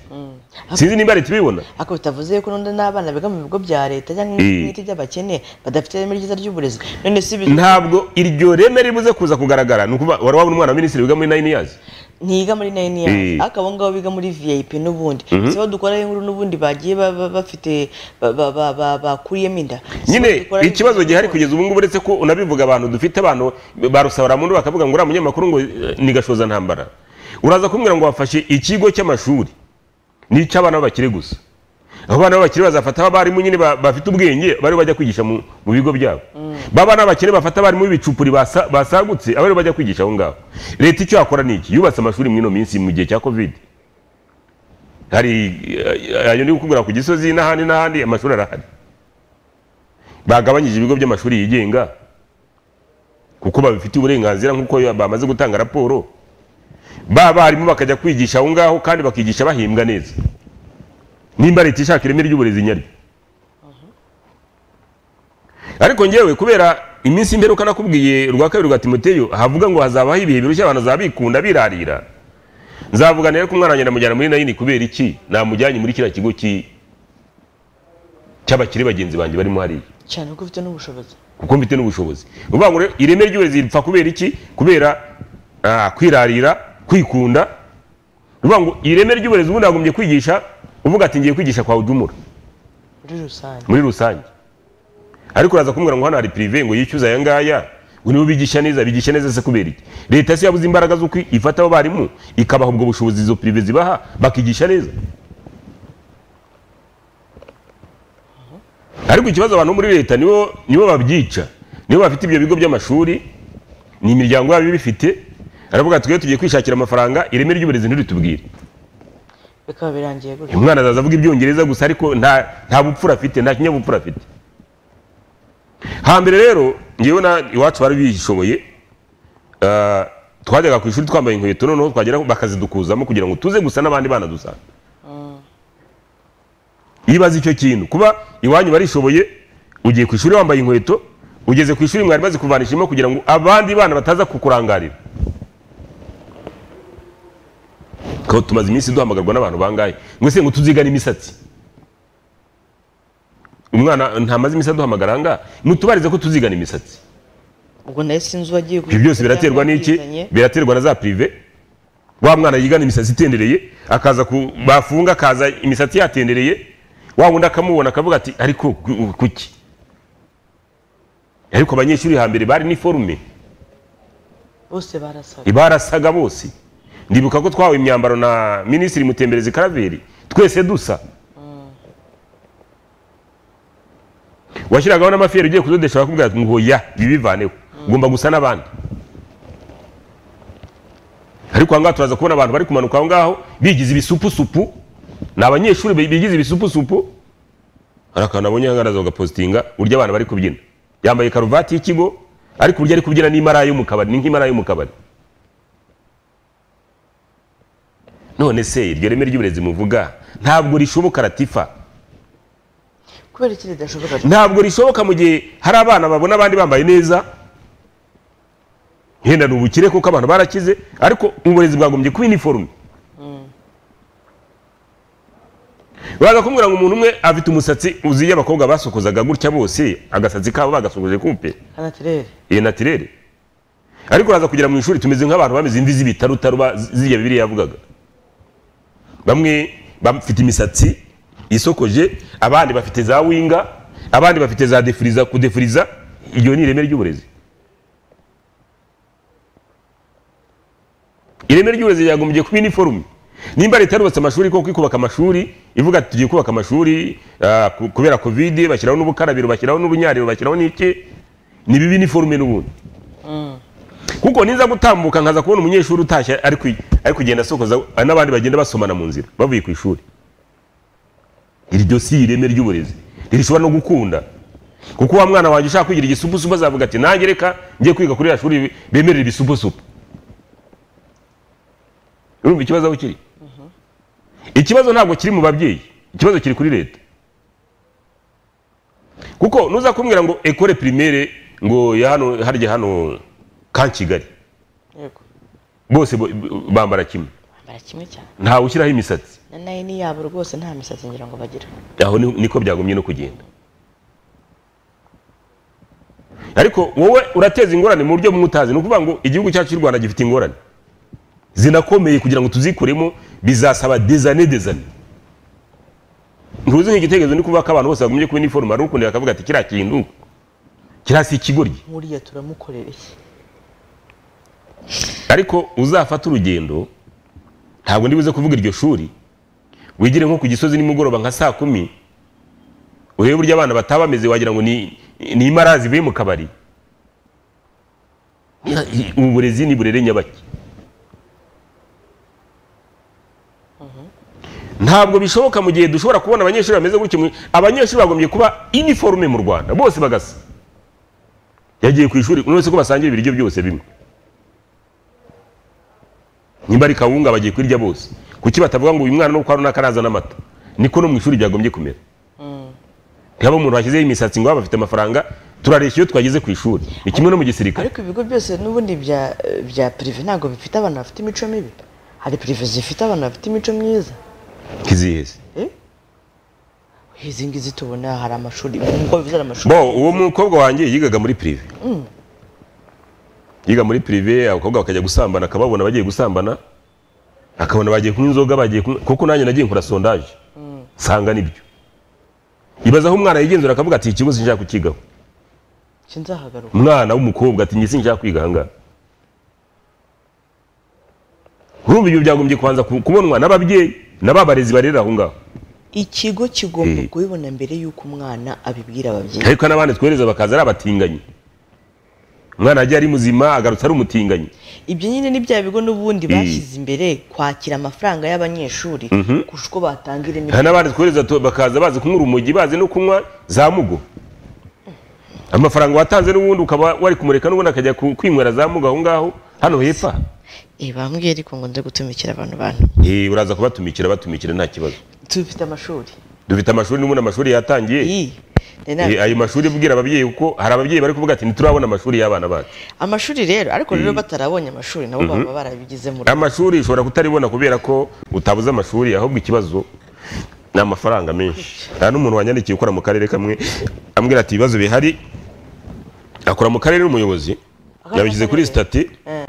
Sinzi niba leta ibibona. Ariko bitavuze ko n'undi n'abana biga mu bigo bya leta cyangwa Eh. n'ibiti by'abakene badafite ireme ryiza ry'uburezi. None si ntabwo iryo reme ribuze kuza kugaragara. Ni ukuvuga wari wabona umwana wa minisitiri wiga muri nine years. Ntiga muri nine Eh. years ariko abo ngabo biga muri vip n'ubundi. Si bo dukora inkuru n'ubundi bagiye ba- ba- bafite ba- ba- ba- ba- bakuriyemo inda. Nyine ikibazo gihari kugeza ubu ngubu uretse ko unabivuga abantu dufite abantu barusabara mundi bakavuga ngo uriya munyamakuru ngo eh, ni gashoza ntambara. Uraza kumbwira ngo wafashe ikigo cy'amashuri ni icy'abana b'abakire gusa. Abo bana b'abakire bazafata abarimu nyine ba- bafite ubwenge bari bajya kwigisha mu bigo byabo. Ba bana b'abakire bafata abarimu b'ibicupuri basa- basagutse abari bajya kwigisha aho ngaho. Leta icyo yakora ni iki? Yubatse amashuri muri ino minsi mu gihe cya covid. Hari eh, ayo ndi kukubwira ku gisozi n'ahandi n'ahandi amashuri arahari. Bagabanyije ibigo by'amashuri yigenga kuko babifitiye uburenganzira nk'uko bamaze gutanga raporo. Ba barimu bakajya kwigisha aho ngaho kandi bakigisha bahimbwa neza. Nimba leta ishaka ireme ry'uburezi nyaryo ariko ngewe kubera iminsi imperuka nakubwiye rwa kabiri rwa timoteyo havuga ngo hazabaho ibihe birushya abantu bazaba bikunda birarira. Nzavugana rero ko umwana wanjye ndamujyana muri nayini kubera iki? Namujyanye muri kiriya kigo ki- cy'abakire bagenzi banjye barimo hariya. Cyane ko ufite n'ubushobozi. Kuko mfite n'ubushobozi. Ni ukuvuga ngo ireme ry'uburezi ripfa kubera iki? Kubera ah, kwirarira kwikunda. Ni ukuvuga ngo ireme ry'uburezi ubundi wagombye kwigisha uvuga ati ngiye kwigisha kwa ujumura muri rusange. Ariko uraza kumbwira ngo hano hari pirive ngo yishyuza aya ngaya? Ngo nibo bigisha neza bigisha neza se kubera iki? Leta se yabuze imbaraga z'uko ifata abo barimu ikabaha ubwo bushobozi izo pirive zibaha bakigisha neza. Ariko ikibazo abantu bo muri leta nibo nibo babyica nibo bafite ibyo bigo by'amashuri ni imiryango yabo ibifite. Aravuga "Twe tugiye kwishakira amafaranga ireme ry'uburezi ntiritubwire. Bikaba birangiye gutyo umwana azaza avuga ibyongereza gusa ariko nta nta bupfura afite nta kinyabupfura afite. Hambere rero ngewe na iwacu bari bishoboye ah, twajyaga ku ishuri twambaye inkweto noneho twagera bakazidukuzamo kugira ngo tuze gusa n'abandi bana dusanga yibaza icyo kintu kuba iwanyu barishoboye ugiye ku ishuri wambaye inkweto ugeze ku ishuri mwari maze kuvanishamo kugira ngo abandi bana bataza kukurangarira. Tumaze iminsi duhamagarwa n'abantu bangahe? Ngo ese ngo tuzigane imisatsi. Umwana ntamaze iminsi aduhamagara ahangaha mutubarize ko tuzigana imisatsi. Ubwo nawe sinzi uwagiye ibyo byose biraterwa n'iki? biraterwa na za pirive wa mwana yigana imisatsi itendereye akaza ku bafunga akaza imisatsi yatendereye? Wa wundi akamubona akavuga ati ariko ku- kuki? Ariko abanyeshuri hambere bari niforume bose barasaga. Barasaga bose. Ndibuka ko twahawe imyambaro na minisitiri mutemberezi karaveri. Twese dusa. Washyiragaho n'amafiyeri ugiye kudodesha bakubwira ngo ya ibi bivaneho. Ugomba gusa n'abandi. Ariko aha ngaha turaza kubona abantu bari kumanuka aho ngaho bigize ibisupusupu. Ni abanyeshuri bi- bigize ibisupusupu. Hari akantu abonye ahangaha bagapositinga uburyo abana bari kubyina. Yambaye karuvati y'ikigo ariko uburyo ari kubyina n'imara yo mu ni nk'imara yo mu kabari. None se iryo reme ry'uburezi muvuga. Ntabwo rishoboka ratifa kubera iki ridashoboka? Ntabwo rishoboka mu gihe hari abana babona abandi bambaye neza. Yenda ni ubukire kuko abantu barakize ariko uburezi bwagombye kuba iniforume baza kumbwira ngo umuntu umwe afite umusatsi uzi iyo abakobwa basokozaga gutya bose agasatsi kabo bagasokoje anatirere iyi natirere ariko uraza kugera mu ishuri tumeze nk'abantu bameze imvi z'ibitarutaro ba- ziriya bibiri yavugaga. Bamwe bafite imisatsi isokoje abandi bafite za winga abandi bafite za defiriza kudefiriza iryo ni ireme ry'uburezi. Ireme ry'uburezi ryagombye kuba iniforume nimba leta yarubatse amashuri koko ikubaka amashuri ivuga ati tugiye kubaka amashuri ah, ku- kubera kovide bashyiraho n'ubukarabiro bashyiraho n'urunyariro bashyiraho n'iki? Ni bibi iniforume n'ubundi. Kuko niza gutambuka nkaza kubona umunyeshuri utashye ari kugenda asokoza n'abandi bagenda basomana mu nzira bavuye ku ishuri. Iryo si ireme ry'uburezi ntirishobora no gukunda. Kuko wa mwana wanjye ushaka kwigira igisupusupu azavuga ati nanjye reka njye kwiga kuri iriya shuri bemerera ibisupusupu. Urumva ikibazo aho kiri ikibazo ntabwo kiri mu babyeyi ikibazo kiri kuri leta. Kuko nuza kumbwira ngo ekore primaire ngo ya hano harya hano ka kigali. Bose bo- bo- bambara kimwe ntawe ushyiraho imisatsi. Na na yo ni yabo rwose nta misatsi ngira ngo bagira aho ni- niko byagumye no kugenda. Ariko wowe urateza ingorane mu buryo bumwe utazi ni ukuvuga ngo igihugu cyacu cy'u rwanda gifite ingorane. Zinakomeye kugira ngo tuzikuremo bizasaba dezane dezane ntuzi nk'igitekerezo ni kuvuga ko abantu bose bagumye kuba iniforume ari ukundi bakavuga ati kiriya kintu kiriya si ikigoryi. Nk'uriya turamukorereye. Ariko uzafata urugendo ntabwo ndibuze kuvuga iryo shuri. Wigire nko ku gisozi nimugoroba nka saa kumi urebe uburyo abana bataba bameze wagira ngo ni imara zivuye mu kabari. Ubu burezi ni burere nyabaki. Ntabwo bishoboka mu gihe dushobora kubona abanyeshuri bameze gutyo abanyeshuri bagombye kuba iniforume mu rwanda bose bagasa. Yagiye ku ishuri buri wese ko basangira ibiryo byose bimwe. Nimba ari kawunga bagiye kwirya bose. Kuki batavuga ngo uyu mwana nuko hari n'akaraza n'amata niko no mu ishuri byagombye kumera. Ntihaba umuntu washyizeho imisatsi ngo bafite amafaranga turareshya iyo twageze ku ishuri. Ni kimwe no mu gisirikare. Ariko ibigo byose n'ubundi bya bya pirive ntabwo bifite abana bafite imico mibi. Hari pirive zifite abana bafite imico myiza. Nk'iziheze Eh? izi ngizi tubona hari amashuri uwo mukobwa wanjye yigaga muri pirive yiga muri pirive abakobwa bakajya gusambana akababona bagiye gusambana akabona bagiye kunywa inzoga bagiye kuko nanjye nagiye nkora sondaje nsanga ni byo. Ibaza aho umwana yigenzura akavuga ati ikigo sinshaka kukigaho. Umwana w'umukobwa ati njye sinshaka kwiga ahangaha urumva ibyo byagombye kubanza ku- kubonwa n'ababyeyi n'ababarezi barera aho ngaho. Ikigo kigomba Eh. kubibona mbere y'uko umwana abibwira ababyeyi. Ariko n'abandi twohereza bakaza ari abatinganyi. Umwana yagiye ari muzima agarutse ari umutinganyi. Ibyo nyine ni bya bigo n'ubundi bashyize imbere kwakira amafaranga y'abanyeshuri kurusha uko batanga ireme n'abandi twohereza bakaza bazi kunywa urumogi bazi no kunywa za mugo. Amafaranga watanze n'ubundi ukaba wari kumureka n'ubundi akajya kwinywera za mugo aho ngaho hano hepfo. Eh, bambwiye ariko ngo nze gutumikira abantu bantu. Eh, uraza kubatumikira batumikira nta kibazo. Tufite amashuri. Dufite amashuri n'ubundi amashuri yatangiye? Eh, ayo mashuri bwira ababyeyi kuko hari ababyeyi bari kuvuga ati ntiturabona amashuri y'abana bacu. Amashuri rero ariko rero batarabonye amashuri nabo baba barabigizemo uruhare. amashuri ushobora kutaribona kubera ko utabuze amashuri ahubwo ikibazo ni amafaranga menshi. Nta n'umuntu wanyandikiye ukora mu karere kamwe ambwira ati ibibazo bihari. Akora mu karere n'umuyobozi. Yabishyize kuri sitati. Eh,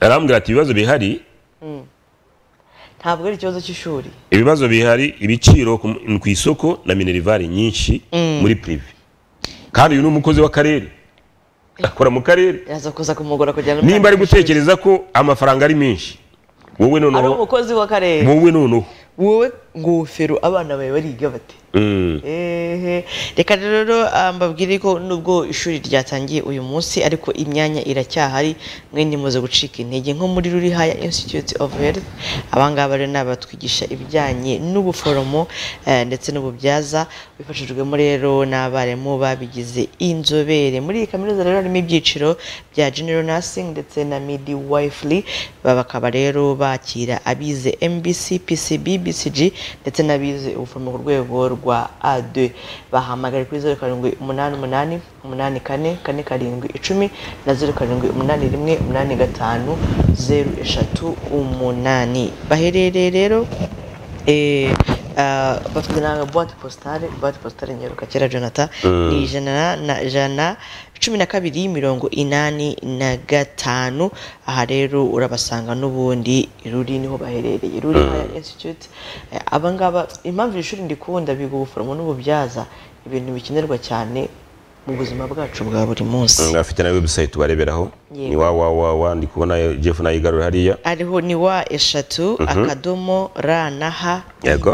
arambwira ati ibibazo bihari. Ntabwo ari ikibazo cy'ishuri. Ibibazo bihari ibiciro ku isoko na minerivare nyinshi muri pirive kandi uyu ni umukozi w'akarere. Akora mu karere. Nimba ari gutekereza ko amafaranga ari menshi wowe ari noneho umukozi w'akarere. Wowe noneho. Wowe ngofero abana bawe bariga bate? Mm. Reka rero ah, mbabwire ko nubwo ishuri ryatangiye uyu munsi ariko imyanya iracyahari mwe nimuze gucika intege. Nko muri ruri haya institute of health abangaba rero ni abatwigisha ibijyanye n'ubuforomo eh, ndetse n'ububyaza bifashijwemo rero n'abarimu babigize inzobere. Muri iyi kaminuza rero harimo ibyiciro bya general nursing ndetse na midwifery. Ba- bakaba rero bakira abize mbc pcb bcg ndetse n'abize ubuforomo ku rwego rwa A2 bahamagare kuri zeru karindwi umunani umunani umunani kane kane karindwi icumi na zeru karindwi umunani rimwe umunani gatanu zeru eshatu umunani. Baherereye rero eh, ah, bafite na boite postale boite postale nyaruka kera jonathan. Ni ijana na ijana cumi na kabiri mirongo inani na gatanu. Aha rero urabasanga n'ubundi ruri ni ho baherereye. Ruri haya institute. Eh, abangaba impamvu iri shuri ndikunda biga ubuforomo n'ububyaza ibintu bikenerwa cyane mu buzima bwacu bwa buri munsi. Afite na website bareberaho. Yego. ni wa wa wa wa ndi kubona Jeff nayigarura hariya. Ariho ni wa eshatu akadomo ra na ha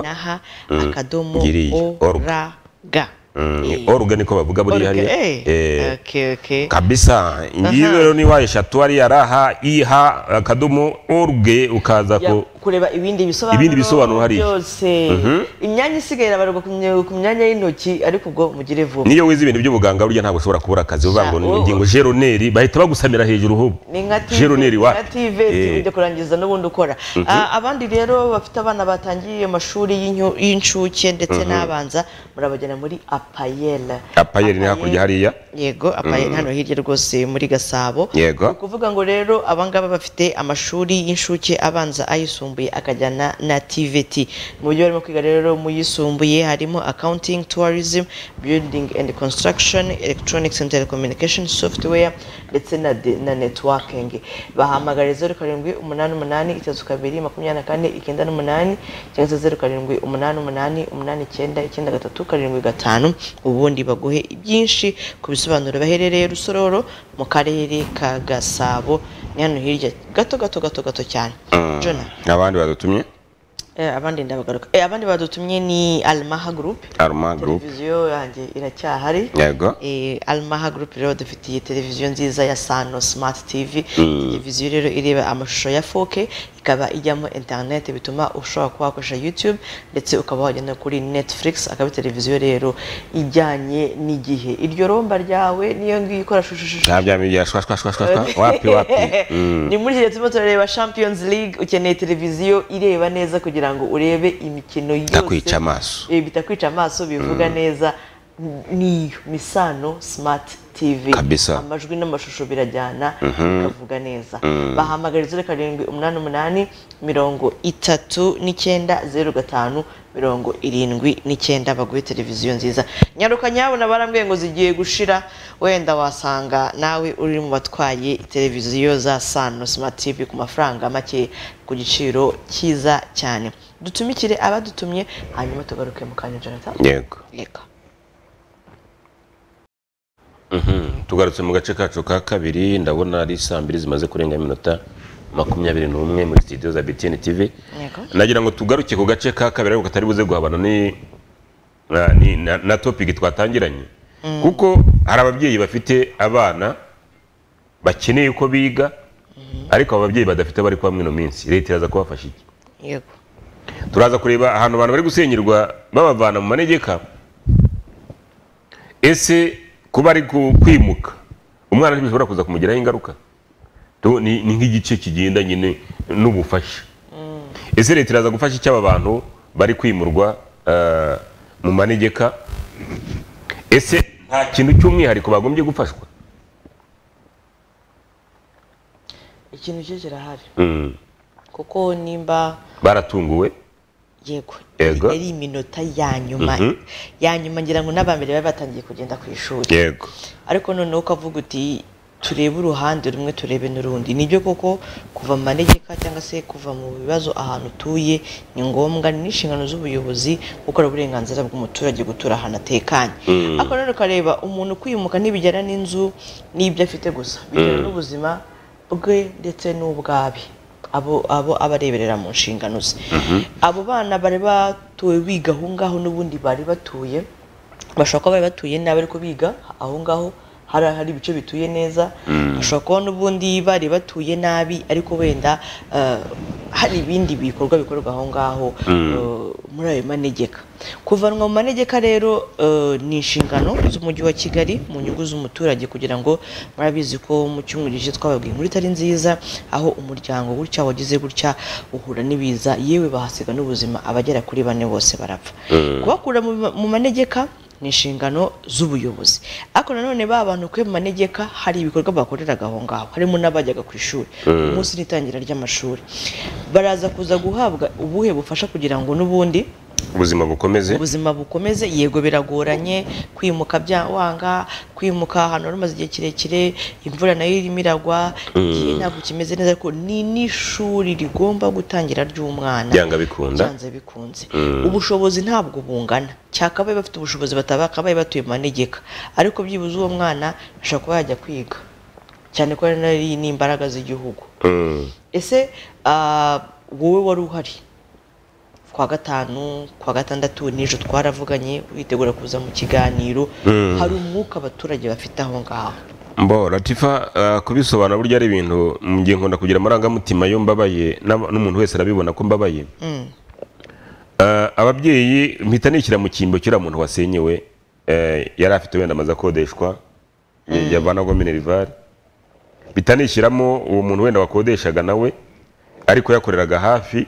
na ha akadomo Ngiriya. o ra ga. Ni org niko bavuga buriya kabisa. Ngiyi rero ni wa eshatu hariya raha iha akadomo org ukaza kureba ibindi bisobanuro byose. Imyanya isigaye irabarwa ku mya- ku myanya y'intoki ariko ubwo mugire vuba. Niyo wize ibintu by'ubuganga burya ntabwo ushobora kubura akazi. Uvuga ngo oh. ingingo jeroneri bahita bagusamira hejuru nka jeroneri wa tiveti Eh. kurangiza n'ubundi ukora. Ah, abandi rero bafite abana batangiye amashuri y'incuke ndetse n'abanza murabagena muri apayela apayeri ni hakurya hariya yego apayeli hano hirya rwose muri gasabo. Yego. ni ukuvuga ngo rero abangaba bafite amashuri y'incuke abanza ayisumbuye akajyana na tvt mu buryo barimo kwiga rero mu yisumbuye harimo accounting tourism building and construction electronics and telecommunication software ndetse na, de- na networking. Bahamagara zeru karindwi umunani umunani itatu kabiri makumyabiri na kane icyenda n'umunani cyangwa se zeru karindwi umunani umunani umunani icyenda icyenda gatatu karindwi gatanu. Ubundi baguhe byinshi ku bisobanuro baherereye rusororo mu karere ka gasabo. Ni hano hirya. Gato gato gato gato cyane. Jona. abandi badutumye? Eh, abandi ndabagaruka. Eh, abandi badutumye ni almaha group. Aruma group. Televiziyo yanjye iracyahari. Yego. Eh, almaha group rero dufitiye televiziyo nziza ya sano smart tv televiziyo rero ireba amashusho ya 4K ikaba ijyamo internet bituma ushobora kuba wakoresha youtube ndetse ukaba wajya no kuri netflix akaba televiziyo rero ijyanye n'igihe. Iryo romba ryawe niyo ngiyo shwa wapi wapi. Mm. ni muri iki gihe turimo turareba champions league. Ukeneye televiziyo ireba neza kugira ngo urebe imikino yose. Bitakwica. Eh, bitakwica amaso bivuga neza. Niyo. Misano smart tv Kabisa. amajwi n'amashusho birajyana bikavuga neza. Bahamagara zeru karindwi umunani umunani mirongo itatu n'icyenda zeru gatanu mirongo irindwi n'icyenda. Baguhe televiziyo nziza. Nyaruka nyabona barambwiye ngo zigiye gushira wenda wasanga nawe uri mu batwaye televiziyo za sano smart tv ku mafaranga make ku giciro cyiza cyane. Dutumikire abadutumye hanyuma tugaruke mu kanya jonathan. Yego. Reka tugarutse mu gace kacu ka kabiri ndabona ari saa mbiri zimaze kurenga iminota makumyabiri n'umwe muri studio za BTN TV Yego. nagira ngo tugaruke ku gace ka kabiri ariko katari buze guhabana ni na, topic twatangiranye. Kuko hari ababyeyi bafite abana bakeneye ko biga ariko abo babyeyi badafite bari kuba mwino minsi. Leta iraza kubafasha iki? Yego. Turaza kureba ahantu abantu bari gusenyerwa babavana mu manegeka. Ese kuba ari kwimuka. Umwana ntibishobora kuza kumugiraho ingaruka. Ni nk'igice kigenda nyine n'ubufasha. Ese leta iraza gufasha icyo aba bantu bari kwimurwa eh, mu manegeka? Ese nta kintu cy'umwihariko bagombye gufashwa? Ikintu cyo kirahari. Mm. kuko nimba baratunguwe. Yego. Yari iminota ya nyuma. Ya nyuma ngira ngo n'abambere bari batangiye kugenda ku ishuri. Yego. Ariko noneho ukavuga uti turebe uruhande rumwe turebe n'urundi. Nibyo koko kuva mu manegeka cyangwa se kuva mu bibazo ahantu utuye ni ngombwa ni n'inshingano z'ubuyobozi gukora uburenganzira bw'umuturage gutura ahantu atekanye. Ariko rero ukareba umuntu kwimuka ntibijyana n'inzu n'ibyo afite gusa. Bijyana n'ubuzima bwe ndetse n'ubwabe abo abo aba areberera mu nshingano ze. Abo bana bari batuye biga aho ngaho n'ubundi bari batuye bashobora kuba bari batuye nabi ariko biga aho ngaho hari hari ibice bituye neza. Bashobora kuba n'ubundi bari batuye nabi ariko wenda eh, hari ibindi bikorwa bikorwa aho ngaho eh, muri ayo manegeka. Kuvanwa mu manegeka rero eh, ni inshingano z'umujyi wa kigali mu nyungu z'umuturage kugira ngo murabizi ko mu cyumweru gishize twababwiye inkuru itari nziza aho umuryango gutya wagize gutya uhura n'ibiza yewe bahasiga n'ubuzima abagera kuri bane bose barapfa. Kubakura mu- mu manegeka ni inshingano z'ubuyobozi. Ariko nanone ba bantu kwe mu manegeka hari ibikorwa bakoreraga aho ngaho. Harimo n'abajyaga ku ishuri. Umunsi n'itangira ry'amashuri. Baraza kuza guhabwa ubuhe bufasha kugira ngo n'ubundi ubuzima bukomeze? Ubuzima bukomeze. Yego biragoranye. Kwimuka bya wanga kwimuka ahantu wari umaze igihe kirekire imvura na yo irimo iragwa igihe ntabwo kimeze neza ariko ni n'ishuri rigomba gutangira ry'umwana. Byanga bikunda? Byanze bikunze. Ubushobozi ntabwo bungana. Cyakabaye bafite ubushobozi batakabaye batuye mu manegeka. Ariko byibuze uwo mwana ashobora kuba yajya kwiga. Cyane ko ari n'imbaraga z'igihugu. Mm. ese ah, wowe wari uhari? Kwa gatanu kwa gatandatu nijoro twaravuganye witegura kuza mu kiganiro. Hari umwuka abaturage bafite aho ngaho. Mbo latifa uh, kubisobanura burya ari ibintu ngiye nkunda kugira amarangamutima yo mbabaye n'umuntu wese arabibona ko mbabaye. Uh, ababyeyi mpita nishyira mu cyimbo cy'uriya muntu wasenyewe eh, yari afite wenda amaze akodeshwa yavanagwa minerivare. Mpita nishyiramo uwo muntu wenda wakodeshaga nawe ariko yakoreraga hafi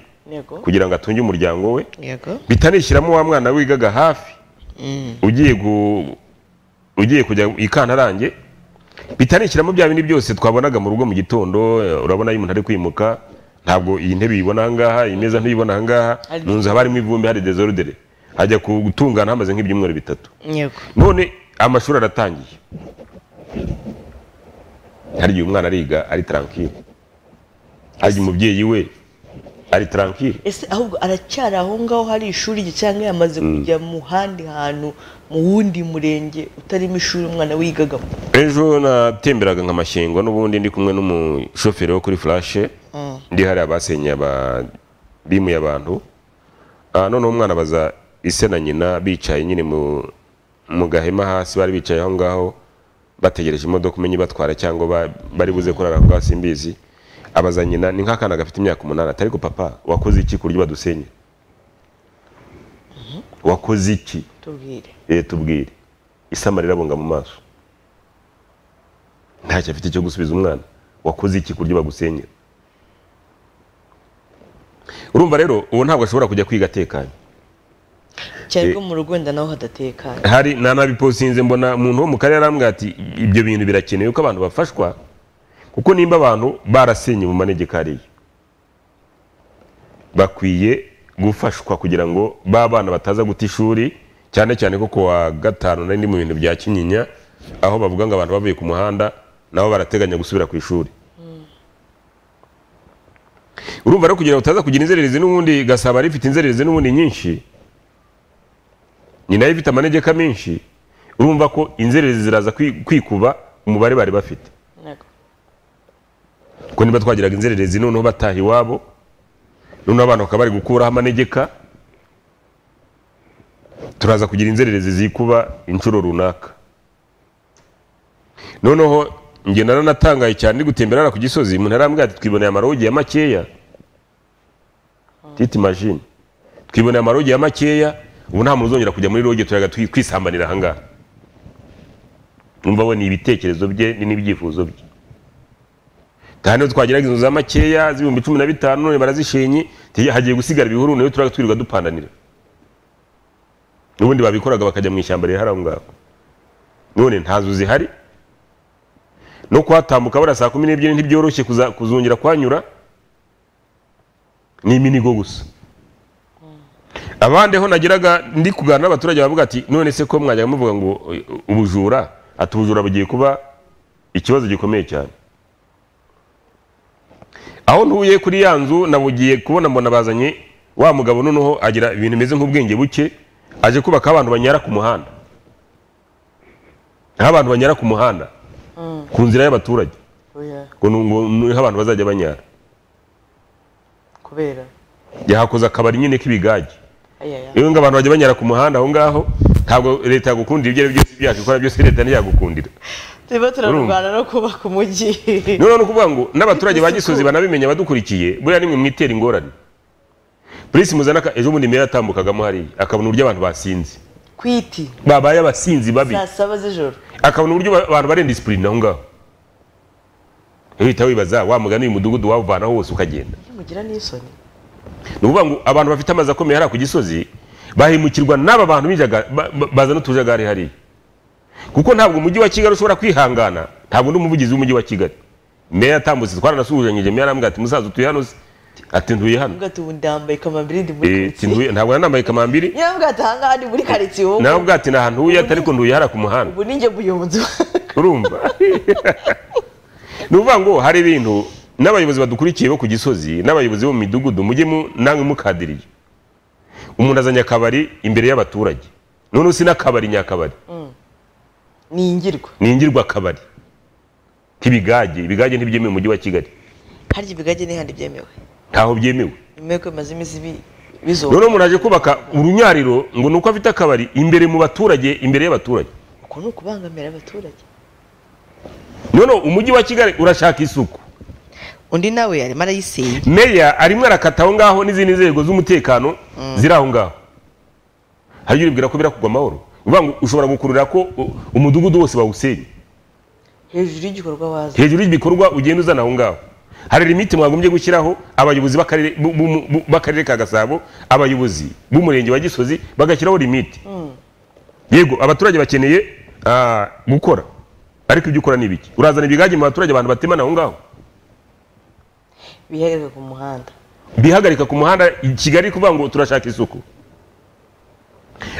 kugira ngo atunge umuryango we. Yego. Mpita nishyiramo wa mwana wigaga hafi. Ugiye gu ugiye kujya i kantarange. Mpita nishyiramo bya bindi byose twabonaga mu rugo mu gitondo. Urabona iyo umuntu ari kwimuka ntabwo iyi ntebe uyibona ahangaha iyi meza ntuyibona ahangaha mu nzu haba harimo ivumbi hari desordre hajya gutungana hamaze nk'ibyumweru bitatu. None amashuri aratangiye. Hari igihe umwana ariga ari hari igihe umubyeyi we ari tranquille. Ese ahubwo aracyari aho ngaho hari ishuri cyangwa yamaze kujya mu handi hantu mu wundi murenge utarimo ishuri umwana wigagamo ejo natemberaga nka mashyengo n'ubundi ndi kumwe n'umushoferi wo kuri furashe ndi hariya basenye aba bimuye abantu. Ah, noneho umwana baza ise na nyina bicaye nyine mu gahema hasi bari bicaye aho ngaho bategereje imodoka umenya ibatwara cyangwa ba- bari buze kurara aho ngaho simbizi abaza nyina ni nk'akana gafite imyaka umunani. Ati ariko papa wakoze iki ku buryo badusenye wakoze iki? Tubwire. Eh tubwire. Isama rirabunga mu maso. Ntacyo afite cyo gusubiza umwana. Wakoze iki ku buryo bagusenyera urumva rero uwo ntabwo ashobora kujya kwiga atekanye. Cyane ko mu rugo wenda naho hadatekanye. hari nanabiposinze mbona umuntu wo mu karere arambwira ati ibyo bintu birakenewe ko abantu bafashwa kuko nimba abantu barasenye mu manegeka hariya bakwiye gufashwa kugira ngo ba bana bataza guta ishuri cyane cyane ko ku wa gatanu nari mu bintu bya kinyinya aho bavuga ngo abantu bavuye ku muhanda nabo barateganya gusubira ku ishuri. Urumva rero kugira ngo utaza kugira inzererezi n'ubundi gasaba rifite inzererezi n'ubundi nyinshi ni na yo ifite amanegeka menshi urumva ko inzererezi ziraza kwi- kwikuba umubare bari bafite. Yego. ko niba twagiraga inzererezi noneho bataha iwabo noneho abantu bakaba bari gukuraho amanegeka. Turaza kugira inzererezi zikuba inshuro runaka. Noneho njye naranatangaye cyane ndi gutembera hariya ku gisozi umuntu arambwira ati twiboneye amarogi ya makeya. Titi mashini twiboneye amarogi ya makeya ubu nta muntu uzongera kujya muri roge turaga twi- kwisambanira ahangaha numva we ni ibitekerezo bye ni n'ibyifuzo bye. Kandi twagiraga inzu za makeya z'ibihumbi cumi na bitanu none barazishenye hagiye gusigara ibihuru na yo turaga twirirwa dupandanira. N'ubundi babikoraga bakajya mu ishyamba rihari aho ngaho. None nta nzu zihari. No kuhatambuka buriya saa kumi n'ebyiri ntibyoroshye kuzongera kuhanyura ni iminigo gusa. Abandi ho nagiraga ndi kuganira n'abaturage bavuga ati none se ko mwajyaga muvuga ngo ubujura? Ati ubujura bugiye kuba ikibazo gikomeye cyane. Aho ntuye kuri ya nzu nabugiye kubona mbona bazanye wa mugabo noneho agira ibintu bimeze nk'ubwenge buke aje kubaka abantu banyara ku muhanda. Aho abantu banyara ku muhanda. Ku nzira y'abaturage. Oya ngo ni- ngo ni ho abantu bazajya banyara. Kubera? Yahakoze akabari nyine k'ibigage. Iyo ngo abantu bajya banyara ku muhanda aho ngaho ntabwo leta yagukundira ibyo ari byo byose ikora byose leta ntiyagukundira turimo turarwana no? Kubaka umujyi noneho ni ukuvuga ngo n'abaturage ba gisozi banabimenya badukurikiye buriya nimwe mwitera ingorane polisi muzana aka- ejo bundi mbere yatambukagamo hariya akabona uburyo abantu basinze kwiti babaye abasinzi babi saa saba z'ijoro akabona uburyo ba- abantu bari disipurine aho ngaho uhita wibaza wa mugani uyu mudugudu wawuvanaho wose ukagenda mugira n'isoni ni ukuvuga ngo abantu bafite amazu akomeye hariya ku gisozi bahimukirwa n'aba bantu bazana utujagari hariya kuko ntabwo umujyi wa kigali ushobora kwihangana. Ntabwo ndi umuvugizi w'umujyi wa kigali. Meya yatambutse twaranasuhuzanyije meya arambwira ati musaza utuye hano ati ntuye hano. Eh, ntabwo nambaye kamambiri? Nyambwa ati ahantu ntuye ati ariko ntuye hariya ku muhanda. Ubu ninjye muyobozi urumva? Ni ukuvuga ngo hari ibintu n'abayobozi badukurikiye bo ku gisozi n'abayobozi bo mu midugudu mujye mu- namwe mukadiriye umuntu azanye akabari imbere y'abaturage. Noneho si n'akabari nyakabari. Ni ingirwa ni ingirwa akabari k'ibigage ibigage ntibyemewe mu mujyi wa kigali. Harya ibigage n'ihandi byemewe? Ntaho byemewe. Nyuma ko bimaze iminsi bi- bizoga noneho umuntu aje kubaka urunyariro ngo ni uko afite akabari imbere mu baturage imbere y'abaturage. Uko ni ukubangamira abaturage? Noneho umujyi wa kigali urashaka isuku. Undi nawe arimo arayisenya meya arimo arakata aho ngaho n'izindi nzego z'umutekano ziri aho ngaho. Hajya uribwira ko birakugwa amahoro? Ushobora gukurura ko umudugudu wose bawusenya. Hejuru y'igikorwa waza. Hejuru y'ibikorwa ugenda uzana aho ngaho. Hari limite mwagombye gushyiraho abayobozi b'akarere ka gasabo abayobozi b'umurenge wa gisozi bagashyiraho limite. Yego abaturage bakeneye ah, gukora. Ariko ibyo ukora ni ibiki? Urazana ibigage mu baturage abantu batemana aho ngaho? Bihagarika ku muhanda. Bihagarika ku muhanda kigali kuvuga ngo turashaka isuku.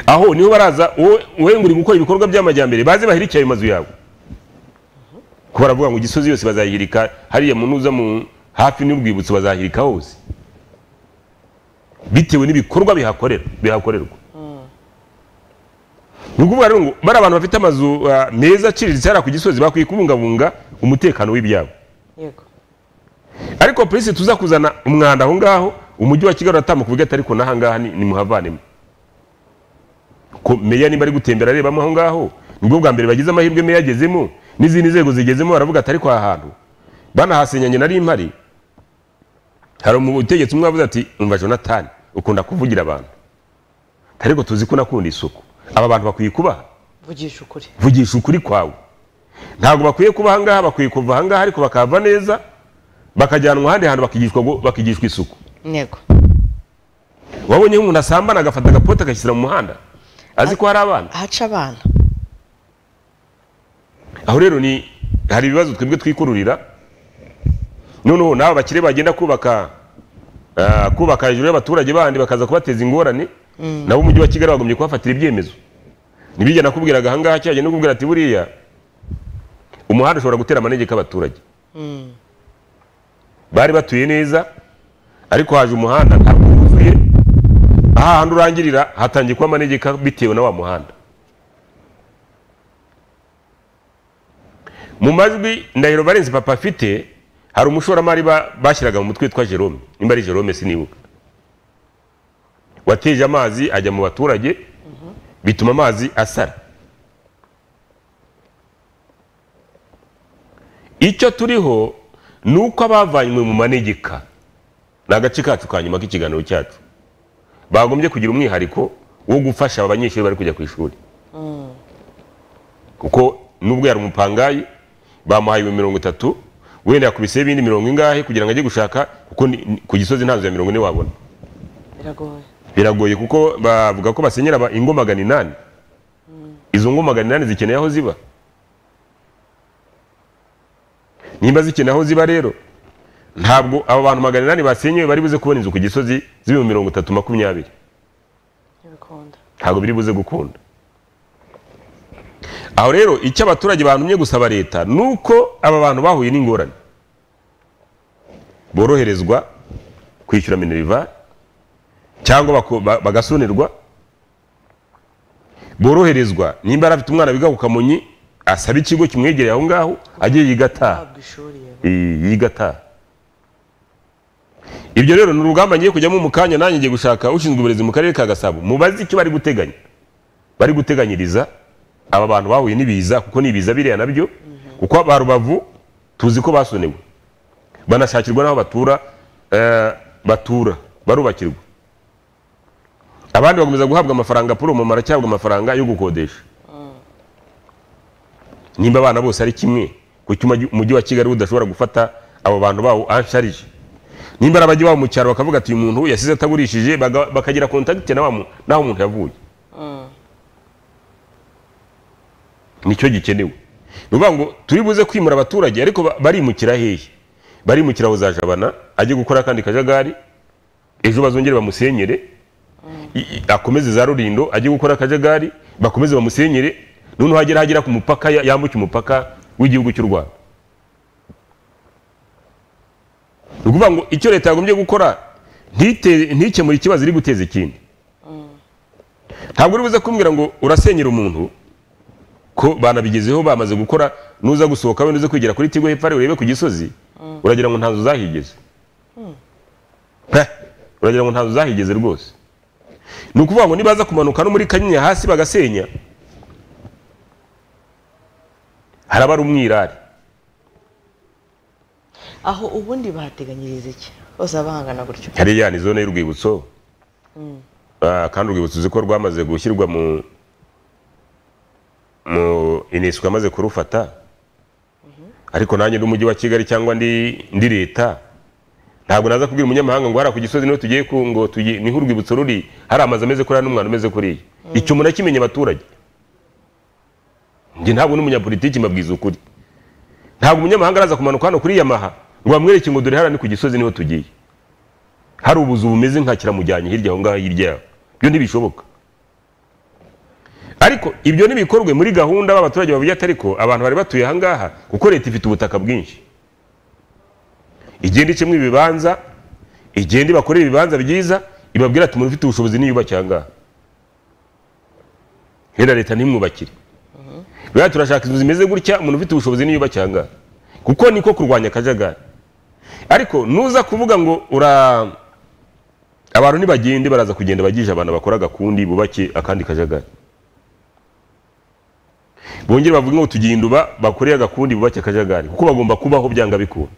Aho ni ho baraza wowe wowe ngo uri gukora ibikorwa by'amajyambere baze bahirike ayo mazu yawe. Ko baravuga ngo gisozi yose bazayihirika hariya mu nuza mu hafi n'urwibutso bazahirika hose. Bitewe n'ibikorwa bihakorera bihakorerwa. Ni ukuvuga rero ngo bari abantu bafite amazu ah, meza aciriritse hariya ku gisozi bakwiye kubungabunga umutekano w'ibyabo. Yego. Ariko polisi tuza kuzana umwanda aho ngaho umujyi wa kigali uratambuka uvuga ati ariko n'aha ngaha ni muhavanemo meya niba ari gutembera arebamo aho ngaho ni bwo bwa mbere bagize amahirwe meya agezemo n'izindi nzego zigezemo baravuga ati ariko aha hantu? Banahasenyanye nari impari hari umutegetsi umwe wavuze ati umva jonathan ukunda kuvugira abantu. Ariko tuzi ko unakunda isuku. Aba bantu bakwiye kubaha vugisha ukuri. Vugisha ukuri kwawe. Ntabwo bakwiye kuba ahangaha bakwiye kuva ahangaha ariko bakahava neza bakajyanwa ahandi hantu bakigishwa isuku. Ntego wabonye nk'umuntu asambana agafata agapote agashyira mu muhanda? Azi ko hari abana haca abana aho rero ni hari ibibazo twebwe twikururira. Noneho n'aba bakire bagenda kubaka ah, kubaka hejuru y'abaturage bandi bakaza kubateza ingorane. Nabo umujyi wa kigali bagombye kubafatira ibyemezo. Ntibijya nakubwiraga ahangaha cyajya no kubwira ati buriya umuhanda ushobora gutera amanegeka abaturage bari batuye neza ariko haje umuhanda ntabwo hantu urangirira hatangiye kuba amanegeka bitewe na wa muhanda. Mu majwi ndahiro valence papa afite hari umushoramari ba- bashyiraga mu mutwe witwa jerome. Nimba ari jerome sinibuka. Wateje amazi ajya mu baturage bituma amazi asara. Icyo turiho ni uko abavanywe mu manegeka ni agace kacu ka nyuma k'ikiganiro cyacu. Bagombye kugira umwihariko wo gufasha aba banyeshuri bari kujya ku ishuri. Kuko nubwo yari umupangayi bamuhaye ibihumbi mirongo itatu wenda yakubiseho ibindi mirongo ingahe kugira ngo ajye gushaka kuko ku gisozi nta nzu ya mirongo ine wabona. Biragoye. Biragoye kuko bavuga ko basenyera ingo magana inani. Izo ngo magana inani zikeneye aho ziba. Nimba zikeneye aho ziba rero ntabwo abo bantu magana inani basenyewe bari buze kubona inzu ku gisozi z'ibihumbi mirongo itatu makumyabiri. Ntabwo biri buze gukunda. Aho rero icyo abaturage bantumye gusaba leta ni uko aba bantu bahuye n'ingorane. Boroherezwa kwishyura minerivare cyangwa bako- ba- bagasonerwa boroherezwa nimba yari afite umwana wiga ku kamonyi asaba ikigo kimwegereye aho ngaho ajye yiga ataha yiga ataha ibyo rero ni urugamba ngiye kujyamo mu kanya nanjye ngiye gushaka ushinzwe uburezi mu karere ka gasabo. Mubaze icyo bari guteganya. Bari guteganyiriza aba bantu bahuye n'ibiza kuko ni ibiza biriya na byo kuko ba rubavu tuzi ko basonewe. Banashakirwa n'aho batura eh, batura barubakirwa. Abandi bakomeza guhabwa amafaranga poromo maracyabwa amafaranga yo gukodesha. Nimba abana bose ari kimwe kuki umujyi- umujyi wa kigali udashobora gufata abo bantu bawo ansharije. Nimba ari abajya babo mu cyaro bakavuga ati uyu muntu yasize atagurishije bakagira mu- n'aho umuntu yavuye. Nicyo gikenewe. Ni ukuvuga ngo turi buze kwimura abaturage ariko ba- barimukira hehe? Barimukira aho jabana ajye gukora akandi kajagari ejo bazongere bamusenyere i- akomeze za rurindo ajye gukora akajagari bakomeze bamusenyere noneho hagera hagera ku mupaka ya- yambuke umupaka w'igihugu cy'u rwanda. Ni ukuvuga ngo icyo leta yagombye gukora ntikemure ikibazo iri guteza ikindi. Ntabwo uri buze kumbwira ngo urasenyera umuntu ko banabigezeho bamaze gukora nuza gusohoka wenda uze kwigira kuri tigo hepfo urebe ku gisozi uragira ngo nta nzu zahigeze uragira ngo nta nzu zahigeze rwose. Ni ukuvuga ngo nibaza kumanuka no muri kanyinya hasi bagasenya haraba ari umwirare. Aho ubundi bahateganyiriza iki? Bose bahangana gutyo. Hariya ni zone y'urwibutso Ah, kandi urwibutso uzi ko rwamaze gushyirwa mu mu iniswa amaze kurufata? Ariko nanjye ndi umujyi wa kigali cyangwa ndi leta? Ntabwo naza kubwira umunyamahanga ngo hariya ku gisozi ni ho tugiye ku ngo tugiye ni ho urwibutso ruri. Hari amazu ameze kuriya n'umwana umeze kuriya. Icyo umuntu akimenya abaturage. Njye ntabwo n'umunyapolitiki mbabwiza ukuri. Ntabwo umunyamahanga araza kumanuka hano kuri yamaha. Ngo bamwereke ngo dore hariya ni ku gisozi ni ho tugiye. Hari ubuzu bumeze nka kiramujyanye hirya aho ngaho hirya yaho. Ibyo ntibishoboka. Ariko ibyo ntibikorwe muri gahunda b'abaturage bavuga ati ariko abantu bari batuye aha ngaha kuko leta ifite ubutaka bwinshi. Igenda icemo ibibanza igenda ibakorera ibibanza byiza ibabwira ati umuntu ufite ubushobozi niyubake aha ngaha. Hera leta ntimwubakire. Rero turashaka inzu zimeze gutya umuntu ufite ubushobozi niyubake aha ngaha. Kuko niko kurwanya akajagari. Ariko nuza kuvuga ngo ura abantu nibagende baraza kugenda bagije abantu bakora agakundi bubake akandi kajagari. Bongere bavuge ngo tugiye induba bakoreye agakundi bubake akajagari. Kuko bagomba kubaho byanga bikunda.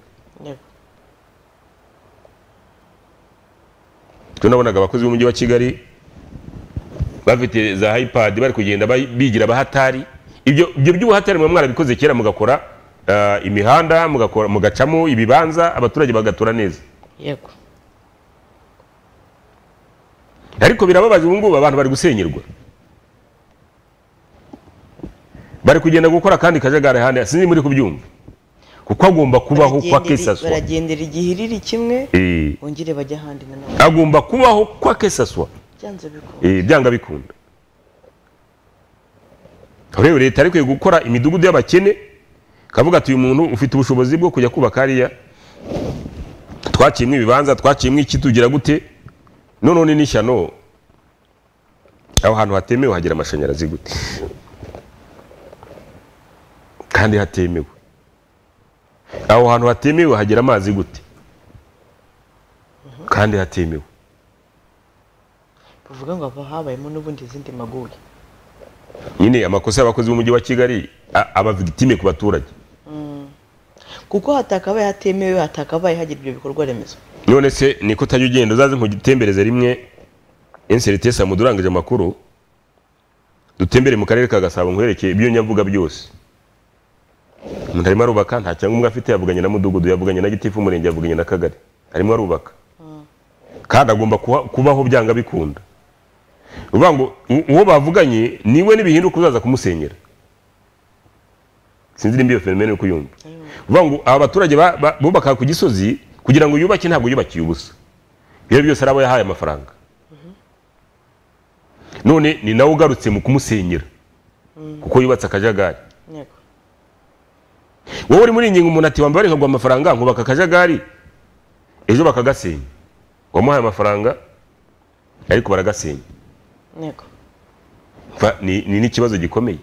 Yego. twe nabonaga abakozi b'umujyi wa kigali bafite za ipad bari kugenda bigira abahatari. Ibyo by'ubuhatari mwarabikoze kera mugakora imihanda mugakora mugacamo ibibanza abaturage bagatura neza. Yego. Ariko birababaje ubu ngubu abantu bari gusenyerwa. Bari kugenda gukora akandi kajagari ahandi sinzi muri kubyumva. Kuko agomba kubaho kwa kesaswa. baragendera igihiriri kimwe Eh, bongere bajya ahandi nanone agomba kubaho kwa kesaswa. Eh, byanga bikunda. Rero leta ariko gukora imidugudu y'abakene kavuga ati uyu muntu ufite ubushobozi bwo kujya kubaka hariya. Twaciyemo ibibanza twaciyemo iki tugira gute? None n'ishyano aho hantu hatemewe hagira amashanyarazi gute? Kandi hatemewe. Aho hantu hatemewe hagira amazi gute? Kandi hatemewe. Bavuga ngo haba habayemo n'ubundi izindi maguye nyine amakosa y'abakozi b'umujyi wa kigali aba ku baturage. Kuko hatakabaye hatemewe hatakabaye hagira ibyo bikorwa remezo. None se niko utajya ugenda uzaze nkugitembereze rimwe? Inserite samudu urangije amakuru dutembere mu karere ka gasabo nkwerekeye ibyo nyavuga byose. Umuntu arimo arubaka nta cyangombwa afite yavuganye na mudugudu yavuganye na gitifu umurenge yavuganye na kagari. Arimo arubaka. Kandi agomba kubaho byanga bikunda. Uvuga ngo uwo bavuganye ni we nibihinduka uzaza kumusenyera. Sinzi nimba iyo fenomene kuyumva. Uvuga ngo aba baturage ba- ba- bubaka ku gisozi kugira ngo yubake ntabwo yubakiye ubusa. Ibyo byose ari abo yahaye amafaranga. None ni nawe ugarutse mu kumusenyera kuko yubatse akajagari. Wowe uri muri iyi ngingo umuntu ati wambare nkaguha amafaranga nkubaka akajagari ejo bakagasenya wamuhaye amafaranga ariko baragasenya. Yego. Fa- ni ni n'ikibazo gikomeye.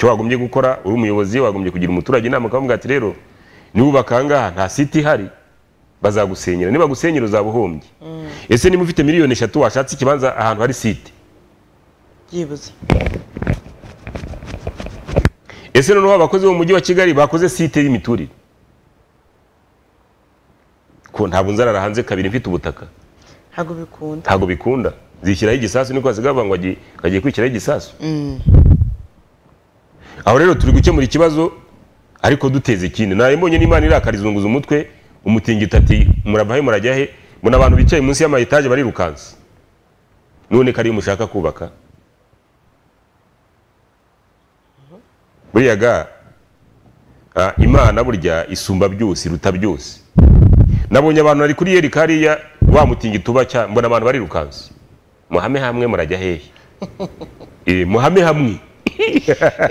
Icyo wagombye gukora uri umuyobozi wagombye kugira umuturage inama ukavuga ati rero niwubaka aha ngaha nta site ihari bazagusenyera. Niba gusenyera uzaba uhombye ese niba ufite miliyoni eshatu washatse ikibanza ahantu hari site byibuze ese noneho abakozi bo mu mujyi wa kigali bakoze site y'imiturire? Ko ntabwo nzarara hanze kabiri mfite ubutaka? Ntabwo bikunda. Ntabwo bikunda. Zishyiraho igisasu niko hasigaye ngo agiye agiye kwishyiraho igisasu? Aho rero turi gukemura ikibazo ariko duteze ikindi. Nawe mbonye n'imana irakarizunguza umutwe umutingito ati muravahe murajya he? Mbona abantu bicaye munsi y'ama etaje barirukansa none kariya mushaka kubaka. Buriya ga imana burya isumba byose iruta byose. Nabonye abantu bari kuri yeri kariya wa mutingito uba mbona abantu barirukansa muhame hamwe murajya hehe Eh, muhame hamwe.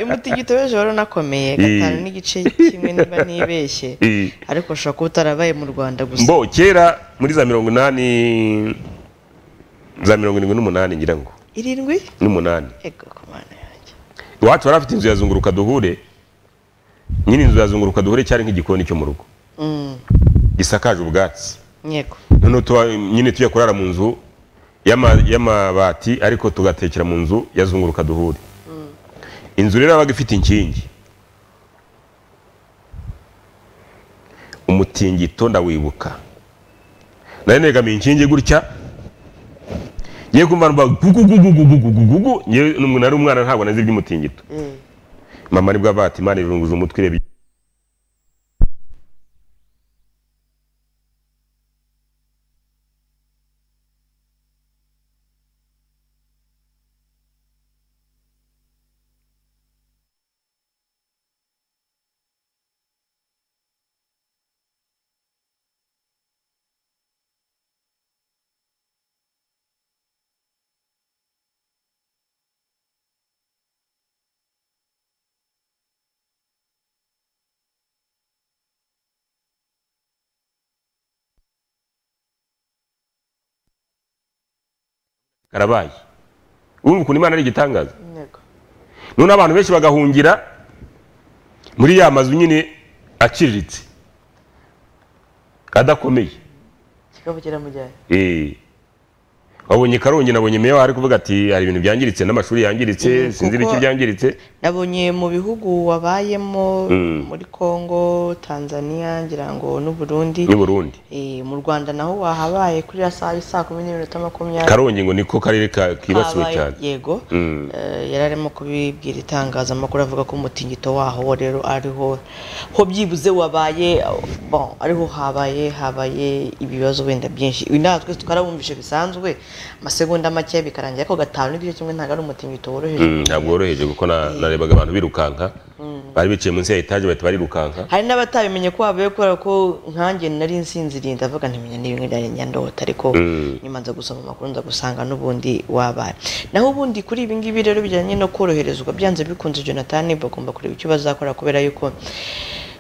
Umutingito w'ejo wari unakomeye gatanu n'igice kimwe niba nibeshye Eh. ariko ushobora kuba utarabaye mu rwanda gusa mbo kera muri za mirongo inani za mirongo irindwi n'umunani ngira ngo irindwi n'umunani iwacu bari bafite inzu yazunguruka duhure nyine inzu yazunguruka duhure cyari nk'igikoni cyo mu rugo gisakaje ubwatsi noneho tuba nyine tujya kurara mu nzu y'ama- y'amabati ariko tugatekera mu nzu yazunguruka duhure inzu rero yabaga ifite inkingi. Umutingito ndawibuka. Nari negamiye inkingi gutya. Ngiye kumva gugugugugugugugugu ngewe n'umuntu ari umwana ntabwo nazi iby'umutingito. Eh, mama ni bwo avuga ati imana irunguza umutwe karabaye urumva ukuntu imana ari igitangaza. None abantu benshi bagahungira muri ya mazu nyine aciriritse. Adakomeye kikaba kiramujyanye Eh. Wabonye karongi nabonye meya ari kuvuga ati hari ibintu byangiritse n'amashuri yangiritse sinzi ibiki byangiritse. nabonye mu bihugu wabayemo Mm. muri congo tanzania ngira ngo n'uburundi n'u burundi. Eh, mu rwanda naho wahabaye kuri ya saa saa kumi n'iminota makumyabiri. Karongi ngo niko karere ka- kibasiwe cyane. yego. Mm. Eh, yari arimo kubibwira itangazamakuru avuga ko umutingito waho rero ariho ho byibuze wabaye bon ariho habaye habaye ibibazo wenda byinshi. Ibi natwe twarabumvishe bisanzwe amasegonda make bikarangira ko gatanu n'igice kimwe ntabwo ari umutingito woroheje ntabwo woroheje kuko na- narebaga abantu birukanka bari bicaye munsi ya etaje bahita barirukanka hari n'abatabimenye ko habaye kubera ko nkanjye nari nsinziriye ndavuga ntimenya n'ibimwe bya nyandota ariko nyuma nza gusoma amakuru nza gusanga n'ubundi wabaye. Naho ubundi kuri ibi ngibi rero bijyanye no koroherezwa byanze bikunze jonathan bagomba kureba icyo bazakora kubera yuko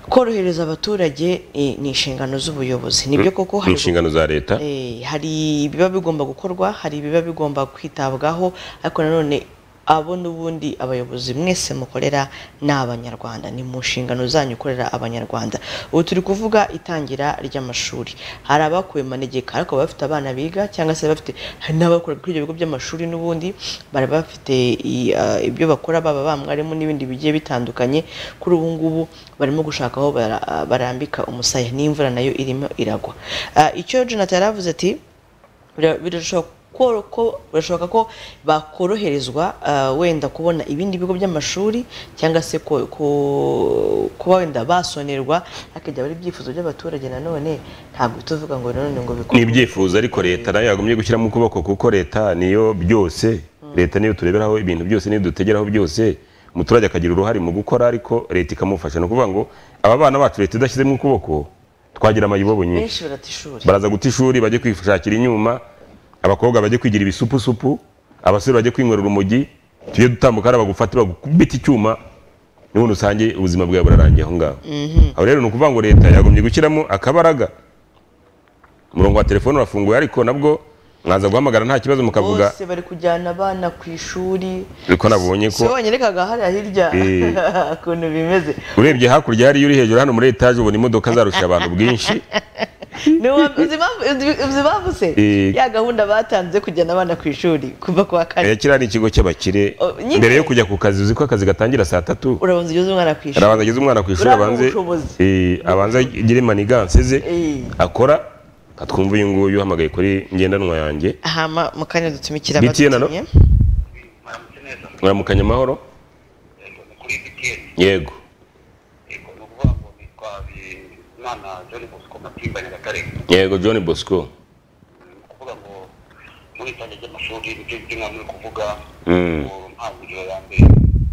korohereza abaturage eh, ni inshingano z'ubuyobozi. Nibyo koko ni hari inshingano za leta? Eh, hari ibiba bigomba gukorwa hari ibiba bigomba kwitabwaho ariko nanone abo n'ubundi abayobozi mwese mukorera ni abanyarwanda ni mu nshingano zanyu ukorera abanyarwanda. Ubu turi kuvuga itangira ry'amashuri. Hari abakuwe manegeka ariko bafite abana biga cyangwa se bafite hari n'abakora kuri ibyo bigo by'amashuri n'ubundi bari bafite ibyo bakora baba ba mwarimu n'ibindi bigiye bitandukanye. Kuri ubu ngubu barimo gushaka aho bara- ah, barambika umusaya. N'imvura na yo irimo iragwa. Icyo jonathan yaravuze ati bira- birashoboka ko- bakoroherezwa ah, wenda kubona ibindi bigo by'amashuri cyangwa se kuba wenda basonerwa hakajya bari ibyifuzo by'abaturage nanone ntabwo tuvuga ngo nanone ngo ni bikorwe ibyifuzo ariko leta na yo yagumye gushyiramo ukuboko kuko leta niyo byose leta niyo tureberaho ibintu byose niyo dutegeraho byose umuturage akagira uruhare mu gukora ariko leta ikamufasha. Ni ukuvuga ngo aba bana bacu leta idashyizemo ukuboko twagira amayibobo nyinshi. Baraza guta ishuri bajye kwishakira inyuma abakobwa bajye kwigira ibisupusupu abasore bajye kwinywera urumogi tujye dutambuka bagufate bagukubita icyuma n'ubundi usange ubuzima bwawe burarangiye aho ngaho. Aho rero ni ukuvuga ngo leta yagombye gushyiramo akabaraga. Umurongo wa telefone urafunguye ariko nabwo mwaza guhamagara nta kibazo mukavuga. Bose bari kujyana abana ku ishuri. Ariko nabonye si ko wanyerekaga hariya hirya. Eh. ukuntu bimeze. Urebye hakurya hariya uri hejuru hano muri etaje ubona imodoka zarusha abantu bwinshi. uzi impamvu- se Eh. ya gahunda batanze kujyana abana ku ishuri kuva ku wa kane. Aya kiriya ni ikigo cy'abakire. Oh, mbere yo kujya ku kazi uzi ko akazi gatangira saa tatu? Urabanza ugeze umwana ku ishuri. Arabanza ageze umwana ku ishuri ubushobozi. eh, agire maniganse ze Eh. akora katwumva uyu nguyu uhamagaye kuri ngendanwa yanjye. Hama mu kanya dutumikira abadutumye. mwaramukanye amahoro yego. Yego ni ukuvuga ngo nitwa Bizimana john bosco matimba nyagatare yego john bosco. Kuvuga ngo muri itange ry'amashuri ibyo byo muri kuvuga Mm. ngo ntangiriro ya mbere.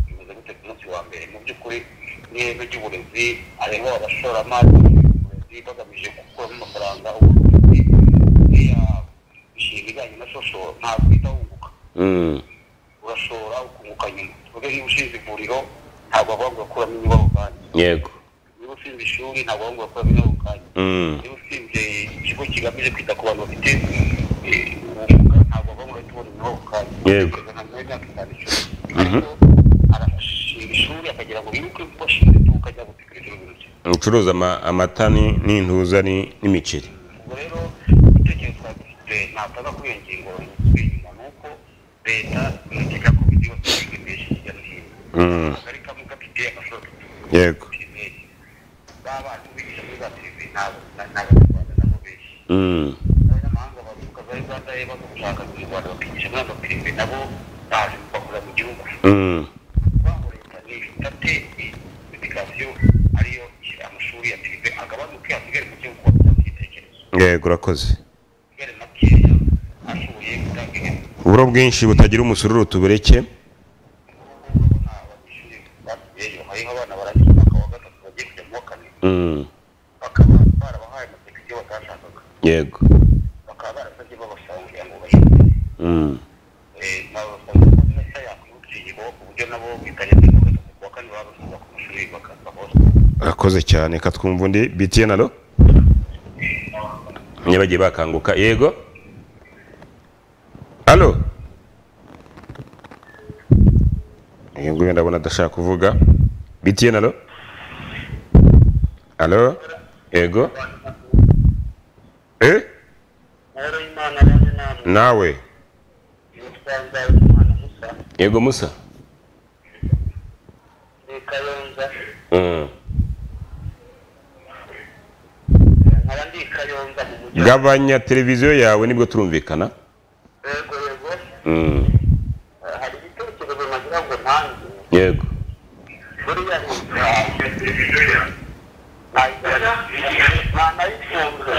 Bimeze gute ku munsi wa mbere? Mu by'ukuri n'ireme ry'uburezi harimo abashoramari mu bagamije gukuramo amafaranga ubuvuzi mishinga ijyanye na shosho ntabwo uhita wunguka. Mm. urashora ukunguka nyuma. Tuvuge niba ushinze ivuriro ntabwo bavuga gukuramo inyubako kandi. Yego niba ushinze ishuri ntabwo bavuga ngo urakuramo inyubako kandi Mm. niba ushinze ikigo kigamije kwita ku bantu bafite eh, ubumuga ntabwo ngo urahita ubona inyubako kandi Yego. Kugeza na nyuma y'imyaka itanu icumi ariko arashinga ishuri akagira ngo bibuke ko ashinze iduka ajya gutekereza ibintu bye ucuruza ama- amata ni- n'intuza ni- n'imiceri ubwo rero twari dufite nataza kuri iyo ngingo inyuma ni uko leta itegeka ko bidi yose biga menshi hirya no hino. Mm. akagari kamwe gafite amashuri yego pirimeri b'abarimu bigisha muri za pirive ni abanyarwanda nabo benshi Mm. abanyamahanga bavuga bari rwanda ye baza gushaka mu rwanda bakigisha muri amapirive nabo baje bakura mu gihugu Mm. ngo leta ni ifite edikasiyo ariyo amashuri ya pirive agabanuke hasigare mu gihugu kuba ibitekerezo yego urakoze uburo bwinshi butagira umusururu tubureke hariho abana barangiza umwaka wa gatatu bagiye kujya mu wa kane Mm. bakaba yego bakaba barasabye ngo Mm. nabasaba ko bakaza hose urakoze cyane katwumva undi btn alo nyabagiye bakanguka yego? Alo? Nguyu ndabona adashaka kuvuga. Btn alo alo? Yego? Eh rero imana yanjye namwe nawe yego musa ni kayonza Mm. nkaba ndi i kayonza mu mujyi wa gabanya televiziyo yawe ni bwo turumvikana yego. Yego Mm. Eh, hari ibitekerezo nagira ngo ntange yego buriya ntanayifunze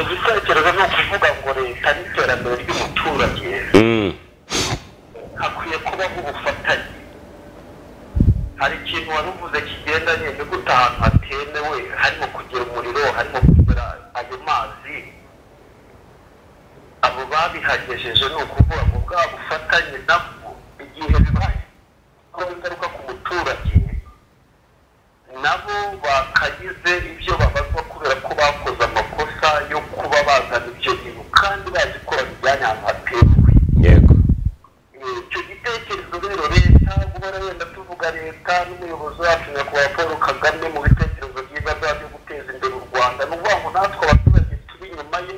icyo gitekerezo ni ukuvuga ngo leta n'iterambere ry'umuturage Mm. hakwiye kubaho ubufatanye. Hari ikintu wari uvuze kigendanye no guta ahantu hatemewe? Harimo kugera umuriro harimo kugera ayo mazi. Abo babihagejeje ni ukuvuga ngo bwa bufatanye nabwo igihe bibaye ingaruka ku muturage nabo bakagize ibyo babazwa kubera ko bakoze amakosa. Yo kuba bazana ibyo bintu kandi bazi ko babijyanye ahantu hatemewe yego icyo gitekerezo rero leta guhora wenda tuvuga leta n'umuyobozi wacu nyakubahwa paul kagame mu bitekerezo byiza byaba byo guteza imbere u rwanda ni ukuvuga ngo natwe abaturage turi inyuma ye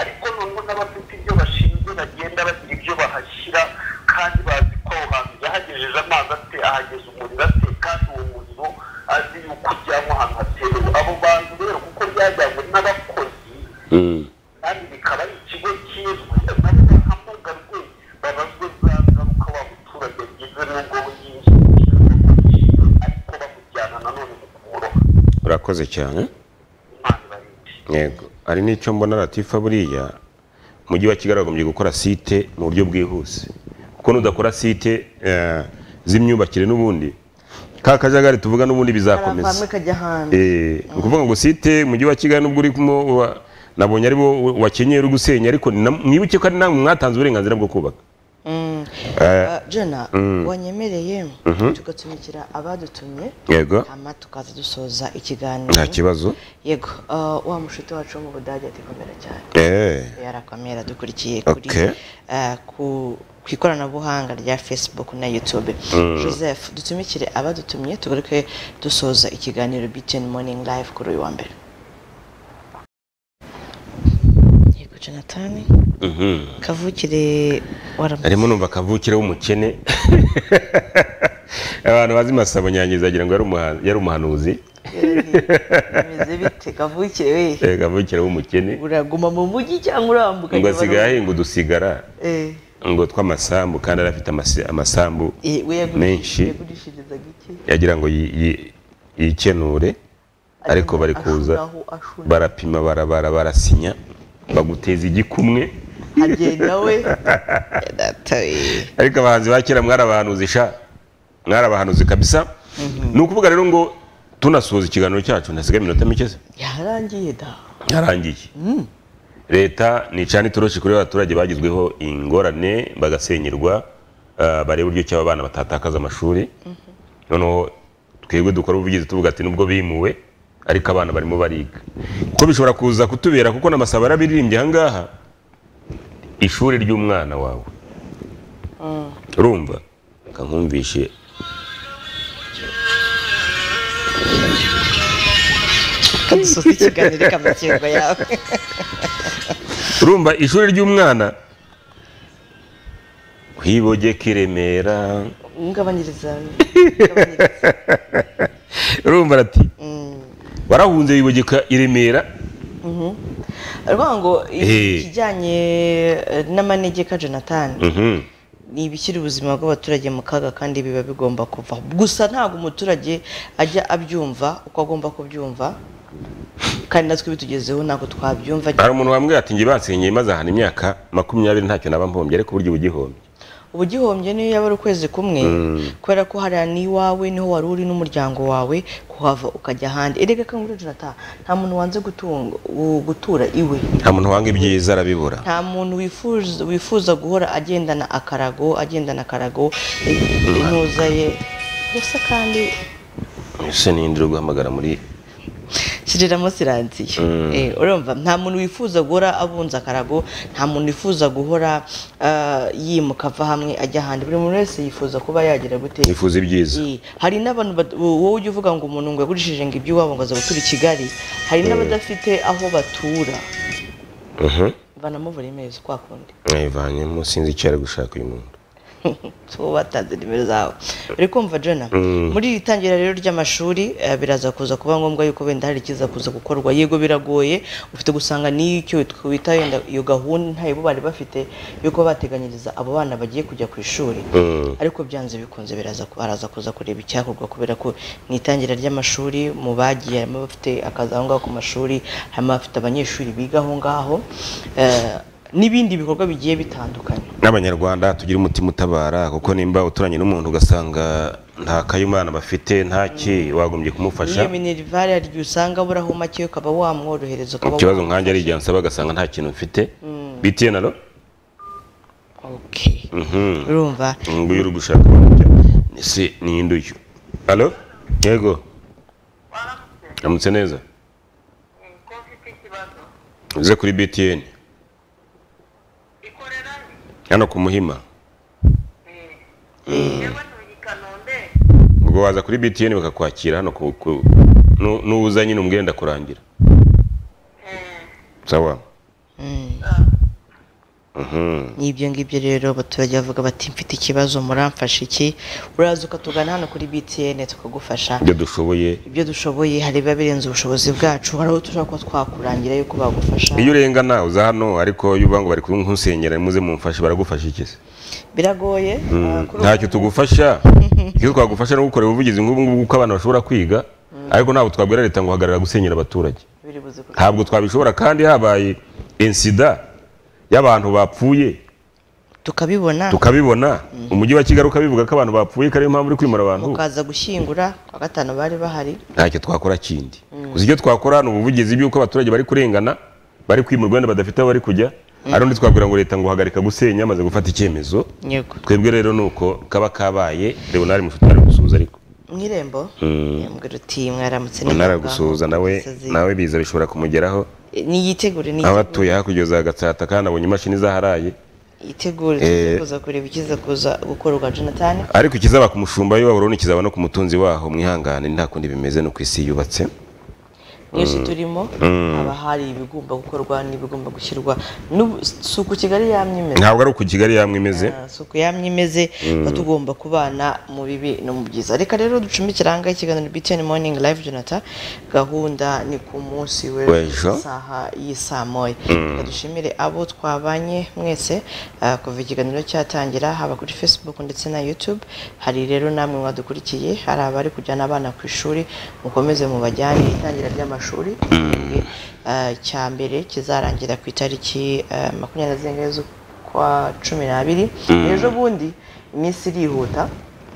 ariko noneho n'abafite ibyo bashinzwe bagenda bagira ibyo bahashyira kandi bazi ko aho hantu yahagejeje amazi ate ahageza umuriro ate kandi uwo muriro azi yuko ujyanwa ahantu hatemewe abo bantu rero kuko byajyanywe n'abakozi Mm. Kandi bikaba ari ikigo kizwi nabo bahamagarwe babazwe za ngaruka wa muturage agize n'ubwo yinjiye ariko bamujyana nanone mu kumuroha urakoze cyane. Yego. Hari n'icyo mbona latifa buriya umujyi wa kigali wagombye gukora site mu buryo bwihuse. Kuko nudakora site eh, z'imyubakire n'ubundi ka kajagari tuvuga n'ubundi bizakomeza. Eh, ni ukuvuga ngo site umujyi wa kigali nubwo urimo nabonye ari bo wakenyeye uri gusenya ariko mwibuke ko ari namwe mwatanze uburenganzira bwo kubaka. Mm. Eh, Uh, jena wanyemereye tugatumikira abadutumye? Yego. Hama tukaza dusoza ikiganiro. Nta kibazo. Yego. Uh, wa mushuti wacu wo mu budage ati komera cyane. Eh, yarakomera dukurikiye kuri uh, ku ku ikoranabuhanga rya facebook na youtube. Joseph dutumikire abadutumye tugaruke dusoza ikiganiro btn morning live kuri uyu wa mbere yego jonathan. Mhm. kavukire arimo numva kavukire w'umukene. Abantu bazi masabo nyangiza agira ngo yari umuha- yari umuhanuzi. Bimeze bite? Kavukire we? Eh, kavukire w'umukene. Uraguma mu mujyi cyangwa urambuka ngo asigaye ahinga udusigara. Eh. Ngo tw'amasambu kandi yari afite amasi- amasambu eh, Menshi. yagira ngo yi- yi- yikenure. Ariko bari kuza barapima barabara barasinya. Baguteza igikumwe. Agenda we. Ariko abahanzi ba kera mwari abahanuzi sha? Mwari abahanuzi kabisa ni ukuvuga rero ngo tunasoza ikiganiro cyacu ntasigaye iminota mike se? Yarangiye da. Yarangiye. Leta ni cana itoroshi kuri abaturage bagizweho ingorane bagasenyerwa ah, bareba uburyo ki aba bana batatakaza amashuri. Noneho twebwe dukora ubuvugizi tuvuga ati nubwo bimuwe ariko abana barimo bariga. Ko bishobora kuza kutubera kuko n'amasaba yarabiririmbye aha ngaha ishuri ry'umwana wawe. Urumva? Kankumvishe kadusoza ikiganiro kamakingo yawe. Urumva? Ishuri ry'umwana. Kwibogeka i remera ngabanyiriza. Urumva ati warahunze wibogeka i remera. Aravuga ngo Eh. ikijyanye eh, n'amanegeka jonathan Mhm. ni ibishyira ubuzima bw'abaturage mu kaga kandi biba bigomba kuvaho gusa ntabwo umuturage ajya abyumva uko agomba kubyumva kandi natwe bitugezeho ntabwo twabyumva. Hari umuntu wambwiye ati njye basenyeye maze ahantu imyaka makumyabiri ntacyo naba mpombye ariko burya uba uba ugihombye niyo yaba ari ukwezi kumwe kubera ko hariya n'iwawe ni ho wari uri n'umuryango wawe kuhava ukajya ahandi. Erega kangura jonathan nta muntu wanze gutura iwe. Nta muntu wanga ibyiza arabibura. Nta muntu wifuza guhora agendana akarago agendana akarago eh, intuza ye. Gusa kandi ese ninde uri guhamagara muri kiriramo siransiye Eh, urumva nta muntu wifuza guhora abunza akarago nta muntu wifuza guhora ah, yimuka ava hamwe ajya ahandi. Buri muntu wese yifuza kuba yagira gute? Nifuza ibyiza. Eh, hari n'abantu wowe ujya uvuga ngo umuntu ngo yagurishije ngo iby'iwabo ngo aza gutura i kigali hari n'abadafite aho batura. Mhm. banamuvura imezi kwa kundi. Mwayivanyemo sinzi icyo ari gushaka uyu muntu tuba batanze nimero zawe. Uri kumva jona muri iri tangira rero ry'amashuri eh, biraza kuza kuba ngombwa yuko wenda hari ikiza kuza gukorwa. Yego biragoye. Ufite gusanga n'icyo twita wenda iyo gahunda ntayo bo bari bafite yuko bateganyiriza abo bana bagiye kujya ku ishuri. Ariko byanze bikunze biraza haraza kuza kureba icyakorwa kubera ko mu itangira ry'amashuri mu bagiye harimo abafite akazi aho ngaho ku mashuri harimo abafite abanyeshuri biga aho ngaho. Eh, n'ibindi bikorwa bigiye bitandukanye. N'abanyarwanda tugira umutima utabara kuko nimba uturanye n'umuntu ugasanga nta kayumana bafite nta ki wagombye kumufasha. Niyo minerivare hari igihe usanga aburaho make ukaba wamworohereza ukaba ikibazo wamufasha. nkanjye ari igihe ansaba agasanga nta kintu mfite. Btn alo Okay. urumva. Nguyu uri gushaka ese ni induyu? Alo? Yego. Ramutse neza? Uze kuri btn hano ku muhima ubwo waza kuri btn bakakwakira hano ku- ku- nu- nuza nyine umwenda kurangira. Sawa? Ni ibyo ngibyo rero abaturage bavuga bati mfite ikibazo muramfasha iki? Uraza ukatugana hano kuri btn tukagufasha. Ibyo dushoboye. Ibyo dushoboye hari biba birenze ubushobozi bwacu. Hari aho dushobora kuba twakurangira yuko bagufasha. Iyo urengana uza hano ariko iyo uvuga ngo bari kunsenyera muze mumfashe baragufasha iki se? Biragoye. Ah, kuri ntacyo tugufasha. Icyo twagufasha no gukorera ubuvugizi nk'ubu ngubu ko abana bashobora kwiga ariko ntabwo twabwira leta ngo hagarara gusenyera abaturage. Ntabwo twabishobora kandi habaye insida y'abantu bapfuye. Tukabibona. Tukabibona. Umujyi wa kigali ukabivuga ko abantu bapfuye ko ariyo mpamvu uri kwimura abantu? Mukaza gushyingura kwa gatanu bari bahari. Ntacyo twakora kindi. Gusa icyo twakora ni ubuvugizi bw'uko abaturage bari kurengana bari kwimurwa wenda badafite aho bari kujya. Hari undi twabwira ngo leta ngo hagarika gusenya amaze gufata icyemezo. Twebwe rero ni uko kaba kabaye leonard mushuti ari gusuhuza ariko. Mu irembo? Yambwira uti mwaramutse neza ngaho gusuhuza ku nawe Gisozi." nawe biza bishobora kumugeraho. Niyitegure aba niyitegure. Atuye hakurya za gatsata kandi abonye imashini zaharaye. Yitegure Eh. kuza kureba ikiza kuza gukorwa jonathan. ariko ikizaba ku mushumba we wabura kizaba no ku mutunzi waho mwihangane nta kundi bimeze no ku isi yubatse. Nyinshi turimo haba hari ibigomba gukorwa n'ibigomba gushyirwa si uku kigali yamye imeze? Ntabwo ari uku kigali yamwe imeze. Ah, si uku yamye imeze tuba tugomba kubana mu bibi no mu byiza. Reka rero ducumbikire aha ngaha ikiganiro btn morning live jonathan. Gahunda ni ku munsi W'ejo. w'ejo? isaha y'isaa moya. Reka dushimire abo twabanye mwese ah, kuva ikiganiro cyatangira haba kuri facebook ndetse na youtube. Hari rero namwe mwadukurikiye hari abari kujyana abana ku ishuri mukomeze mubajyane itangira ry'amashuri. Ah, cya mbere kizarangira ku itariki ah, makumyabiri na zirindwi z'ukwa cumi n'abiri ejo bundi iminsi irihuta.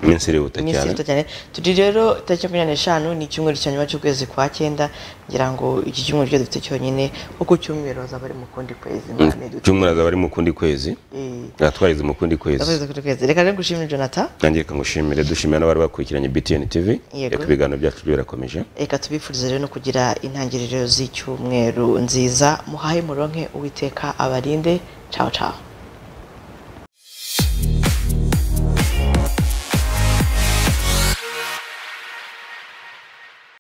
Iminsi irihuta cyane turi rero tariki makumyabiri n'eshanu ni icyumweru cya nyuma cy'ukwezi kwa cyenda. Ngira ngo iki cyumweru cyo dufite cyonyine kuko cyumweru hazaba ari mu kundi kwezi. Dute cyumweru azaba ari mu kundi kwezi? Eh, twageze mu kundi kwezi. Reka rero gushimira jonathan. Nanjye reka ngushimire dushimira n'abari bakurikiranye btn tv reka ibiganiro byacu birakomeje reka tubifurize rero no kugira intangiriro z'icyumweru nziza. Muhahe muronke uwiteka abarinde. Ciao ciao.